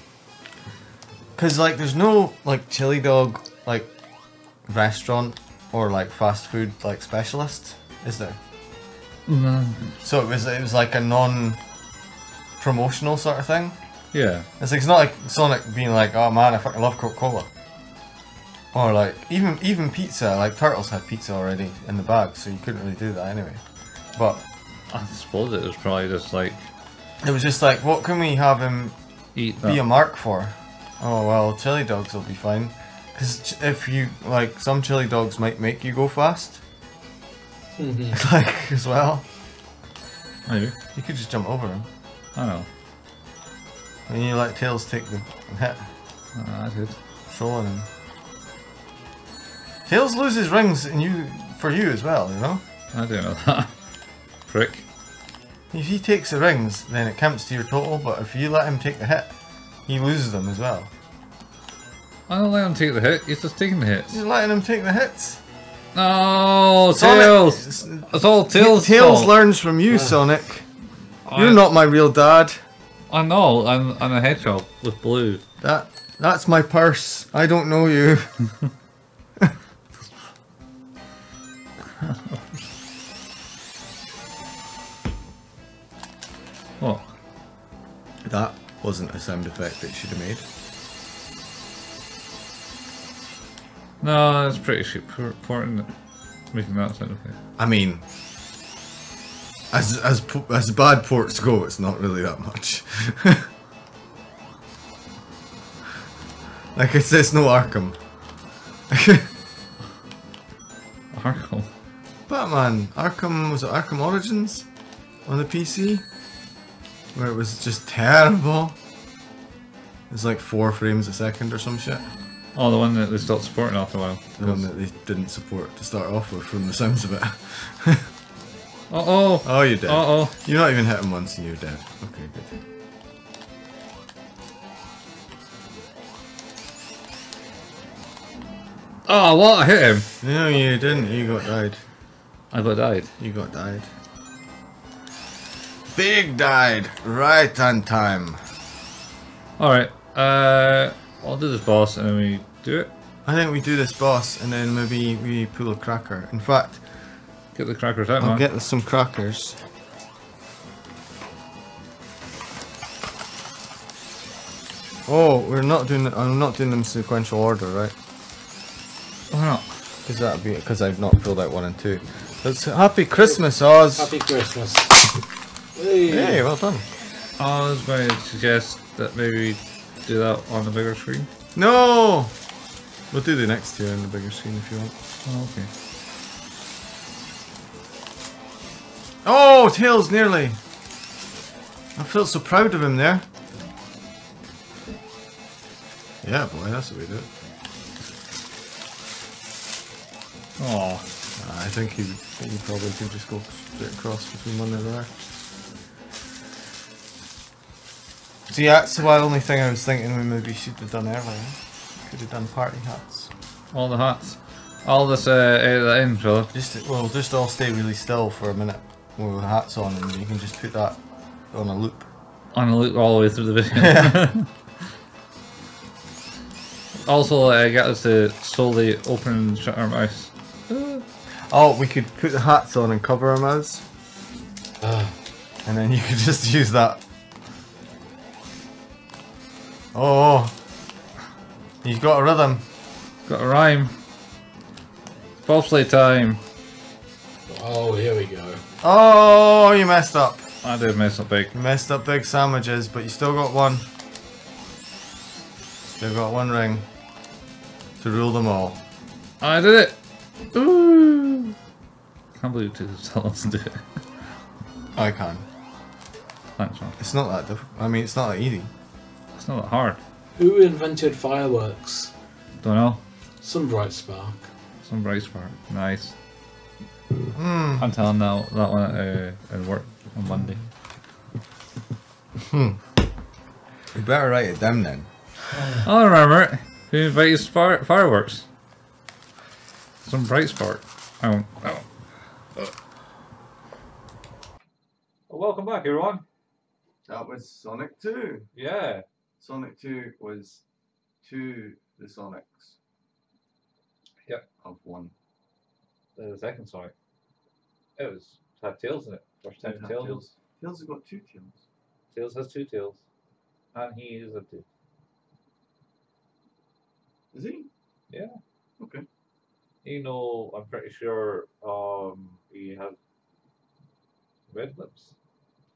Cause like there's no like chili dog like restaurant or like fast food like specialist, is there? No. So it was it was like a non promotional sort of thing. Yeah. It's like it's not like Sonic being like, oh man, I fucking love Coca Cola. Or like even even pizza, like Turtles had pizza already in the bag, so you couldn't really do that anyway. But I suppose it was probably just like it was just like, what can we have him eat be a mark for? Oh well, chili dogs will be fine. Because if you like, some chili dogs might make you go fast. Mm-hmm. like as well, Maybe. you could just jump over him, I know. and you let Tails take the hit, Ah, I did. trolling him. Tails loses rings, and you for you as well. You know, I didn't know that. Prick. if he takes the rings, then it counts to your total. But if you let him take the hit, he loses them as well. I don't let him take the hit. He's just taking the hits. You're letting him take the hits. No, Sonic- Tails. It's all Tails. Tails fault. learns from you, Sonic. I- You're not my real dad. I know. I'm, I'm a hedgehog with blue. That that's my purse. I don't know you. What? That wasn't a sound effect that should have made. No, it's pretty shit important making that sound effect. I mean, as as as bad ports go, it's not really that much. like it's it's no Arkham. Arkham. Batman, Arkham was it Arkham Origins on the PC, where it was just terrible. It's like four frames a second or some shit. Oh, the one that they stopped supporting after a while. The one that they didn't support to start off with, from the sounds of it. Uh oh. oh, you're dead. Uh oh. You're not even hit him once and you're dead. Okay, good. Oh, what? I hit him. No, you didn't. You got died. I got died. You got died. Big died right on time. Alright. Uh, I'll do this boss and then we do it. I think we do this boss and then maybe we pull a cracker. In fact, Get the crackers out, I'll man. get some crackers. Oh, we're not doing. I'm not doing them sequential order, right? Why not? Because that'd be because I've not filled out one and two. It's Happy Christmas, Ozz. Happy Christmas. Hey. Hey, well done. I was going to suggest that maybe we do that on the bigger screen. No, we'll do the next two on the bigger screen if you want. Oh, okay. Oh, Tails nearly. I felt so proud of him there. Yeah, boy, that's the way to do it. Oh, I think he, he probably could just go straight across between one and the other. See, that's the only thing I was thinking we maybe should have done earlier. Could have done party hats. all the hats. All this, uh, in, fella. Just well, just all stay really still for a minute with the hats on, and you can just put that on a loop. On a loop all the way through the video. also, uh, get us to slowly open and shut our mouths. Oh, we could put the hats on and cover our mouths, and then you could just use that. Oh, he's got a rhythm. Got a rhyme. Bobsleigh time. oh, here we go. Oh, you messed up. I did mess up big. You messed up big sandwiches, but you still got one. Still got one ring to rule them all. I did it! Ooh! Can't believe it took so long to do it. I can. Thanks, man. It's not that difficult. I mean, it's not that easy. It's not that hard. Who invented fireworks? Don't know. Some bright spark. Some bright spark. Nice. Hmm. I'm telling now that one uh, at work on Monday. We better write it down then. I remember it. Who invited fire- fireworks? Some bright spark. Oh, oh. Well, welcome back, everyone. That was Sonic 2. Yeah. Sonic 2 was two the Sonics. Yep. Of one. The second Sonic. It was had tails in it. First time It tails. tails. Tails has got two tails. Tails has two tails, and he is a two. Is he? Yeah. Okay. You know, I'm pretty sure um, he has red lips.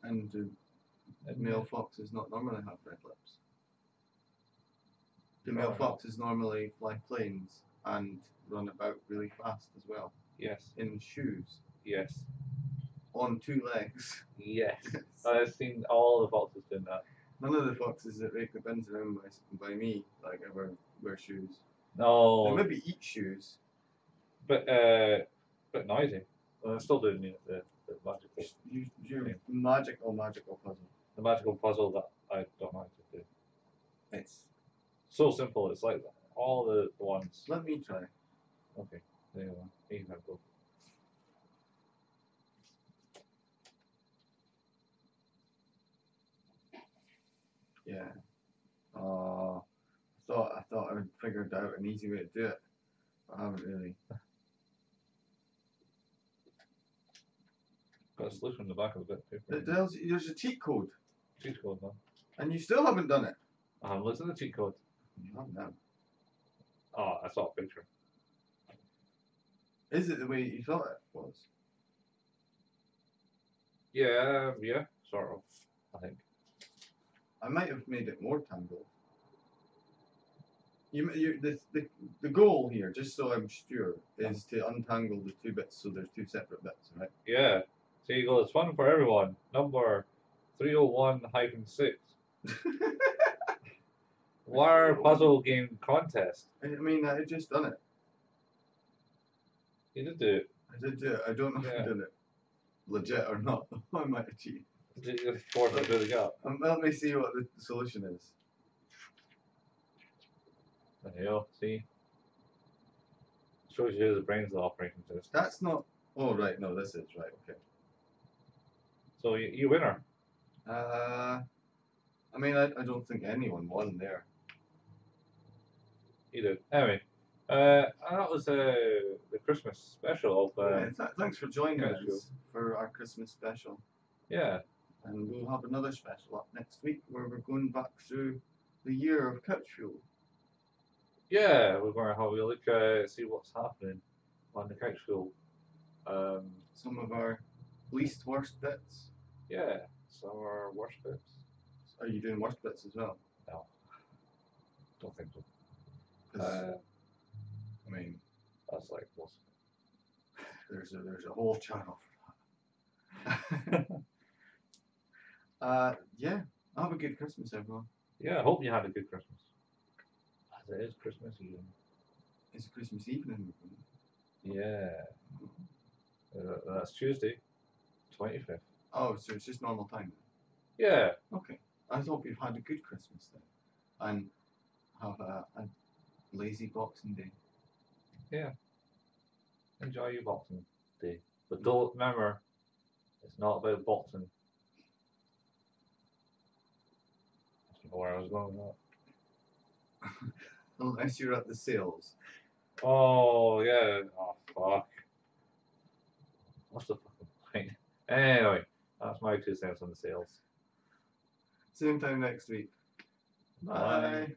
And do male foxes not normally have red lips? Do male foxes normally fly planes and run about really fast as well? Yes, In shoes. Yes, On two legs. yes. I've seen all the foxes doing that. None of the foxes that rake the bins around by, by me like ever wear shoes. No. They maybe eat shoes. but uh, but noisy. Well, I'm still doing the, the, the magical, You, your magical, magical puzzle. the magical puzzle that I don't know how to do. It's. So simple. It's like all the, the ones. Let me try. Okay, there you go. Here you go. Yeah. Uh, I thought I thought I would figured out an easy way to do it, but I haven't really. Got a solution in the back of the bit of paper. You there's a cheat code, Cheat code, man. and you still haven't done it. I haven't looked at the cheat code. You haven't now. Oh, I saw a picture. Is it the way you thought it was? Yeah, yeah, sort of. I think. I might have made it more tangled. You, you the, the the goal here, just so I'm sure, is to untangle the two bits so there's two separate bits, right? Yeah. So you go. It's fun for everyone. Number three hundred one hyphen six. War puzzle game contest. I mean, I just done it. You did do it. I did do it. I don't know if Yeah. I did it legit or not. I might have cheated. Did you force it the gap? Um, let me see what the solution is. There you go. See. Shows you the brains of the operating system. That's not. Oh right, no, this is right. Okay. So you, you winner. Uh, I mean, I, I don't think anyone won there. You did. Anyway, uh, and that was uh, the Christmas special of uh, Yeah, th- thanks for joining us for our Christmas special, yeah. And we'll have another special up next week where we're going back through the year of couch fuel. Yeah, we're going to have a look, uh, see what's happening on the couch school. Um, Some of our least worst bits. yeah, some of our worst bits. Are you doing worst bits as well? No, don't think so. Uh, I mean, that's like most. there's a there's a whole channel for that. uh, yeah. Have a good Christmas, everyone. Yeah, I hope you had a good Christmas. As it is Christmas Eve. It's Christmas evening. Yeah. Uh, that's Tuesday, 25th. Oh, so it's just normal time. Yeah, Okay. I hope you've had a good Christmas then, and have a, a lazy Boxing Day. Yeah. Enjoy your boxing day. But don't remember, it's not about boxing. I don't know where I was going with. Unless you're at the sales. Oh, yeah. Oh, fuck. What's the fucking point? Anyway, that's my two cents on the sales. Same time next week. Bye. Bye.